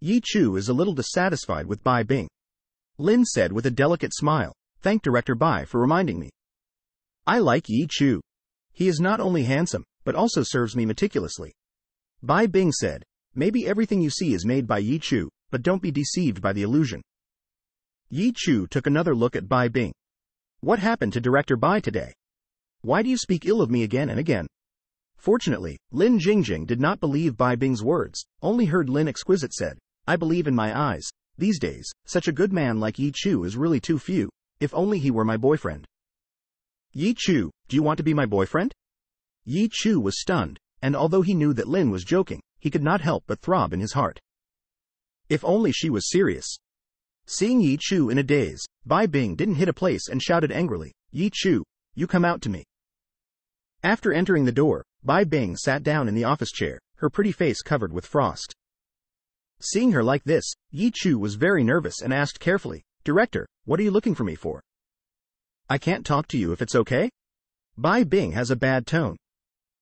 Yi Chu is a little dissatisfied with Bai Bing. Lin said with a delicate smile, Thank Director Bai for reminding me. I like Yi Chu. He is not only handsome, but also serves me meticulously. Bai Bing said, Maybe everything you see is made by Yi Chu, but don't be deceived by the illusion. Yi Chu took another look at Bai Bing. What happened to Director Bai today? Why do you speak ill of me again and again? Fortunately, Lin Jingjing did not believe Bai Bing's words, only heard Lin Exquisite said, I believe in my eyes. These days, such a good man like Yi Chu is really too few, if only he were my boyfriend. Yi Chu, do you want to be my boyfriend? Yi Chu was stunned, and although he knew that Lin was joking, he could not help but throb in his heart. If only she was serious. Seeing Yi Chu in a daze, Bai Bing didn't hit a place and shouted angrily, Yi Chu, you come out to me. After entering the door, Bai Bing sat down in the office chair, her pretty face covered with frost. Seeing her like this, Yi Chu was very nervous and asked carefully, Director, what are you looking for me for? I can't talk to you if it's okay? Bai Bing has a bad tone.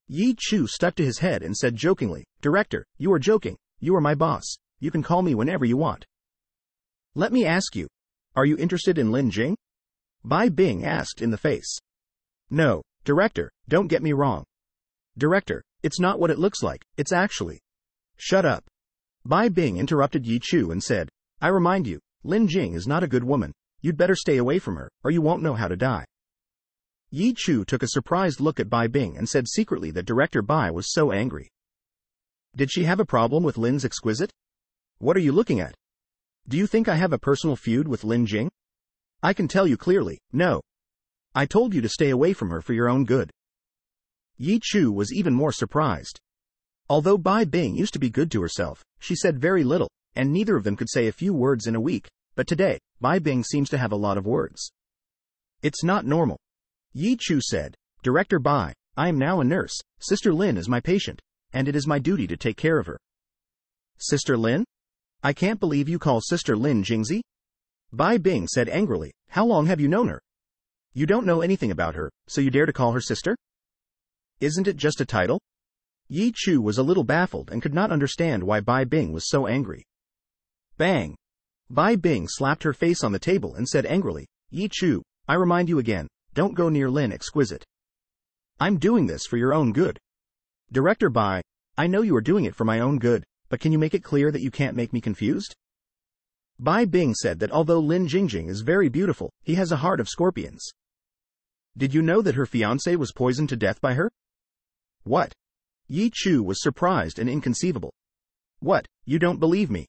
Yi Chu stuck to his head and said jokingly, Director, you are joking, you are my boss, you can call me whenever you want. Let me ask you, are you interested in Lin Jing? Bai Bing asked in the face. No, Director, don't get me wrong. Director, it's not what it looks like, it's actually. Shut up. Bai Bing interrupted Yi Chu and said, I remind you, Lin Jing is not a good woman, you'd better stay away from her, or you won't know how to die. Yi Chu took a surprised look at Bai Bing and said secretly that Director Bai was so angry. Did she have a problem with Lin's exquisite? What are you looking at? Do you think I have a personal feud with Lin Jing? I can tell you clearly, no. I told you to stay away from her for your own good. Yi Chu was even more surprised. Although Bai Bing used to be good to herself, she said very little, and neither of them could say a few words in a week, but today, Bai Bing seems to have a lot of words. It's not normal. Yi Chu said, Director Bai, I am now a nurse, Sister Lin is my patient, and it is my duty to take care of her. Sister Lin? I can't believe you call Sister Lin Jingzi? Bai Bing said angrily, How long have you known her? You don't know anything about her, so you dare to call her sister? Isn't it just a title? Yi Chu was a little baffled and could not understand why Bai Bing was so angry. Bang! Bai Bing slapped her face on the table and said angrily, Yi Chu, I remind you again, don't go near Lin Exquisite. I'm doing this for your own good. Director Bai, I know you are doing it for my own good, but can you make it clear that you can't make me confused? Bai Bing said that although Lin Jingjing is very beautiful, he has a heart of scorpions. Did you know that her fiancé was poisoned to death by her? What? Yi Chu was surprised and inconceivable. What, you don't believe me?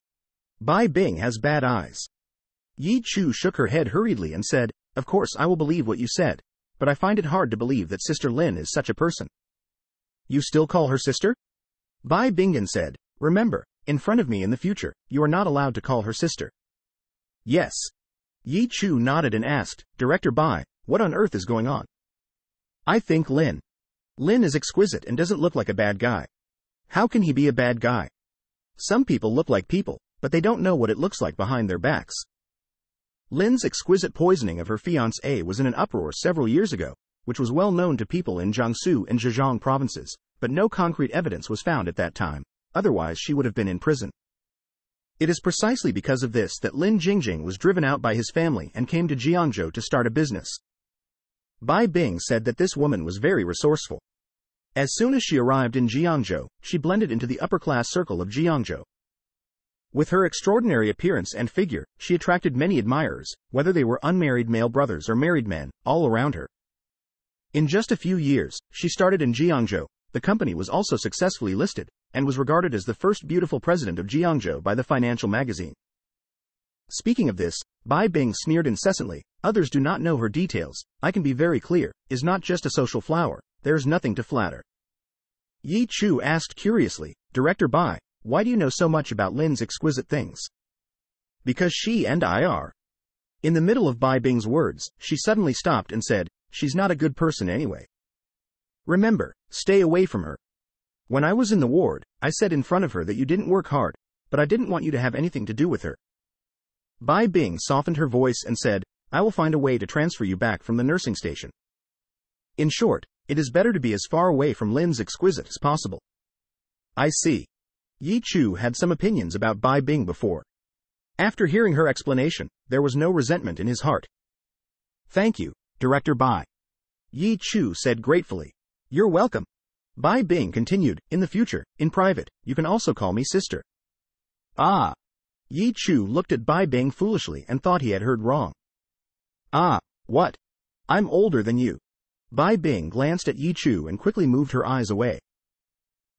Bai Bing has bad eyes. Yi Chu shook her head hurriedly and said, Of course I will believe what you said, but I find it hard to believe that Sister Lin is such a person. You still call her sister? Bai Bingen said, Remember, in front of me in the future, you are not allowed to call her sister. Yes. Yi Chu nodded and asked, Director Bai, what on earth is going on? I think Lin, Lin is exquisite and doesn't look like a bad guy. How can he be a bad guy? Some people look like people, but they don't know what it looks like behind their backs. Lin's exquisite poisoning of her fiancé was in an uproar several years ago, which was well known to people in Jiangsu and Zhejiang provinces, but no concrete evidence was found at that time, otherwise she would have been in prison. It is precisely because of this that Lin Jingjing was driven out by his family and came to Jiangzhou to start a business. Bai Bing said that this woman was very resourceful. As soon as she arrived in Jiangzhou, she blended into the upper-class circle of Jiangzhou. With her extraordinary appearance and figure, she attracted many admirers, whether they were unmarried male brothers or married men, all around her. In just a few years, she started in Jiangzhou. The company was also successfully listed, and was regarded as the first beautiful president of Jiangzhou by the financial magazine. Speaking of this, Bai Bing sneered incessantly, others do not know her details, I can be very clear, is not just a social flower, there is nothing to flatter. Yi Chu asked curiously, Director Bai, why do you know so much about Lin's exquisite things? Because she and I are. In the middle of Bai Bing's words, she suddenly stopped and said, She's not a good person anyway. Remember, stay away from her. When I was in the ward, I said in front of her that you didn't work hard, but I didn't want you to have anything to do with her. Bai Bing softened her voice and said, I will find a way to transfer you back from the nursing station. In short, it is better to be as far away from Lin's exquisite as possible. I see. Yi Chu had some opinions about Bai Bing before. After hearing her explanation, there was no resentment in his heart. Thank you, Director Bai. Yi Chu said gratefully. You're welcome. Bai Bing continued, In the future, in private, you can also call me sister. Ah. Yi Chu looked at Bai Bing foolishly and thought he had heard wrong. Ah, what? I'm older than you. Bai Bing glanced at Yi Chu and quickly moved her eyes away.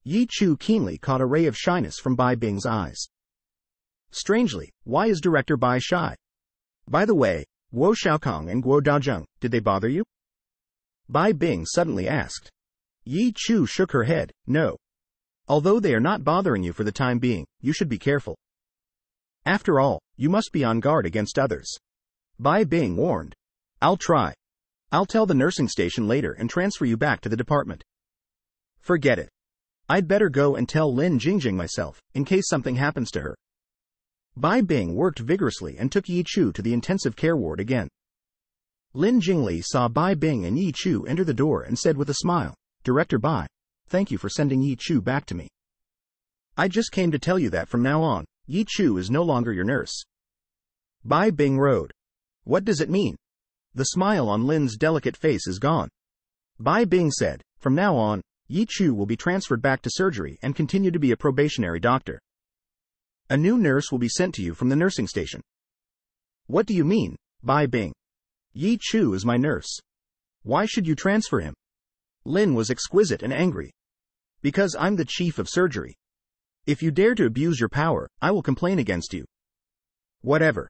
Yi Chu keenly caught a ray of shyness from Bai Bing's eyes. Strangely, why is Director Bai shy? By the way, Guo Xiaokong and Guo Dazheng, did they bother you? Bai Bing suddenly asked. Yi Chu shook her head, no. Although they are not bothering you for the time being, you should be careful. After all, you must be on guard against others. Bai Bing warned. I'll try. I'll tell the nursing station later and transfer you back to the department. Forget it. I'd better go and tell Lin Jingjing myself, in case something happens to her. Bai Bing worked vigorously and took Yi Chu to the intensive care ward again. Lin Jingli saw Bai Bing and Yi Chu enter the door and said with a smile, Director Bai, thank you for sending Yi Chu back to me. I just came to tell you that from now on, Yi Chu is no longer your nurse. Bai Bing rode. What does it mean? The smile on Lin's delicate face is gone. Bai Bing said, From now on, Yi Chu will be transferred back to surgery and continue to be a probationary doctor. A new nurse will be sent to you from the nursing station. What do you mean, Bai Bing? Yi Chu is my nurse. Why should you transfer him? Lin was exquisite and angry. Because I'm the chief of surgery. If you dare to abuse your power, I will complain against you. Whatever.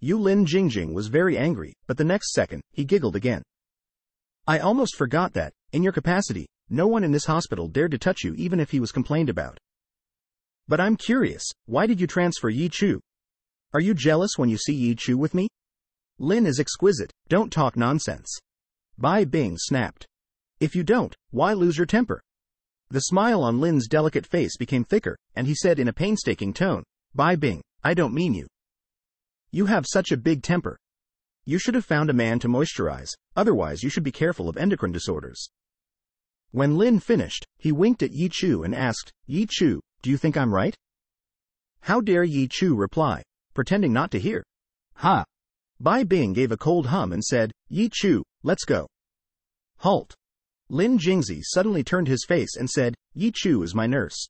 Yu Lin Jingjing was very angry, but the next second, he giggled again. I almost forgot that, in your capacity, no one in this hospital dared to touch you even if he was complained about. But I'm curious, why did you transfer Yi Chu? Are you jealous when you see Yi Chu with me? Lin is exquisite, don't talk nonsense. Bai Bing snapped. If you don't, why lose your temper? The smile on Lin's delicate face became thicker, and he said in a painstaking tone, Bai Bing, I don't mean you. You have such a big temper. You should have found a man to moisturize, otherwise you should be careful of endocrine disorders. When Lin finished, he winked at Yi Chu and asked, Yi Chu, do you think I'm right? How dare Yi Chu reply, pretending not to hear? Ha! Bai Bing gave a cold hum and said, Yi Chu, let's go. Halt. Lin Jingzi suddenly turned his face and said, Yi Chu is my nurse.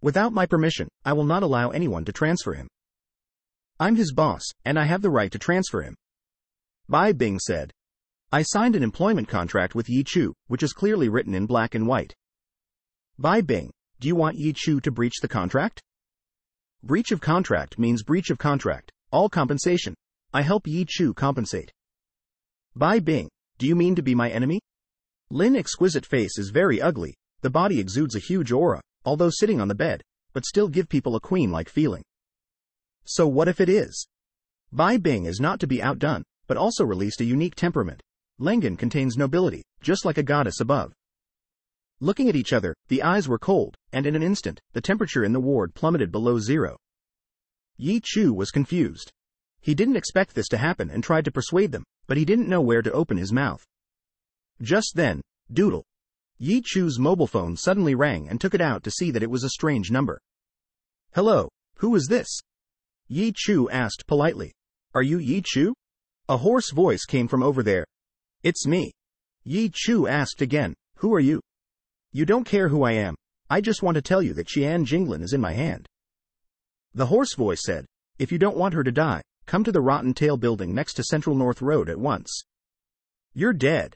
Without my permission, I will not allow anyone to transfer him. I'm his boss, and I have the right to transfer him. Bai Bing said. I signed an employment contract with Yi Chu, which is clearly written in black and white. Bai Bing, do you want Yi Chu to breach the contract? Breach of contract means breach of contract, all compensation. I help Yi Chu compensate. Bai Bing, do you mean to be my enemy? Lin exquisite face is very ugly, the body exudes a huge aura, although sitting on the bed, but still give people a queen-like feeling. So what if it is? Bai Bing is not to be outdone, but also released a unique temperament. Lengan contains nobility, just like a goddess above. Looking at each other, the eyes were cold, and in an instant, the temperature in the ward plummeted below zero. Yi Chu was confused. He didn't expect this to happen and tried to persuade them, but he didn't know where to open his mouth. Just then, Doodle. Yi Chu's mobile phone suddenly rang and took it out to see that it was a strange number. Hello, who is this? Yi Chu asked politely. Are you Yi Chu? A hoarse voice came from over there. It's me. Yi Chu asked again, Who are you? You don't care who I am. I just want to tell you that Qian Jinglin is in my hand. The hoarse voice said, If you don't want her to die, come to the Rotten Tail building next to Central North Road at once. You're dead.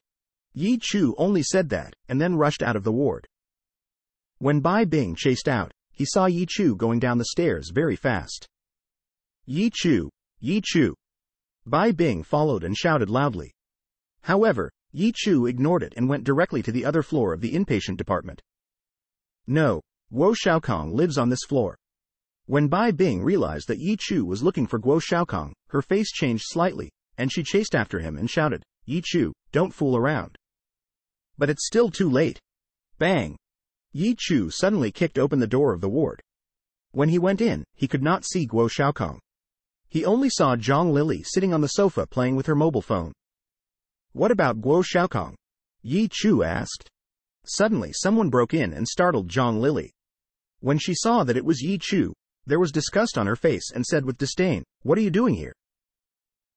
Yi Chu only said that, and then rushed out of the ward. When Bai Bing chased out, he saw Yi Chu going down the stairs very fast. Yi Chu, Yi Chu. Bai Bing followed and shouted loudly. However, Yi Chu ignored it and went directly to the other floor of the inpatient department. No, Guo Xiaokong lives on this floor. When Bai Bing realized that Yi Chu was looking for Guo Xiaokong, her face changed slightly, and she chased after him and shouted, Yi Chu, don't fool around. But it's still too late. Bang! Yi Chu suddenly kicked open the door of the ward. When he went in, he could not see Guo Xiaokong. He only saw Zhang Lily sitting on the sofa playing with her mobile phone. What about Guo Xiaokong? Yi Chu asked. Suddenly someone broke in and startled Zhang Lily. When she saw that it was Yi Chu, there was disgust on her face and said with disdain, What are you doing here?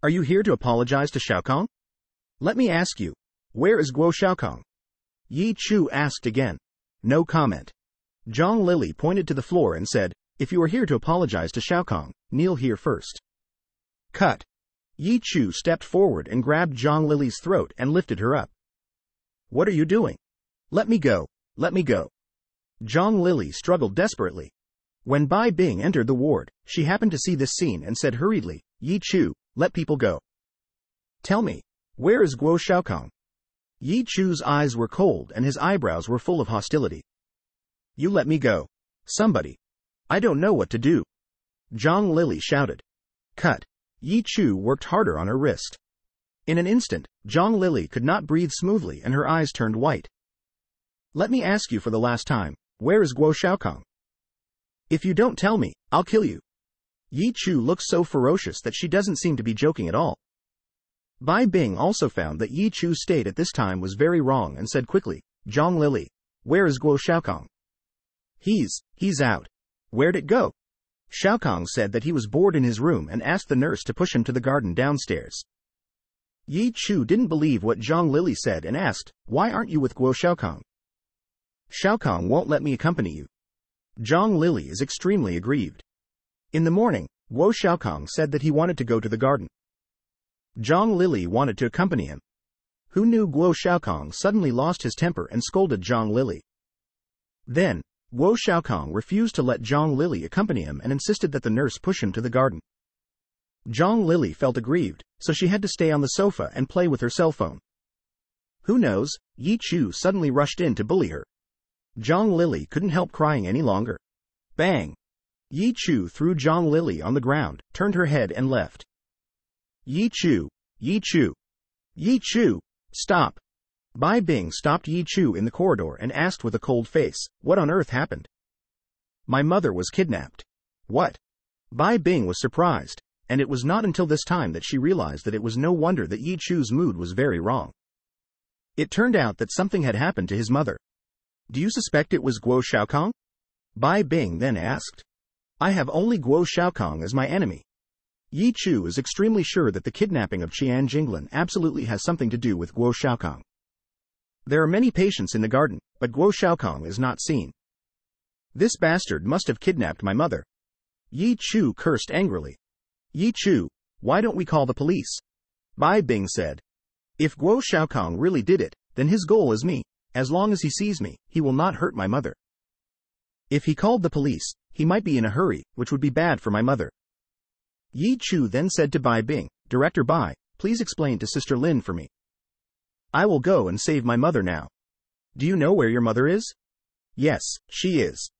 Are you here to apologize to Xiaokong? Let me ask you, where is Guo Xiaokong? Yi Chu asked again. No comment. Zhang Lily pointed to the floor and said, If you are here to apologize to Xiaokong, kneel here first. Cut. Yi Chu stepped forward and grabbed Zhang Lily's throat and lifted her up. What are you doing? Let me go, let me go. Zhang Lily struggled desperately. When Bai Bing entered the ward, she happened to see this scene and said hurriedly, Yi Chu, let people go. Tell me, where is Guo Xiaokong? Yi Chu's eyes were cold and his eyebrows were full of hostility. You let me go. Somebody. I don't know what to do. Zhang Lily shouted. Cut. Yi Chu worked harder on her wrist. In an instant, Zhang Lily could not breathe smoothly and her eyes turned white. Let me ask you for the last time, where is Guo Xiaokong? If you don't tell me, I'll kill you. Yi Chu looks so ferocious that she doesn't seem to be joking at all. Bai Bing also found that Yi Chu's state at this time was very wrong and said quickly, Zhang Lily, where is Guo Xiaokong? He's, he's out. Where'd it go? Xiaokong said that he was bored in his room and asked the nurse to push him to the garden downstairs. Yi Chu didn't believe what Zhang Lily said and asked, Why aren't you with Guo Xiaokong? Xiaokong won't let me accompany you. Zhang Lily is extremely aggrieved. In the morning, Guo Xiaokong said that he wanted to go to the garden. Zhang Lily wanted to accompany him. Who knew Guo Xiaokong suddenly lost his temper and scolded Zhang Lily. Then, Guo Xiaokong refused to let Zhang Lily accompany him and insisted that the nurse push him to the garden. Zhang Lily felt aggrieved, so she had to stay on the sofa and play with her cell phone. Who knows, Yi Chu suddenly rushed in to bully her. Zhang Lily couldn't help crying any longer. Bang! Yi Chu threw Zhang Lily on the ground, turned her head and left. Yi Chu, Yi Chu, Yi Chu, stop. Bai Bing stopped Yi Chu in the corridor and asked with a cold face, What on earth happened? My mother was kidnapped. What? Bai Bing was surprised, and it was not until this time that she realized that it was no wonder that Yi Chu's mood was very wrong. It turned out that something had happened to his mother. Do you suspect it was Guo Xiaokong? Bai Bing then asked. I have only Guo Xiaokong as my enemy, Yi Chu is extremely sure that the kidnapping of Qian Jinglin absolutely has something to do with Guo Xiaokong. There are many patients in the garden, but Guo Xiaokong is not seen. This bastard must have kidnapped my mother. Yi Chu cursed angrily. Yi Chu, why don't we call the police? Bai Bing said. If Guo Xiaokong really did it, then his goal is me. As long as he sees me, he will not hurt my mother. If he called the police, he might be in a hurry, which would be bad for my mother. Yi Chu then said to Bai Bing, Director Bai, please explain to Sister Lin for me. I will go and save my mother now. Do you know where your mother is? Yes, she is.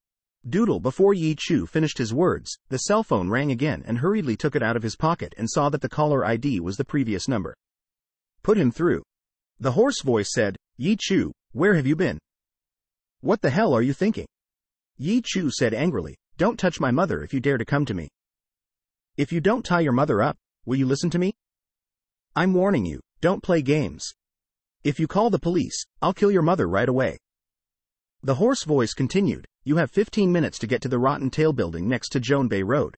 Doodle before Yi Chu finished his words, the cell phone rang again and hurriedly took it out of his pocket and saw that the caller ID was the previous number. Put him through. The hoarse voice said, Yi Chu, where have you been? What the hell are you thinking? Yi Chu said angrily, Don't touch my mother if you dare to come to me. If you don't tie your mother up, will you listen to me? I'm warning you, don't play games. If you call the police, I'll kill your mother right away. The hoarse voice continued, You have 15 minutes to get to the Rotten Tail building next to Zhongbei Road.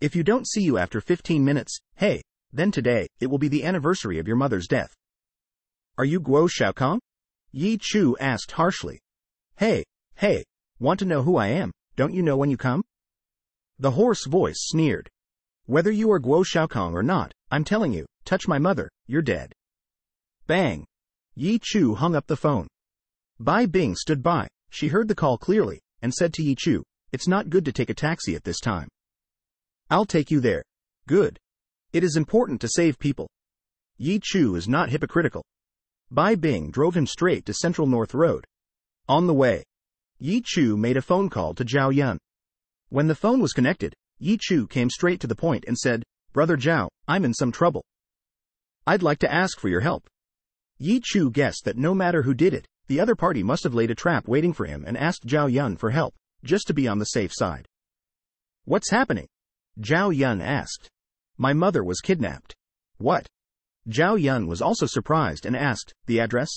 If you don't see you after 15 minutes, hey, then today, it will be the anniversary of your mother's death. Are you Guo Xiaokong? Yi Chu asked harshly. Hey, hey, want to know who I am, don't you know when you come? The hoarse voice sneered. Whether you are Guo Xiaokong or not, I'm telling you, touch my mother, you're dead. Bang! Yi Chu hung up the phone. Bai Bing stood by, she heard the call clearly, and said to Yi Chu, It's not good to take a taxi at this time. I'll take you there. Good. It is important to save people. Yi Chu is not hypocritical. Bai Bing drove him straight to Central North Road. On the way, Yi Chu made a phone call to Zhao Yun. When the phone was connected, Yi Chu came straight to the point and said, Brother Zhao, I'm in some trouble. I'd like to ask for your help. Yi Chu guessed that no matter who did it, the other party must have laid a trap waiting for him and asked Zhao Yun for help, just to be on the safe side. What's happening? Zhao Yun asked. My mother was kidnapped. What? Zhao Yun was also surprised and asked, The address?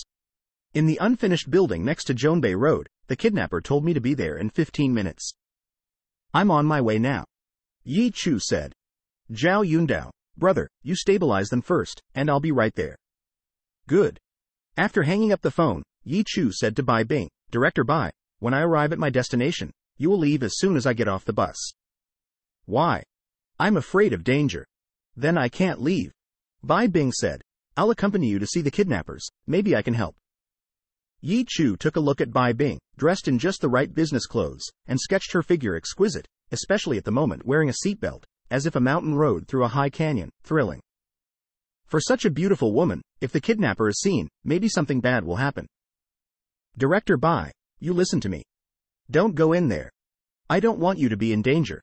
In the unfinished building next to Zhongbei Road, the kidnapper told me to be there in 15 minutes. I'm on my way now. Yi Chu said. Zhao Yundao, brother, you stabilize them first, and I'll be right there. Good. After hanging up the phone, Yi Chu said to Bai Bing, Director Bai, when I arrive at my destination, you will leave as soon as I get off the bus. Why? I'm afraid of danger. Then I can't leave. Bai Bing said, I'll accompany you to see the kidnappers, maybe I can help. Yi Chu took a look at Bai Bing, dressed in just the right business clothes, and sketched her figure exquisite, especially at the moment wearing a seatbelt, as if a mountain road through a high canyon, thrilling. For such a beautiful woman, if the kidnapper is seen, maybe something bad will happen. Director Bai, you listen to me. Don't go in there. I don't want you to be in danger.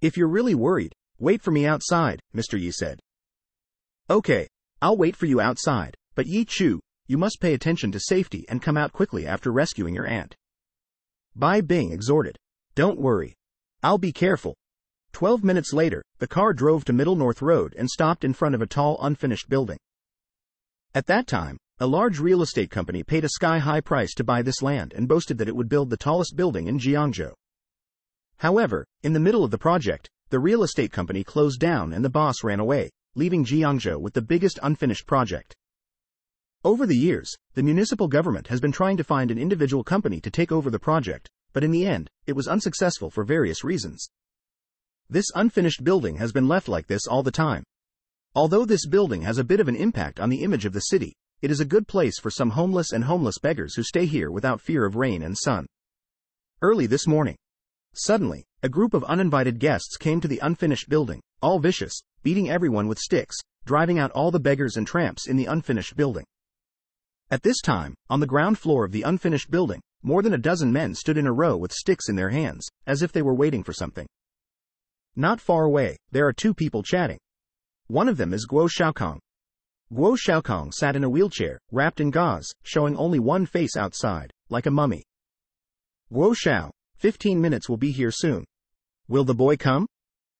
If you're really worried, wait for me outside, Mr. Yi said. Okay, I'll wait for you outside, but Yi Chu, you must pay attention to safety and come out quickly after rescuing your aunt. Bai Bing exhorted. Don't worry. I'll be careful. Twelve minutes later, the car drove to Middle North Road and stopped in front of a tall, unfinished building. At that time, a large real estate company paid a sky-high price to buy this land and boasted that it would build the tallest building in Jiangzhou. However, in the middle of the project, the real estate company closed down and the boss ran away, leaving Jiangzhou with the biggest unfinished project. Over the years, the municipal government has been trying to find an individual company to take over the project, but in the end, it was unsuccessful for various reasons. This unfinished building has been left like this all the time. Although this building has a bit of an impact on the image of the city, it is a good place for some homeless and homeless beggars who stay here without fear of rain and sun. Early this morning, suddenly, a group of uninvited guests came to the unfinished building, all vicious, beating everyone with sticks, driving out all the beggars and tramps in the unfinished building. At this time, on the ground floor of the unfinished building, more than a dozen men stood in a row with sticks in their hands, as if they were waiting for something. Not far away, there are two people chatting. One of them is Guo Xiaokong. Guo Xiaokong sat in a wheelchair, wrapped in gauze, showing only one face outside, like a mummy. Guo Xiao, 15 minutes will be here soon. Will the boy come?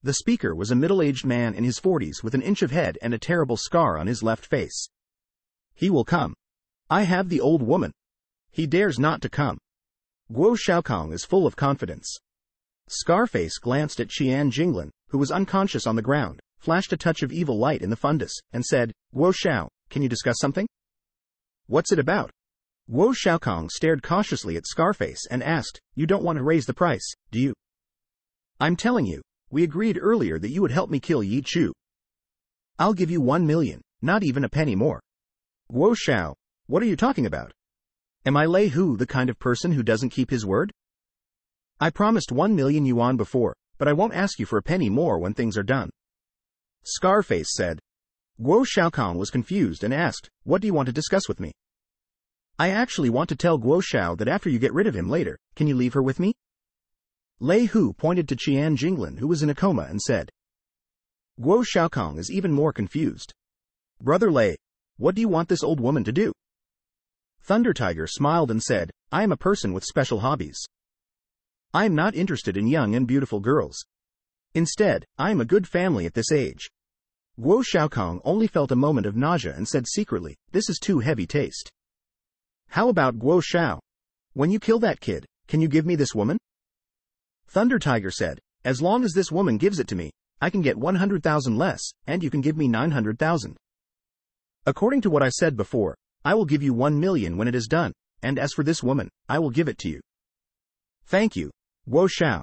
The speaker was a middle-aged man in his 40s with an inch of head and a terrible scar on his left face. He will come. I have the old woman. He dares not to come. Guo Xiaokong is full of confidence. Scarface glanced at Qian Jinglin, who was unconscious on the ground, flashed a touch of evil light in the fundus, and said, Guo Xiao, can you discuss something? What's it about? Guo Xiaokong stared cautiously at Scarface and asked, You don't want to raise the price, do you? I'm telling you, we agreed earlier that you would help me kill Yi Chu. I'll give you one million, not even a penny more. Guo Xiao, what are you talking about? Am I Lei Hu the kind of person who doesn't keep his word? I promised 1 million yuan before, but I won't ask you for a penny more when things are done. Scarface said. Guo Xiaokong was confused and asked, What do you want to discuss with me? I actually want to tell Guo Xiao that after you get rid of him later, can you leave her with me? Lei Hu pointed to Qian Jinglin who was in a coma and said. Guo Xiaokong is even more confused. Brother Lei, what do you want this old woman to do? Thunder Tiger smiled and said, I am a person with special hobbies. I am not interested in young and beautiful girls. Instead, I am a good family at this age. Guo Xiaokong only felt a moment of nausea and said secretly, This is too heavy taste. How about Guo Xiao? When you kill that kid, can you give me this woman? Thunder Tiger said, As long as this woman gives it to me, I can get 100,000 less, and you can give me 900,000. According to what I said before, I will give you 1 million when it is done, and as for this woman, I will give it to you. Thank you, Guo Xiao.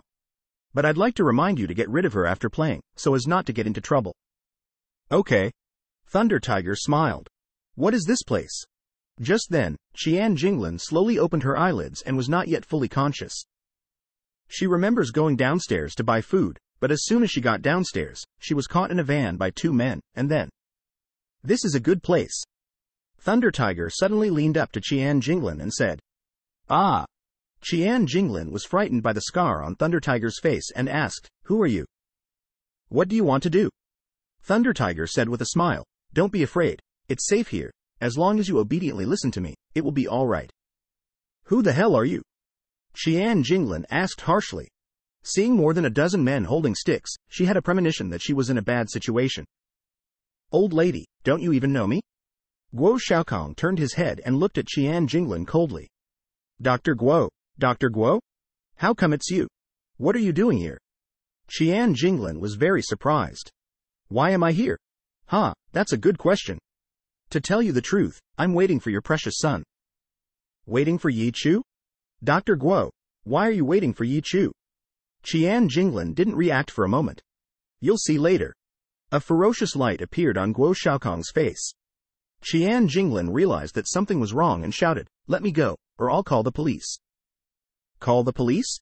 But I'd like to remind you to get rid of her after playing, so as not to get into trouble. Okay. Thunder Tiger smiled. What is this place? Just then, Qian Jinglin slowly opened her eyelids and was not yet fully conscious. She remembers going downstairs to buy food, but as soon as she got downstairs, she was caught in a van by two men, and then. This is a good place. Thunder Tiger suddenly leaned up to Qian Jinglin and said, Ah, Qian Jinglin was frightened by the scar on Thunder Tiger's face and asked, Who are you? What do you want to do? Thunder Tiger said with a smile, Don't be afraid. It's safe here. As long as you obediently listen to me, it will be all right. Who the hell are you? Qian Jinglin asked harshly. Seeing more than a dozen men holding sticks, she had a premonition that she was in a bad situation. Old lady, don't you even know me? Guo Xiaokong turned his head and looked at Qian Jinglin coldly. Dr. Guo, Dr. Guo? How come it's you? What are you doing here? Qian Jinglin was very surprised. Why am I here? Ha, huh, that's a good question. To tell you the truth, I'm waiting for your precious son. Waiting for Yi Chu? Dr. Guo, why are you waiting for Yi Chu? Qian Jinglin didn't react for a moment. You'll see later. A ferocious light appeared on Guo Xiaokong's face. Qian Jinglin realized that something was wrong and shouted, Let me go, or I'll call the police. Call the police?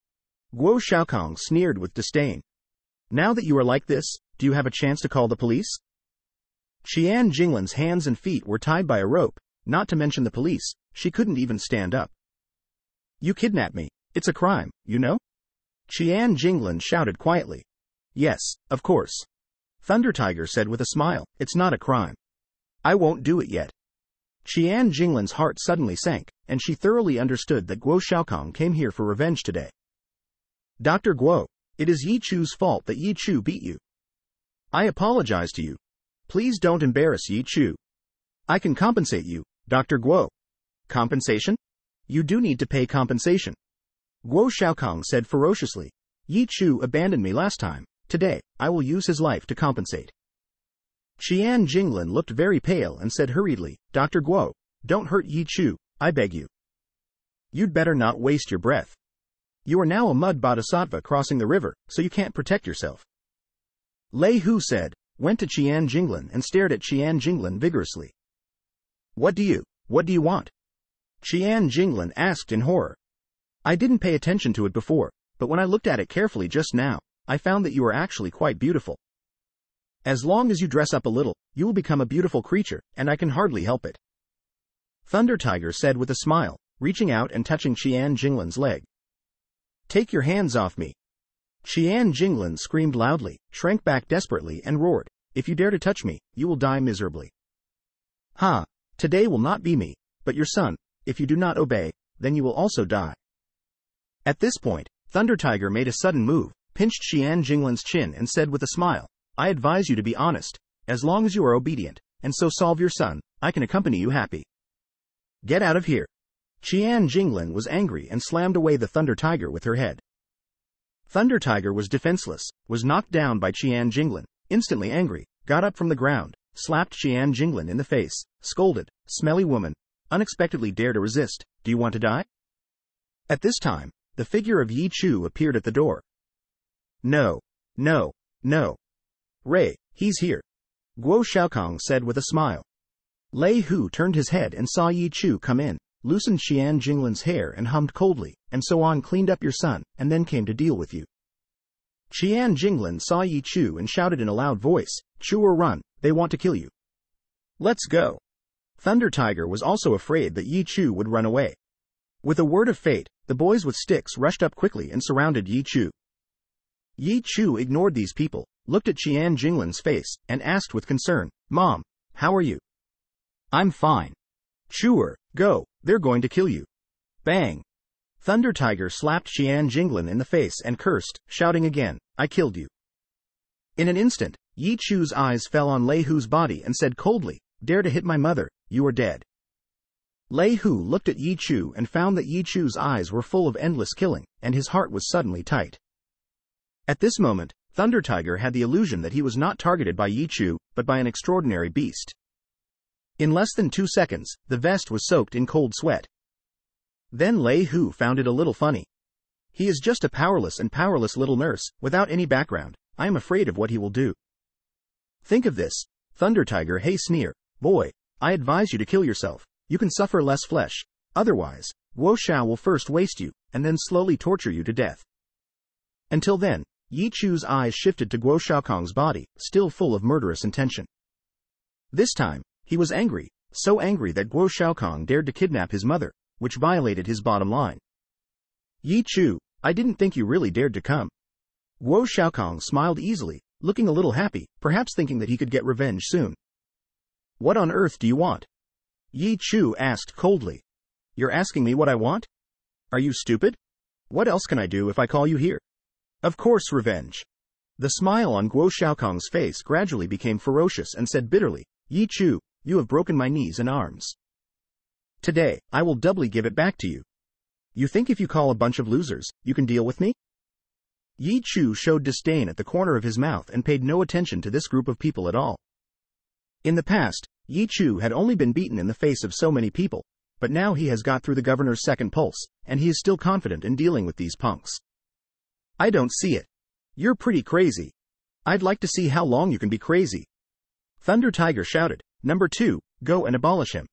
Guo Xiaokong sneered with disdain. Now that you are like this, do you have a chance to call the police? Qian Jinglin's hands and feet were tied by a rope, not to mention the police, she couldn't even stand up. You kidnapped me. It's a crime, you know? Qian Jinglin shouted quietly. Yes, of course. Thunder Tiger said with a smile, It's not a crime. I won't do it yet. Qian Jinglin's heart suddenly sank, and she thoroughly understood that Guo Xiaokong came here for revenge today. Dr. Guo, it is Yi Chu's fault that Yi Chu beat you. I apologize to you. Please don't embarrass Yi Chu. I can compensate you, Dr. Guo. Compensation? You do need to pay compensation. Guo Xiaokong said ferociously. Yi Chu abandoned me last time. Today, I will use his life to compensate. Qian Jinglin looked very pale and said hurriedly, Dr. Guo, don't hurt Yi Chu, I beg you. You'd better not waste your breath. You are now a mud bodhisattva crossing the river, so you can't protect yourself. Lei Hu said, went to Qian Jinglin and stared at Qian Jinglin vigorously. What do you, what do you want? Qian Jinglin asked in horror. I didn't pay attention to it before, but when I looked at it carefully just now, I found that you are actually quite beautiful. As long as you dress up a little, you will become a beautiful creature, and I can hardly help it. Thunder Tiger said with a smile, reaching out and touching Qian Jinglin's leg. Take your hands off me. Qian Jinglin screamed loudly, shrank back desperately, and roared, If you dare to touch me, you will die miserably. Ha! Today will not be me, but your son. If you do not obey, then you will also die. At this point, Thunder Tiger made a sudden move, pinched Qian Jinglin's chin, and said with a smile, I advise you to be honest, as long as you are obedient, and so solve your son, I can accompany you happy. Get out of here. Qian Jinglin was angry and slammed away the Thunder Tiger with her head. Thunder Tiger was defenseless, was knocked down by Qian Jinglin, instantly angry, got up from the ground, slapped Qian Jinglin in the face, scolded, smelly woman, unexpectedly dare to resist, do you want to die? At this time, the figure of Yi Chu appeared at the door. No, no, no, Ray, he's here. Guo Xiaokong said with a smile. Lei Hu turned his head and saw Yi Chu come in, loosened Qian Jinglin's hair and hummed coldly, and so on cleaned up your son, and then came to deal with you. Qian Jinglin saw Yi Chu and shouted in a loud voice, Chu or run, they want to kill you. Let's go. Thunder Tiger was also afraid that Yi Chu would run away. With a word of fate, the boys with sticks rushed up quickly and surrounded Yi Chu. Yi Chu ignored these people, looked at Qian Jinglin's face, and asked with concern, Mom, how are you? I'm fine. Sure, go, they're going to kill you. Bang! Thunder Tiger slapped Qian Jinglin in the face and cursed, shouting again, I killed you. In an instant, Yi Chu's eyes fell on Lei Hu's body and said coldly, Dare to hit my mother, you are dead. Lei Hu looked at Yi Chu and found that Yi Chu's eyes were full of endless killing, and his heart was suddenly tight. At this moment, Thunder Tiger had the illusion that he was not targeted by Yi Chu, but by an extraordinary beast. In less than two seconds, the vest was soaked in cold sweat. Then Lei Hu found it a little funny. He is just a powerless and powerless little nurse, without any background. I am afraid of what he will do. Think of this. Thunder Tiger hey sneer. Boy, I advise you to kill yourself. You can suffer less flesh. Otherwise, Guo Shao will first waste you, and then slowly torture you to death. Until then, Yi Chu's eyes shifted to Guo Xiaokong's body, still full of murderous intention. This time, he was angry, so angry that Guo Xiaokong dared to kidnap his mother, which violated his bottom line. Yi Chu, I didn't think you really dared to come. Guo Xiaokong smiled easily, looking a little happy, perhaps thinking that he could get revenge soon. What on earth do you want? Yi Chu asked coldly. You're asking me what I want? Are you stupid? What else can I do if I call you here? Of course, revenge. The smile on Guo Xiaokong's face gradually became ferocious and said bitterly, Yi Chu, you have broken my knees and arms. Today, I will doubly give it back to you. You think if you call a bunch of losers, you can deal with me? Yi Chu showed disdain at the corner of his mouth and paid no attention to this group of people at all. In the past, Yi Chu had only been beaten in the face of so many people, but now he has got through the governor's second pulse, and he is still confident in dealing with these punks. I don't see it. You're pretty crazy. I'd like to see how long you can be crazy. Thunder Tiger shouted, Number two, go and abolish him.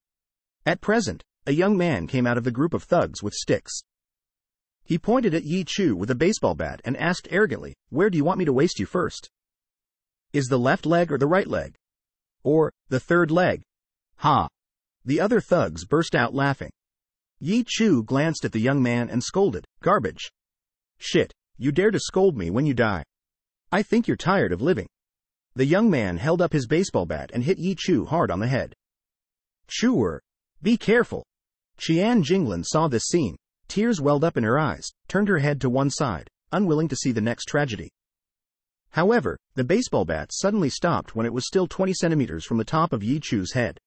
At present, a young man came out of the group of thugs with sticks. He pointed at Yi Chu with a baseball bat and asked arrogantly, Where do you want me to waste you first? Is the left leg or the right leg? Or, the third leg? Ha! The other thugs burst out laughing. Yi Chu glanced at the young man and scolded, Garbage. Shit, you dare to scold me when you die. I think you're tired of living. The young man held up his baseball bat and hit Yi Chu hard on the head. Chuer, be careful. Qian Jinglin saw this scene. Tears welled up in her eyes, turned her head to one side, unwilling to see the next tragedy. However, the baseball bat suddenly stopped when it was still 20 centimeters from the top of Yi Chu's head.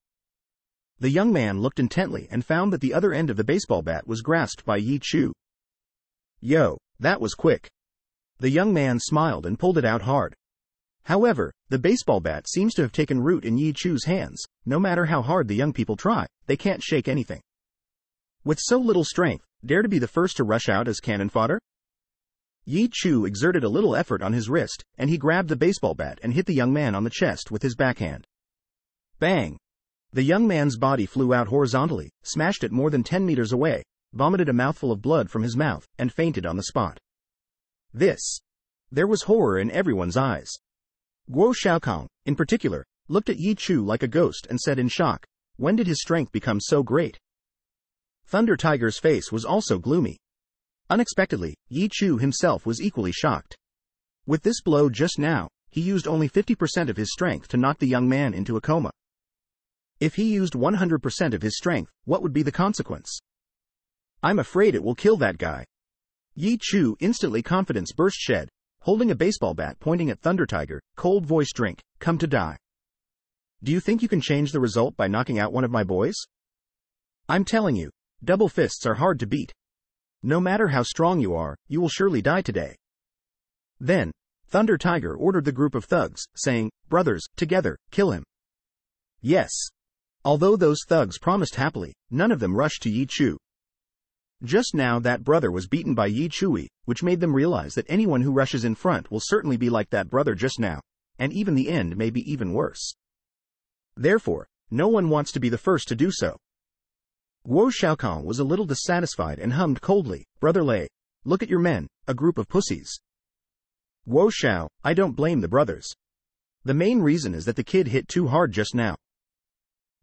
The young man looked intently and found that the other end of the baseball bat was grasped by Yi Chu. Yo, that was quick. The young man smiled and pulled it out hard. However, the baseball bat seems to have taken root in Yi Chu's hands. No matter how hard the young people try, they can't shake anything. With so little strength, dare to be the first to rush out as cannon fodder? Yi Chu exerted a little effort on his wrist, and he grabbed the baseball bat and hit the young man on the chest with his backhand. Bang! The young man's body flew out horizontally, smashed it more than 10 meters away, vomited a mouthful of blood from his mouth, and fainted on the spot. This. There was horror in everyone's eyes. Guo Xiaokong, in particular, looked at Yi Chu like a ghost and said in shock, When did his strength become so great? Thunder Tiger's face was also gloomy. Unexpectedly, Yi Chu himself was equally shocked. With this blow just now, he used only 50% of his strength to knock the young man into a coma. If he used 100% of his strength, what would be the consequence? I'm afraid it will kill that guy. Yi Chu instantly confidence burst shed, holding a baseball bat pointing at Thunder Tiger, cold voice drink, come to die. Do you think you can change the result by knocking out one of my boys? I'm telling you, double fists are hard to beat. No matter how strong you are, you will surely die today. Then, Thunder Tiger ordered the group of thugs, saying, Brothers, together, kill him. Yes, Although those thugs promised happily, none of them rushed to Yi Chu. Just now that brother was beaten by Yi Chui, which made them realize that anyone who rushes in front will certainly be like that brother just now, and even the end may be even worse. Therefore, no one wants to be the first to do so. Guo Xiaokong was a little dissatisfied and hummed coldly, Brother Lei, look at your men, a group of pussies. Guo Xiao, I don't blame the brothers. The main reason is that the kid hit too hard just now.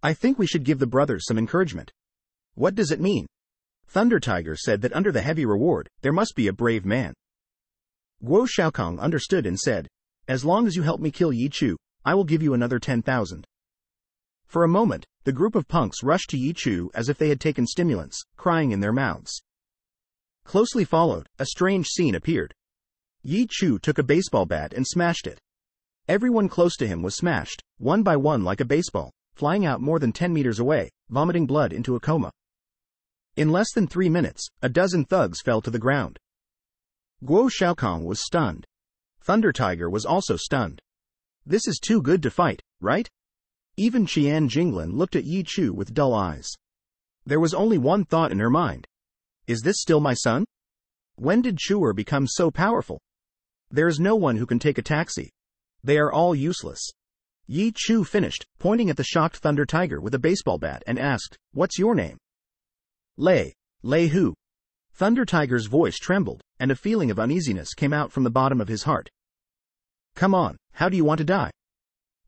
I think we should give the brothers some encouragement. What does it mean? Thunder Tiger said that under the heavy reward, there must be a brave man. Guo Xiaokong understood and said, As long as you help me kill Yi Chu, I will give you another 10,000. For a moment, the group of punks rushed to Yi Chu as if they had taken stimulants, crying in their mouths. Closely followed, a strange scene appeared. Yi Chu took a baseball bat and smashed it. Everyone close to him was smashed, one by one like a baseball flying out more than 10 meters away, vomiting blood into a coma. In less than three minutes, a dozen thugs fell to the ground. Guo Xiaokong was stunned. Thunder Tiger was also stunned. This is too good to fight, right? Even Qian Jinglin looked at Yi Chu with dull eyes. There was only one thought in her mind. Is this still my son? When did Chuer become so powerful? There is no one who can take a taxi. They are all useless. Yi Chu finished, pointing at the shocked Thunder Tiger with a baseball bat and asked, What's your name? Lei. Lei who? Thunder Tiger's voice trembled, and a feeling of uneasiness came out from the bottom of his heart. Come on, how do you want to die?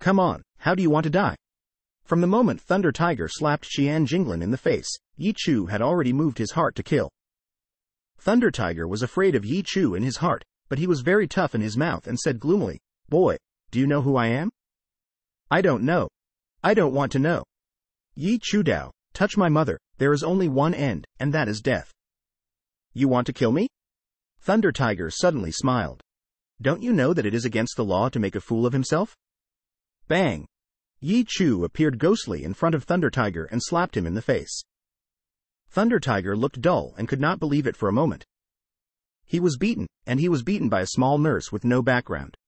Come on, how do you want to die? From the moment Thunder Tiger slapped Qian Jinglin in the face, Yi Chu had already moved his heart to kill. Thunder Tiger was afraid of Yi Chu in his heart, but he was very tough in his mouth and said gloomily, Boy, do you know who I am? I don't know. I don't want to know. Yi Chu Dao, touch my mother, there is only one end, and that is death. You want to kill me? Thunder Tiger suddenly smiled. Don't you know that it is against the law to make a fool of himself? Bang! Yi Chu appeared ghostly in front of Thunder Tiger and slapped him in the face. Thunder Tiger looked dull and could not believe it for a moment. He was beaten, and he was beaten by a small nurse with no background.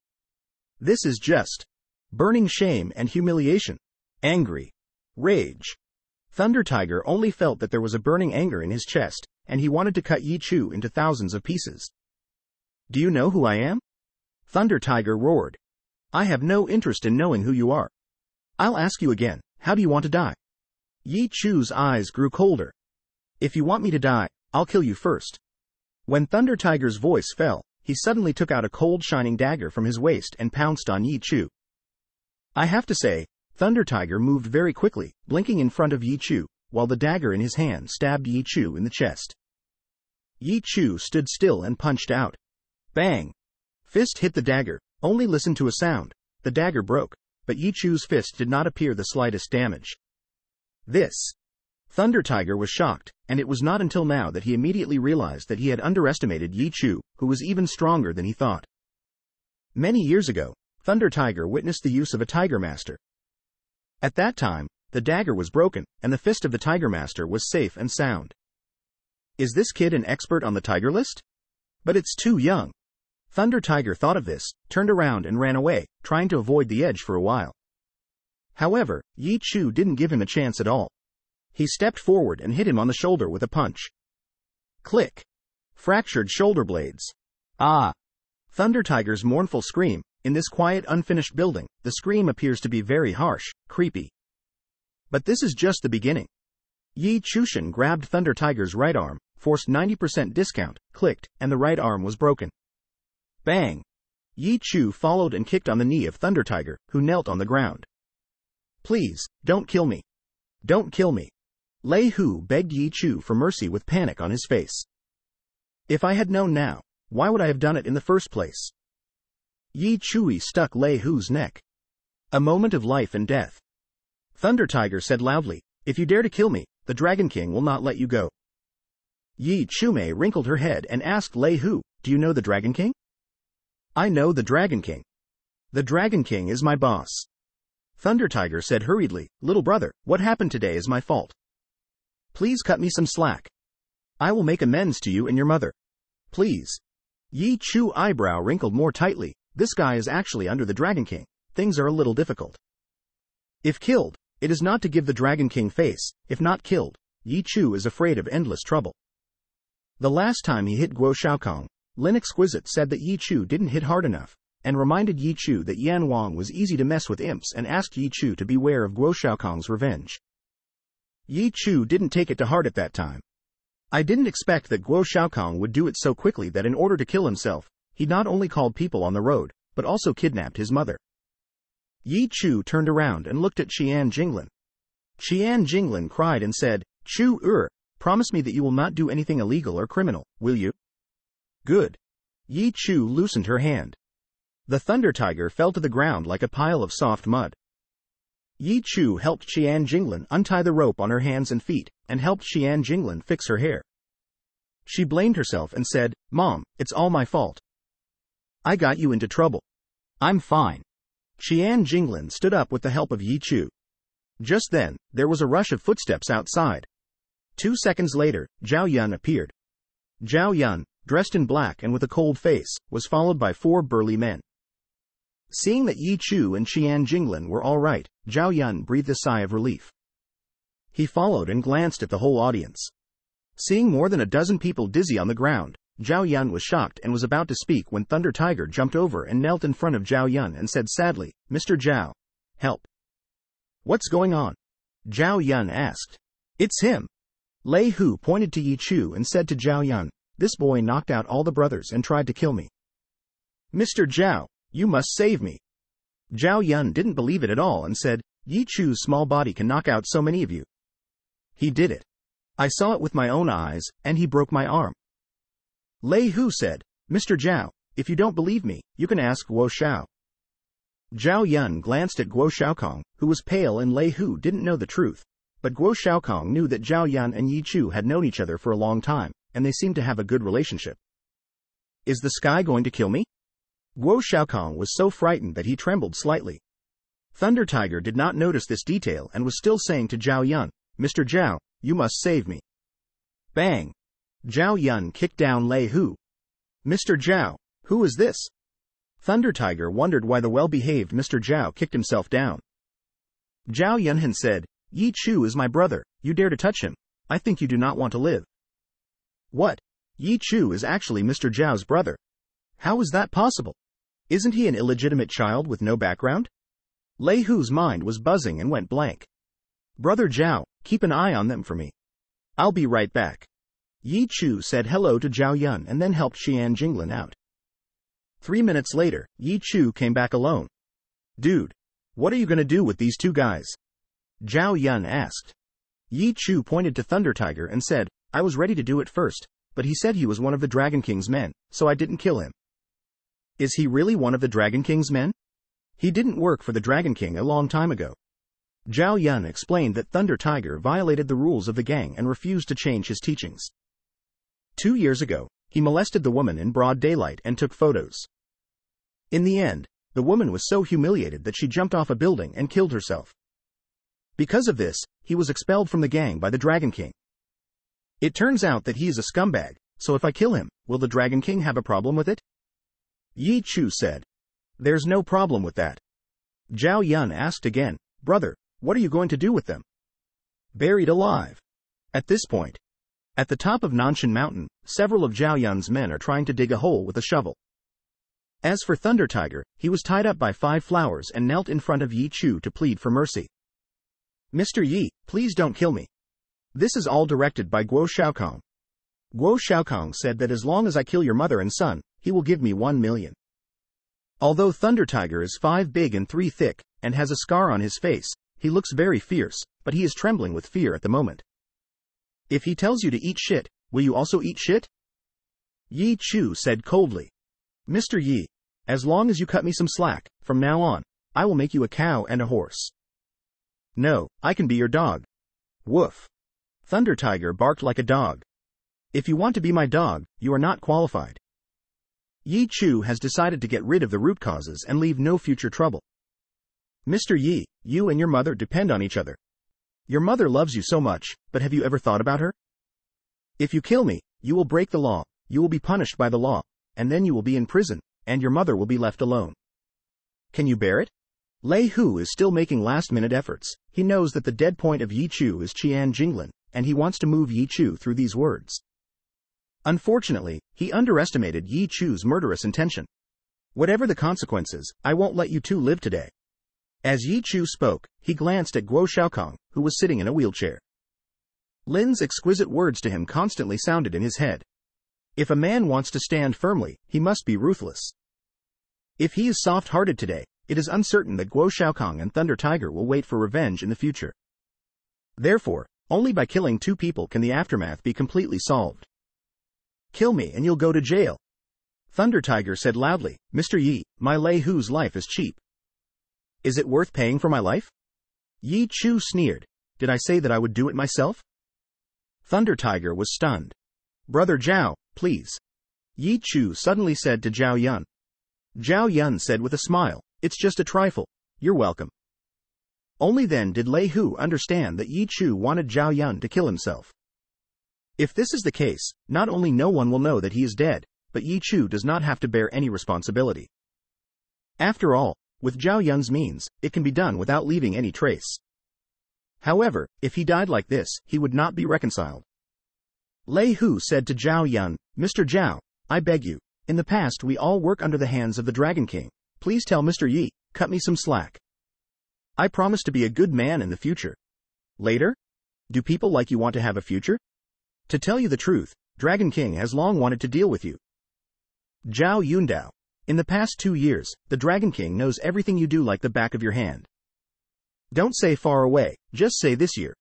This is just burning shame and humiliation, angry, rage. Thunder Tiger only felt that there was a burning anger in his chest, and he wanted to cut Yi Chu into thousands of pieces. Do you know who I am? Thunder Tiger roared. I have no interest in knowing who you are. I'll ask you again, how do you want to die? Yi Chu's eyes grew colder. If you want me to die, I'll kill you first. When Thunder Tiger's voice fell, he suddenly took out a cold shining dagger from his waist and pounced on Yi Chu. I have to say, Thunder Tiger moved very quickly, blinking in front of Yi Chu, while the dagger in his hand stabbed Yi Chu in the chest. Yi Chu stood still and punched out. Bang! Fist hit the dagger, only listened to a sound. The dagger broke but Yi Chu's fist did not appear the slightest damage. This. Thunder Tiger was shocked, and it was not until now that he immediately realized that he had underestimated Yi Chu, who was even stronger than he thought. Many years ago, Thunder Tiger witnessed the use of a Tiger Master. At that time, the dagger was broken, and the fist of the Tiger Master was safe and sound. Is this kid an expert on the Tiger list? But it's too young. Thunder Tiger thought of this, turned around and ran away, trying to avoid the edge for a while. However, Yi Chu didn't give him a chance at all. He stepped forward and hit him on the shoulder with a punch. Click. Fractured shoulder blades. Ah! Thunder Tiger's mournful scream, in this quiet unfinished building, the scream appears to be very harsh, creepy. But this is just the beginning. Yi Chushin grabbed Thunder Tiger's right arm, forced 90% discount, clicked, and the right arm was broken. Bang! Yi Chu followed and kicked on the knee of Thunder Tiger, who knelt on the ground. Please, don't kill me. Don't kill me. Lei Hu begged Yi Chu for mercy with panic on his face. If I had known now, why would I have done it in the first place? Yi Chui stuck Lei Hu's neck. A moment of life and death. Thunder Tiger said loudly, If you dare to kill me, the Dragon King will not let you go. Yi Chume wrinkled her head and asked Lei Hu, Do you know the Dragon King? I know the Dragon King. The Dragon King is my boss. Thunder Tiger said hurriedly, Little brother, what happened today is my fault. Please cut me some slack. I will make amends to you and your mother. Please. Yi Chu eyebrow wrinkled more tightly. This guy is actually under the Dragon King. Things are a little difficult. If killed, it is not to give the Dragon King face. If not killed, Yi Chu is afraid of endless trouble. The last time he hit Guo Shaokong, Lin Exquisite said that Yi Chu didn't hit hard enough, and reminded Yi Chu that Yan Wang was easy to mess with imps and asked Yi Chu to beware of Guo Shaokong's revenge. Yi Chu didn't take it to heart at that time. I didn't expect that Guo Shaokong would do it so quickly that in order to kill himself, he not only called people on the road, but also kidnapped his mother. Yi Chu turned around and looked at Qian Jinglin. Qian Jinglin cried and said, Chu Er, promise me that you will not do anything illegal or criminal, will you? Good. Yi Chu loosened her hand. The Thunder Tiger fell to the ground like a pile of soft mud. Yi Chu helped Qian Jinglin untie the rope on her hands and feet, and helped Qian Jinglin fix her hair. She blamed herself and said, Mom, it's all my fault. I got you into trouble. I'm fine. Qian Jinglin stood up with the help of Yi Chu. Just then, there was a rush of footsteps outside. Two seconds later, Zhao Yun appeared. Zhao Yun, dressed in black and with a cold face, was followed by four burly men. Seeing that Yi Chu and Qian Jinglin were all right, Zhao Yun breathed a sigh of relief. He followed and glanced at the whole audience. Seeing more than a dozen people dizzy on the ground, Zhao Yun was shocked and was about to speak when Thunder Tiger jumped over and knelt in front of Zhao Yun and said sadly, Mr. Zhao, help. What's going on? Zhao Yun asked. It's him. Lei Hu pointed to Yi Chu and said to Zhao Yun, this boy knocked out all the brothers and tried to kill me. Mr. Zhao, you must save me. Zhao Yun didn't believe it at all and said, Yi Chu's small body can knock out so many of you. He did it. I saw it with my own eyes, and he broke my arm. Lei Hu said, Mr. Zhao, if you don't believe me, you can ask Guo Xiao. Zhao Yun glanced at Guo Xiaokong, who was pale and Lei Hu didn't know the truth. But Guo Xiaokong knew that Zhao Yun and Yi Chu had known each other for a long time, and they seemed to have a good relationship. Is the sky going to kill me? Guo Xiaokong was so frightened that he trembled slightly. Thunder Tiger did not notice this detail and was still saying to Zhao Yun, Mr. Zhao, you must save me. Bang! Zhao Yun kicked down Lei Hu. Mr. Zhao, who is this? Thunder Tiger wondered why the well-behaved Mr. Zhao kicked himself down. Zhao Yunhan said, Yi Chu is my brother, you dare to touch him. I think you do not want to live. What? Yi Chu is actually Mr. Zhao's brother. How is that possible? Isn't he an illegitimate child with no background? Lei Hu's mind was buzzing and went blank. Brother Zhao, keep an eye on them for me. I'll be right back. Yi Chu said hello to Zhao Yun and then helped Qian Jinglin out. Three minutes later, Yi Chu came back alone. Dude, what are you gonna do with these two guys? Zhao Yun asked. Yi Chu pointed to Thunder Tiger and said, I was ready to do it first, but he said he was one of the Dragon King's men, so I didn't kill him. Is he really one of the Dragon King's men? He didn't work for the Dragon King a long time ago. Zhao Yun explained that Thunder Tiger violated the rules of the gang and refused to change his teachings. Two years ago, he molested the woman in broad daylight and took photos. In the end, the woman was so humiliated that she jumped off a building and killed herself. Because of this, he was expelled from the gang by the Dragon King. It turns out that he is a scumbag, so if I kill him, will the Dragon King have a problem with it? Yi Chu said. There's no problem with that. Zhao Yun asked again, Brother, what are you going to do with them? Buried alive. At this point, at the top of Nanshan Mountain, several of Zhao Yun's men are trying to dig a hole with a shovel. As for Thunder Tiger, he was tied up by five flowers and knelt in front of Yi Chu to plead for mercy. Mr. Yi, please don't kill me. This is all directed by Guo Xiaokong. Guo Xiaokong said that as long as I kill your mother and son, he will give me one million. Although Thunder Tiger is five big and three thick, and has a scar on his face, he looks very fierce, but he is trembling with fear at the moment. If he tells you to eat shit, will you also eat shit? Yi Chu said coldly. Mr. Yi, as long as you cut me some slack, from now on, I will make you a cow and a horse. No, I can be your dog. Woof. Thunder Tiger barked like a dog. If you want to be my dog, you are not qualified. Yi Chu has decided to get rid of the root causes and leave no future trouble. Mr. Yi, you and your mother depend on each other. Your mother loves you so much, but have you ever thought about her? If you kill me, you will break the law, you will be punished by the law, and then you will be in prison and your mother will be left alone. Can you bear it? Lei Hu is still making last-minute efforts. He knows that the dead point of Yi Chu is Qian Jinglin, and he wants to move Yi Chu through these words. Unfortunately, he underestimated Yi Chu's murderous intention. Whatever the consequences, I won't let you two live today. As Yi Chu spoke, he glanced at Guo Xiaokong, who was sitting in a wheelchair. Lin's exquisite words to him constantly sounded in his head. If a man wants to stand firmly, he must be ruthless. If he is soft-hearted today, it is uncertain that Guo Xiaokong and Thunder Tiger will wait for revenge in the future. Therefore, only by killing two people can the aftermath be completely solved. Kill me and you'll go to jail. Thunder Tiger said loudly, Mr. Yi, my Lei Hu's life is cheap. Is it worth paying for my life? Yi Chu sneered. Did I say that I would do it myself? Thunder Tiger was stunned. Brother Zhao, please. Yi Chu suddenly said to Zhao Yun. Zhao Yun said with a smile, It's just a trifle. You're welcome. Only then did Lei Hu understand that Yi Chu wanted Zhao Yun to kill himself. If this is the case, not only no one will know that he is dead, but Yi Chu does not have to bear any responsibility. After all, with Zhao Yun's means, it can be done without leaving any trace. However, if he died like this, he would not be reconciled. Lei Hu said to Zhao Yun, Mr. Zhao, I beg you, in the past we all work under the hands of the Dragon King. Please tell Mr. Yi, cut me some slack. I promise to be a good man in the future. Later? Do people like you want to have a future? To tell you the truth, Dragon King has long wanted to deal with you. Zhao Yundao. In the past two years, the Dragon King knows everything you do like the back of your hand. Don't say far away, just say this year.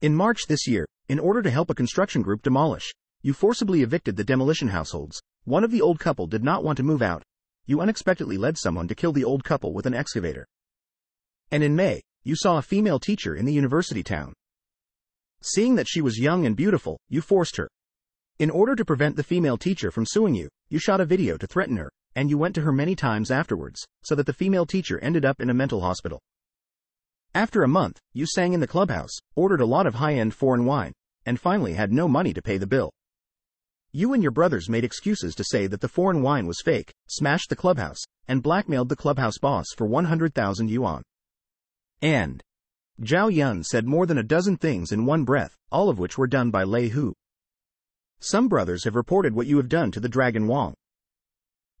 In March this year, in order to help a construction group demolish You forcibly evicted the demolition households. One of the old couple did not want to move out. You unexpectedly led someone to kill the old couple with an excavator. And in May, you saw a female teacher in the university town. Seeing that she was young and beautiful, you forced her. In order to prevent the female teacher from suing you, you shot a video to threaten her, and you went to her many times afterwards, so that the female teacher ended up in a mental hospital. After a month, you sang in the clubhouse, ordered a lot of high-end foreign wine, and finally had no money to pay the bill. You and your brothers made excuses to say that the foreign wine was fake, smashed the clubhouse, and blackmailed the clubhouse boss for 100,000 yuan. And Zhao Yun said more than a dozen things in one breath, all of which were done by Lei Hu. Some brothers have reported what you have done to the Dragon Wang.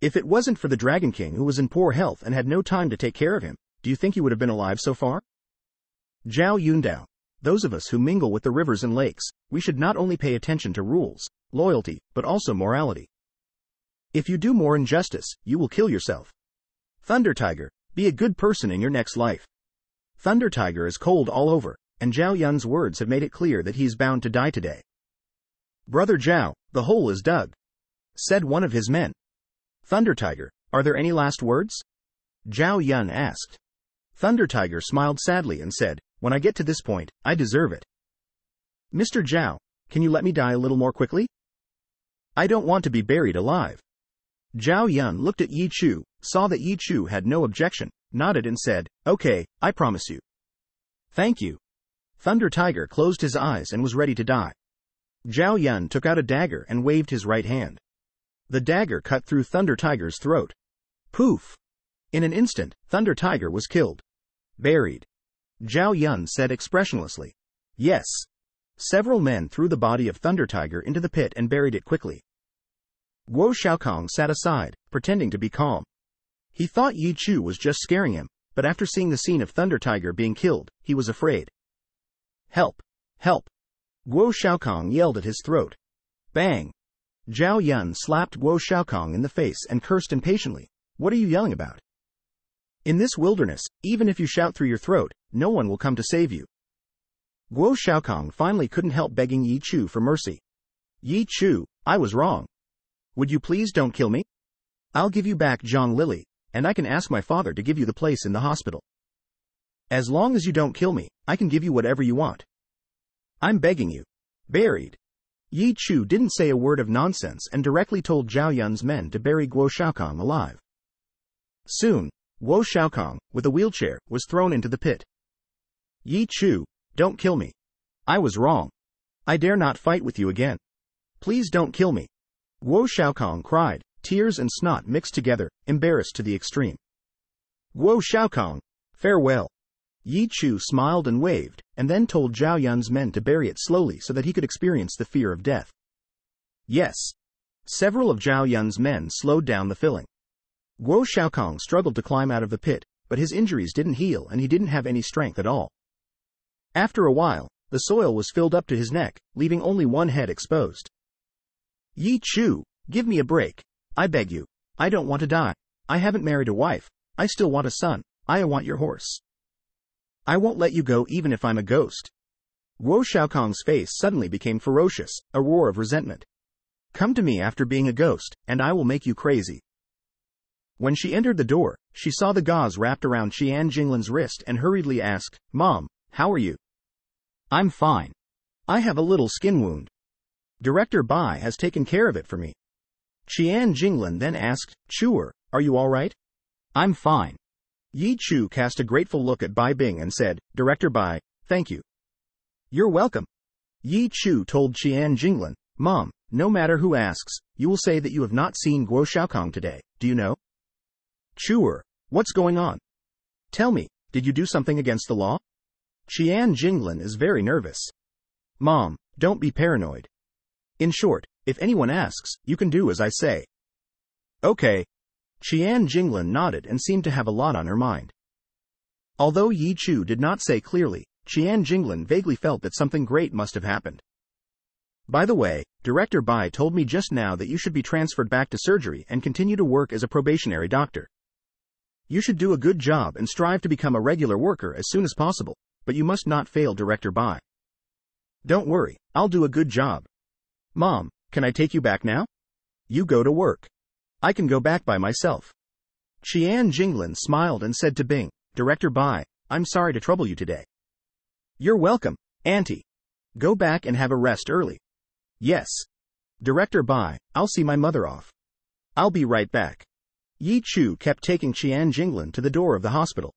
If it wasn't for the Dragon King who was in poor health and had no time to take care of him, do you think he would have been alive so far? Zhao Yundao. Those of us who mingle with the rivers and lakes, we should not only pay attention to rules, loyalty, but also morality. If you do more injustice, you will kill yourself. Thunder Tiger, be a good person in your next life. Thunder Tiger is cold all over, and Zhao Yun's words have made it clear that he is bound to die today. Brother Zhao, the hole is dug. Said one of his men. Thunder Tiger, are there any last words? Zhao Yun asked. Thunder Tiger smiled sadly and said, When I get to this point, I deserve it. Mr. Zhao, can you let me die a little more quickly? I don't want to be buried alive. Zhao Yun looked at Yi Chu, saw that Yi Chu had no objection, nodded and said, Okay, I promise you. Thank you. Thunder Tiger closed his eyes and was ready to die. Zhao Yun took out a dagger and waved his right hand. The dagger cut through Thunder Tiger's throat. Poof! In an instant, Thunder Tiger was killed. Buried. Zhao Yun said expressionlessly. Yes. Several men threw the body of Thunder Tiger into the pit and buried it quickly. Guo Xiaokong sat aside, pretending to be calm. He thought Yi Chu was just scaring him, but after seeing the scene of Thunder Tiger being killed, he was afraid. Help! Help! Guo Xiaokong yelled at his throat. Bang! Zhao Yun slapped Guo Xiaokong in the face and cursed impatiently. What are you yelling about? In this wilderness, even if you shout through your throat, no one will come to save you. Guo Xiaokong finally couldn't help begging Yi Chu for mercy. Yi Chu, I was wrong. Would you please don't kill me? I'll give you back Zhang Lily, and I can ask my father to give you the place in the hospital. As long as you don't kill me, I can give you whatever you want. I'm begging you. Buried. Yi Chu didn't say a word of nonsense and directly told Zhao Yun's men to bury Guo Xiaokong alive. Soon, Guo Xiaokong, with a wheelchair, was thrown into the pit. Yi Chu, don't kill me. I was wrong. I dare not fight with you again. Please don't kill me. Guo Xiaokong cried, tears and snot mixed together, embarrassed to the extreme. Guo Xiaokong, farewell. Yi Chu smiled and waved, and then told Zhao Yun's men to bury it slowly so that he could experience the fear of death. Yes. Several of Zhao Yun's men slowed down the filling. Guo Xiaokong struggled to climb out of the pit, but his injuries didn't heal and he didn't have any strength at all. After a while, the soil was filled up to his neck, leaving only one head exposed. Yi Chu, give me a break. I beg you. I don't want to die. I haven't married a wife. I still want a son. I want your horse. I won't let you go even if I'm a ghost. Guo Xiaokong's face suddenly became ferocious, a roar of resentment. Come to me after being a ghost, and I will make you crazy. When she entered the door, she saw the gauze wrapped around Qian Jinglin's wrist and hurriedly asked, Mom, how are you? I'm fine. I have a little skin wound. Director Bai has taken care of it for me. Qian Jinglin then asked, Chuer, are you all right? I'm fine. Yi Chu cast a grateful look at Bai Bing and said, Director Bai, thank you. You're welcome. Yi Chu told Qian Jinglin, Mom, no matter who asks, you will say that you have not seen Guo Xiaokong today, do you know? Chuer, what's going on? Tell me, did you do something against the law? Qian Jinglin is very nervous. Mom, don't be paranoid. In short, if anyone asks, you can do as I say. Okay, Qian Jinglin nodded and seemed to have a lot on her mind. Although Yi Chu did not say clearly, Qian Jinglin vaguely felt that something great must have happened. By the way, Director Bai told me just now that you should be transferred back to surgery and continue to work as a probationary doctor. You should do a good job and strive to become a regular worker as soon as possible, but you must not fail Director Bai. Don't worry, I'll do a good job. Mom, can I take you back now? You go to work. I can go back by myself. Qian Jinglin smiled and said to Bing, Director Bai, I'm sorry to trouble you today. You're welcome, Auntie. Go back and have a rest early. Yes. Director Bai, I'll see my mother off. I'll be right back. Yi Chu kept taking Qian Jinglin to the door of the hospital.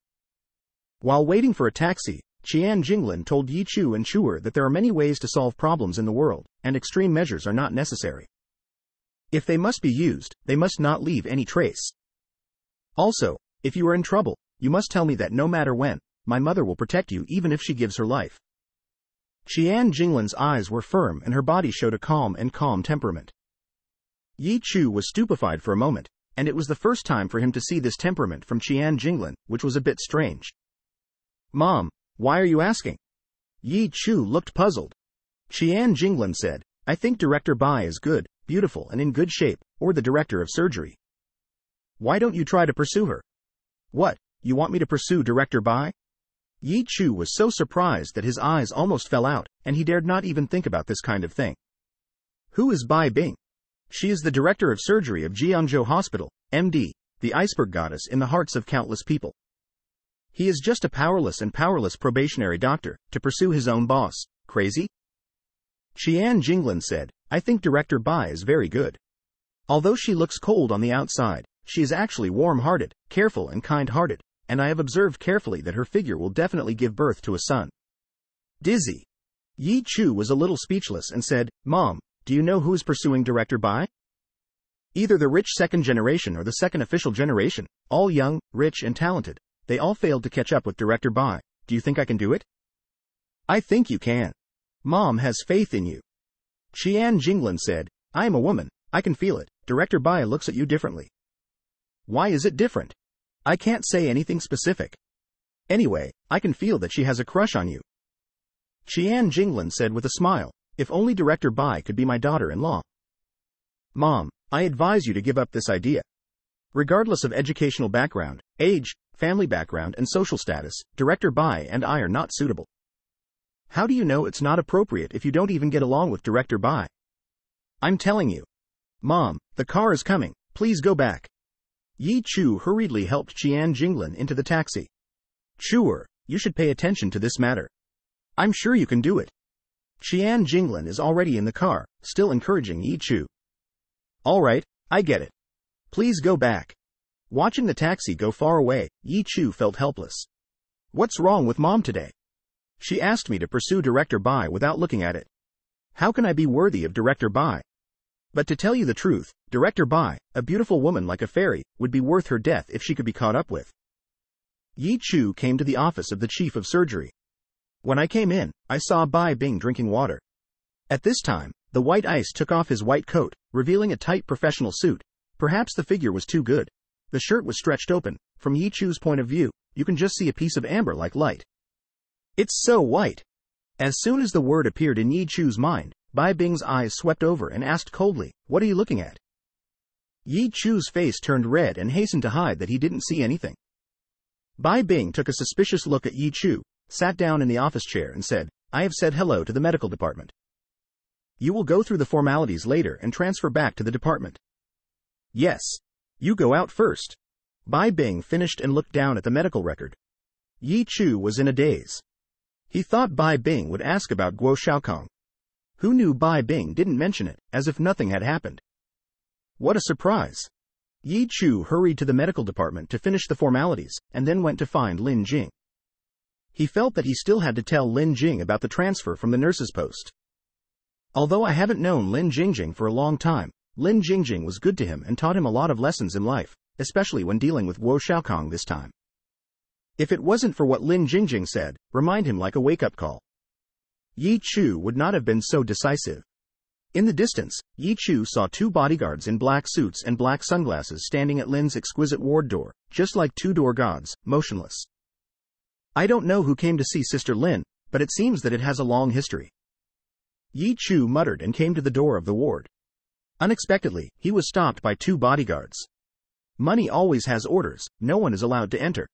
While waiting for a taxi, Qian Jinglin told Yi Chu and Chuer that there are many ways to solve problems in the world, and extreme measures are not necessary. If they must be used, they must not leave any trace. Also, if you are in trouble, you must tell me that no matter when, my mother will protect you even if she gives her life. Qian Jinglin's eyes were firm and her body showed a calm and calm temperament. Yi Chu was stupefied for a moment, and it was the first time for him to see this temperament from Qian Jinglin, which was a bit strange. Mom, why are you asking? Yi Chu looked puzzled. Qian Jinglin said, I think Director Bai is good, beautiful and in good shape, or the director of surgery. Why don't you try to pursue her? What, you want me to pursue Director Bai? Yi Chu was so surprised that his eyes almost fell out, and he dared not even think about this kind of thing. Who is Bai Bing? She is the director of surgery of Jiangzhou Hospital, MD, the iceberg goddess in the hearts of countless people. He is just a powerless and powerless probationary doctor to pursue his own boss. Crazy? Qian Jinglin said, I think Director Bai is very good. Although she looks cold on the outside, she is actually warm-hearted, careful and kind-hearted, and I have observed carefully that her figure will definitely give birth to a son. Dizzy. Yi Chu was a little speechless and said, Mom, do you know who is pursuing Director Bai? Either the rich second generation or the second official generation, all young, rich and talented, they all failed to catch up with Director Bai. Do you think I can do it? I think you can. Mom has faith in you. Qian Jinglin said, I am a woman, I can feel it. Director Bai looks at you differently. Why is it different? I can't say anything specific. Anyway, I can feel that she has a crush on you. Qian Jinglin said with a smile, if only Director Bai could be my daughter-in-law. Mom, I advise you to give up this idea. Regardless of educational background, age, family background, and social status, Director Bai and I are not suitable. How do you know it's not appropriate if you don't even get along with Director Bai? I'm telling you. Mom, the car is coming, please go back. Yi Chu hurriedly helped Qian Jinglin into the taxi. Chuer, you should pay attention to this matter. I'm sure you can do it. Qian Jinglin is already in the car, still encouraging Yi Chu. All right, I get it. Please go back. Watching the taxi go far away, Yi Chu felt helpless. What's wrong with mom today? She asked me to pursue Director Bai without looking at it. How can I be worthy of Director Bai? But to tell you the truth, Director Bai, a beautiful woman like a fairy, would be worth her death if she could be caught up with. Yi Chu came to the office of the chief of surgery. When I came in, I saw Bai Bing drinking water. At this time, the white ice took off his white coat, revealing a tight professional suit. Perhaps the figure was too good, the shirt was stretched open. From Yi Chu's point of view, you can just see a piece of amber like light. It's so white. As soon as the word appeared in Yi Chu's mind, Bai Bing's eyes swept over and asked coldly, What are you looking at? Yi Chu's face turned red and hastened to hide that he didn't see anything. Bai Bing took a suspicious look at Yi Chu, sat down in the office chair and said, I have said hello to the medical department. You will go through the formalities later and transfer back to the department. Yes, you go out first. Bai Bing finished and looked down at the medical record. Yi Chu was in a daze. He thought Bai Bing would ask about Guo Xiaokong. Who knew Bai Bing didn't mention it, as if nothing had happened. What a surprise! Yi Chu hurried to the medical department to finish the formalities, and then went to find Lin Jing. He felt that he still had to tell Lin Jing about the transfer from the nurse's post. Although I haven't known Lin Jingjing for a long time, Lin Jingjing was good to him and taught him a lot of lessons in life, especially when dealing with Guo Xiaokong this time. If it wasn't for what Lin Jingjing said, remind him like a wake-up call. Yi Chu would not have been so decisive. In the distance, Yi Chu saw two bodyguards in black suits and black sunglasses standing at Lin's exquisite ward door, just like two door gods, motionless. I don't know who came to see Sister Lin, but it seems that it has a long history. Yi Chu muttered and came to the door of the ward. Unexpectedly, he was stopped by two bodyguards. Money always has orders, no one is allowed to enter.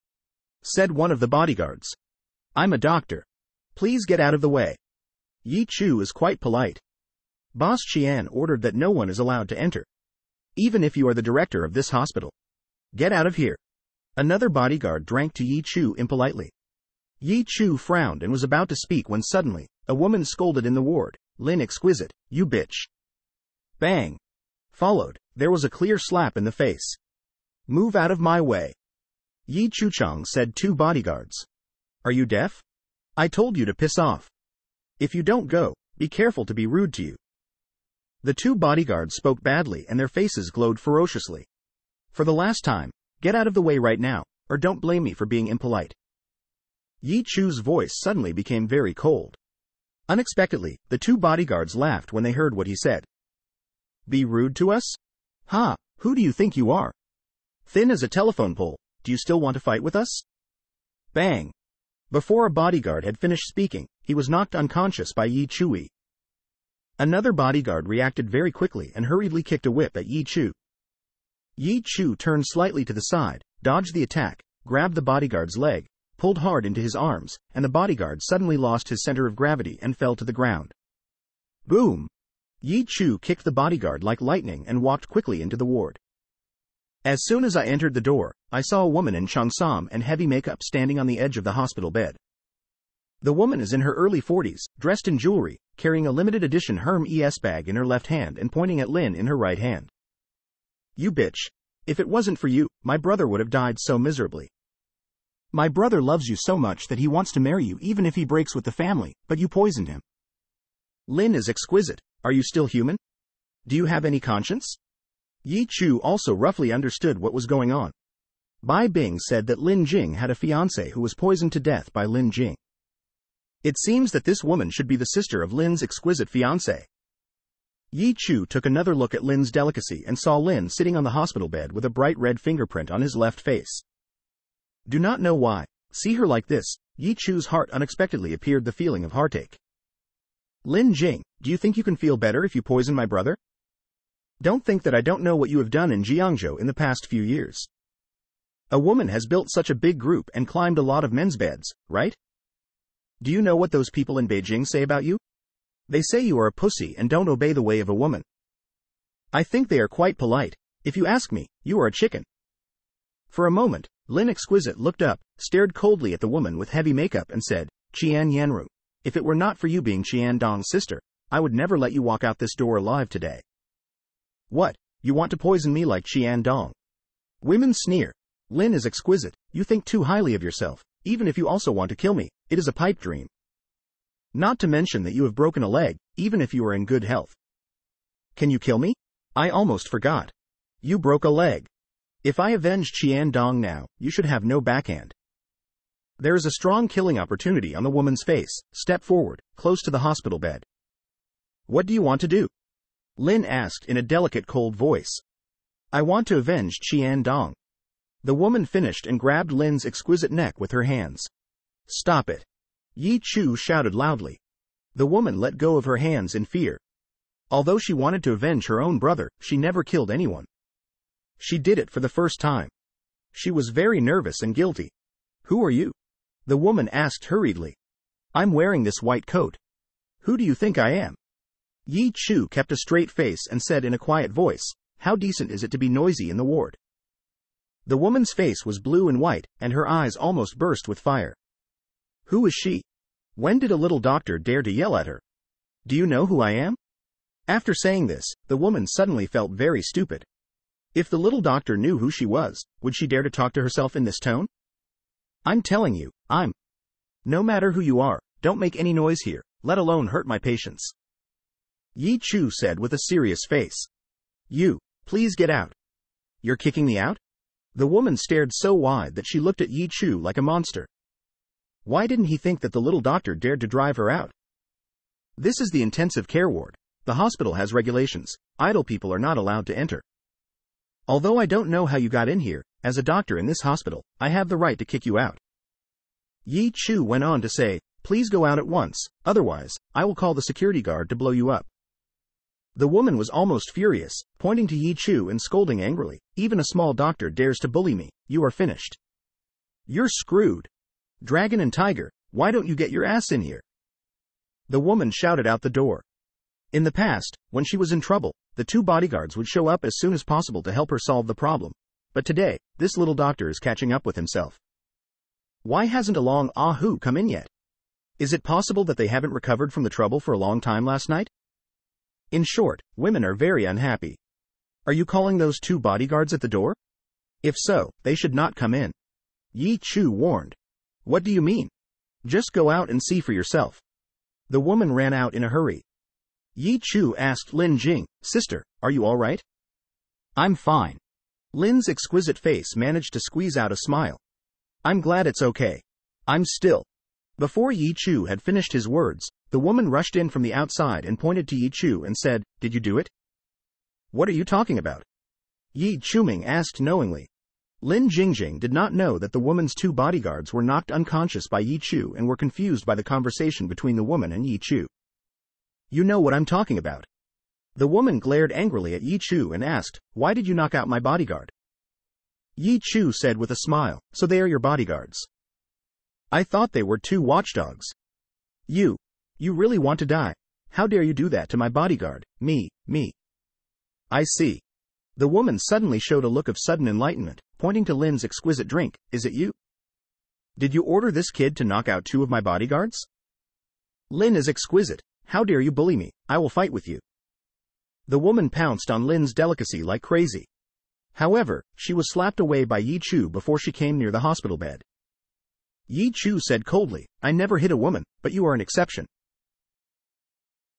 Said one of the bodyguards. I'm a doctor. Please get out of the way. Yi Chu is quite polite. Boss Qian ordered that no one is allowed to enter. Even if you are the director of this hospital. Get out of here. Another bodyguard drank to Yi Chu impolitely. Yi Chu frowned and was about to speak when suddenly, a woman scolded in the ward, Lin Exquisite, you bitch. Bang. Followed, there was a clear slap in the face. Move out of my way. Yi Chuchang said two bodyguards. Are you deaf? I told you to piss off. If you don't go, be careful to be rude to you. The two bodyguards spoke badly and their faces glowed ferociously. For the last time, get out of the way right now, or don't blame me for being impolite. Yi Chu's voice suddenly became very cold. Unexpectedly, the two bodyguards laughed when they heard what he said. Be rude to us? Ha, who do you think you are? Thin as a telephone pole, do you still want to fight with us? Bang! Before a bodyguard had finished speaking, he was knocked unconscious by Yi Chu. Another bodyguard reacted very quickly and hurriedly kicked a whip at Yi Chu. Yi Chu turned slightly to the side, dodged the attack, grabbed the bodyguard's leg, pulled hard into his arms, and the bodyguard suddenly lost his center of gravity and fell to the ground. Boom! Yi Chu kicked the bodyguard like lightning and walked quickly into the ward. As soon as I entered the door, I saw a woman in cheongsam and heavy makeup standing on the edge of the hospital bed. The woman is in her early 40s, dressed in jewelry, carrying a limited edition Hermès bag in her left hand and pointing at Lin in her right hand. You bitch. If it wasn't for you, my brother would have died so miserably. My brother loves you so much that he wants to marry you even if he breaks with the family, but you poisoned him. Lin is exquisite. Are you still human? Do you have any conscience? Yi Chu also roughly understood what was going on. Bai Bing said that Lin Jing had a fiancé who was poisoned to death by Lin Jing. It seems that this woman should be the sister of Lin's exquisite fiancé. Yi Chu took another look at Lin's delicacy and saw Lin sitting on the hospital bed with a bright red fingerprint on his left face. Do not know why. See her like this, Yi Chu's heart unexpectedly appeared the feeling of heartache. Lin Jing, do you think you can feel better if you poison my brother? Don't think that I don't know what you have done in Jiangzhou in the past few years. A woman has built such a big group and climbed a lot of men's beds, right? Do you know what those people in Beijing say about you? They say you are a pussy and don't obey the way of a woman. I think they are quite polite. If you ask me, you are a chicken. For a moment, Lin Exquisite looked up, stared coldly at the woman with heavy makeup and said, Qian Yanru, if it were not for you being Qian Dong's sister, I would never let you walk out this door alive today. What, you want to poison me like Qian Dong? Women sneer. Lin is exquisite, you think too highly of yourself, even if you also want to kill me, it is a pipe dream. Not to mention that you have broken a leg, even if you are in good health. Can you kill me? I almost forgot. You broke a leg. If I avenge Qian Dong now, you should have no backhand. There is a strong killing opportunity on the woman's face. Step forward, close to the hospital bed. What do you want to do? Lin asked in a delicate cold voice. I want to avenge Qian Dong. The woman finished and grabbed Lin's exquisite neck with her hands. Stop it. Yi Chu shouted loudly. The woman let go of her hands in fear. Although she wanted to avenge her own brother, she never killed anyone. She did it for the first time. She was very nervous and guilty. Who are you? The woman asked hurriedly. I'm wearing this white coat. Who do you think I am? Yi Chu kept a straight face and said in a quiet voice, How decent is it to be noisy in the ward? The woman's face was blue and white, and her eyes almost burst with fire. Who is she? When did a little doctor dare to yell at her? Do you know who I am? After saying this, the woman suddenly felt very stupid. If the little doctor knew who she was, would she dare to talk to herself in this tone? I'm telling you, I'm. No matter who you are, don't make any noise here, let alone hurt my patients. Yi Chu said with a serious face. You, please get out. You're kicking me out? The woman stared so wide that she looked at Yi Chu like a monster. Why didn't he think that the little doctor dared to drive her out? This is the intensive care ward. The hospital has regulations. Idle people are not allowed to enter. Although I don't know how you got in here, as a doctor in this hospital, I have the right to kick you out. Yi Chu went on to say, Please go out at once, otherwise, I will call the security guard to blow you up. The woman was almost furious, pointing to Yi Chu and scolding angrily, Even a small doctor dares to bully me, you are finished. You're screwed. Dragon and Tiger, why don't you get your ass in here? The woman shouted out the door. In the past, when she was in trouble, the two bodyguards would show up as soon as possible to help her solve the problem. But today, this little doctor is catching up with himself. Why hasn't Along Ahu come in yet? Is it possible that they haven't recovered from the trouble for a long time last night? In short, women are very unhappy. Are you calling those two bodyguards at the door? If so, they should not come in. Yi Chu warned. What do you mean? Just go out and see for yourself. The woman ran out in a hurry. Yi Chu asked Lin Jing, Sister, are you all right? I'm fine. Lin's exquisite face managed to squeeze out a smile. I'm glad it's okay. I'm still. Before Yi Chu had finished his words, the woman rushed in from the outside and pointed to Yi Chu and said, Did you do it? What are you talking about? Yi Chuming asked knowingly. Lin Jingjing did not know that the woman's two bodyguards were knocked unconscious by Yi Chu and were confused by the conversation between the woman and Yi Chu. You know what I'm talking about. The woman glared angrily at Yi Chu and asked, Why did you knock out my bodyguard? Yi Chu said with a smile, So they are your bodyguards. I thought they were two watchdogs. You. You really want to die. How dare you do that to my bodyguard, me, me. I see. The woman suddenly showed a look of sudden enlightenment, pointing to Lin's exquisite drink. Is it you? Did you order this kid to knock out two of my bodyguards? Lin is exquisite. How dare you bully me? I will fight with you. The woman pounced on Lin's delicacy like crazy. However, she was slapped away by Yi Chu before she came near the hospital bed. Yi Chu said coldly, I never hit a woman, but you are an exception.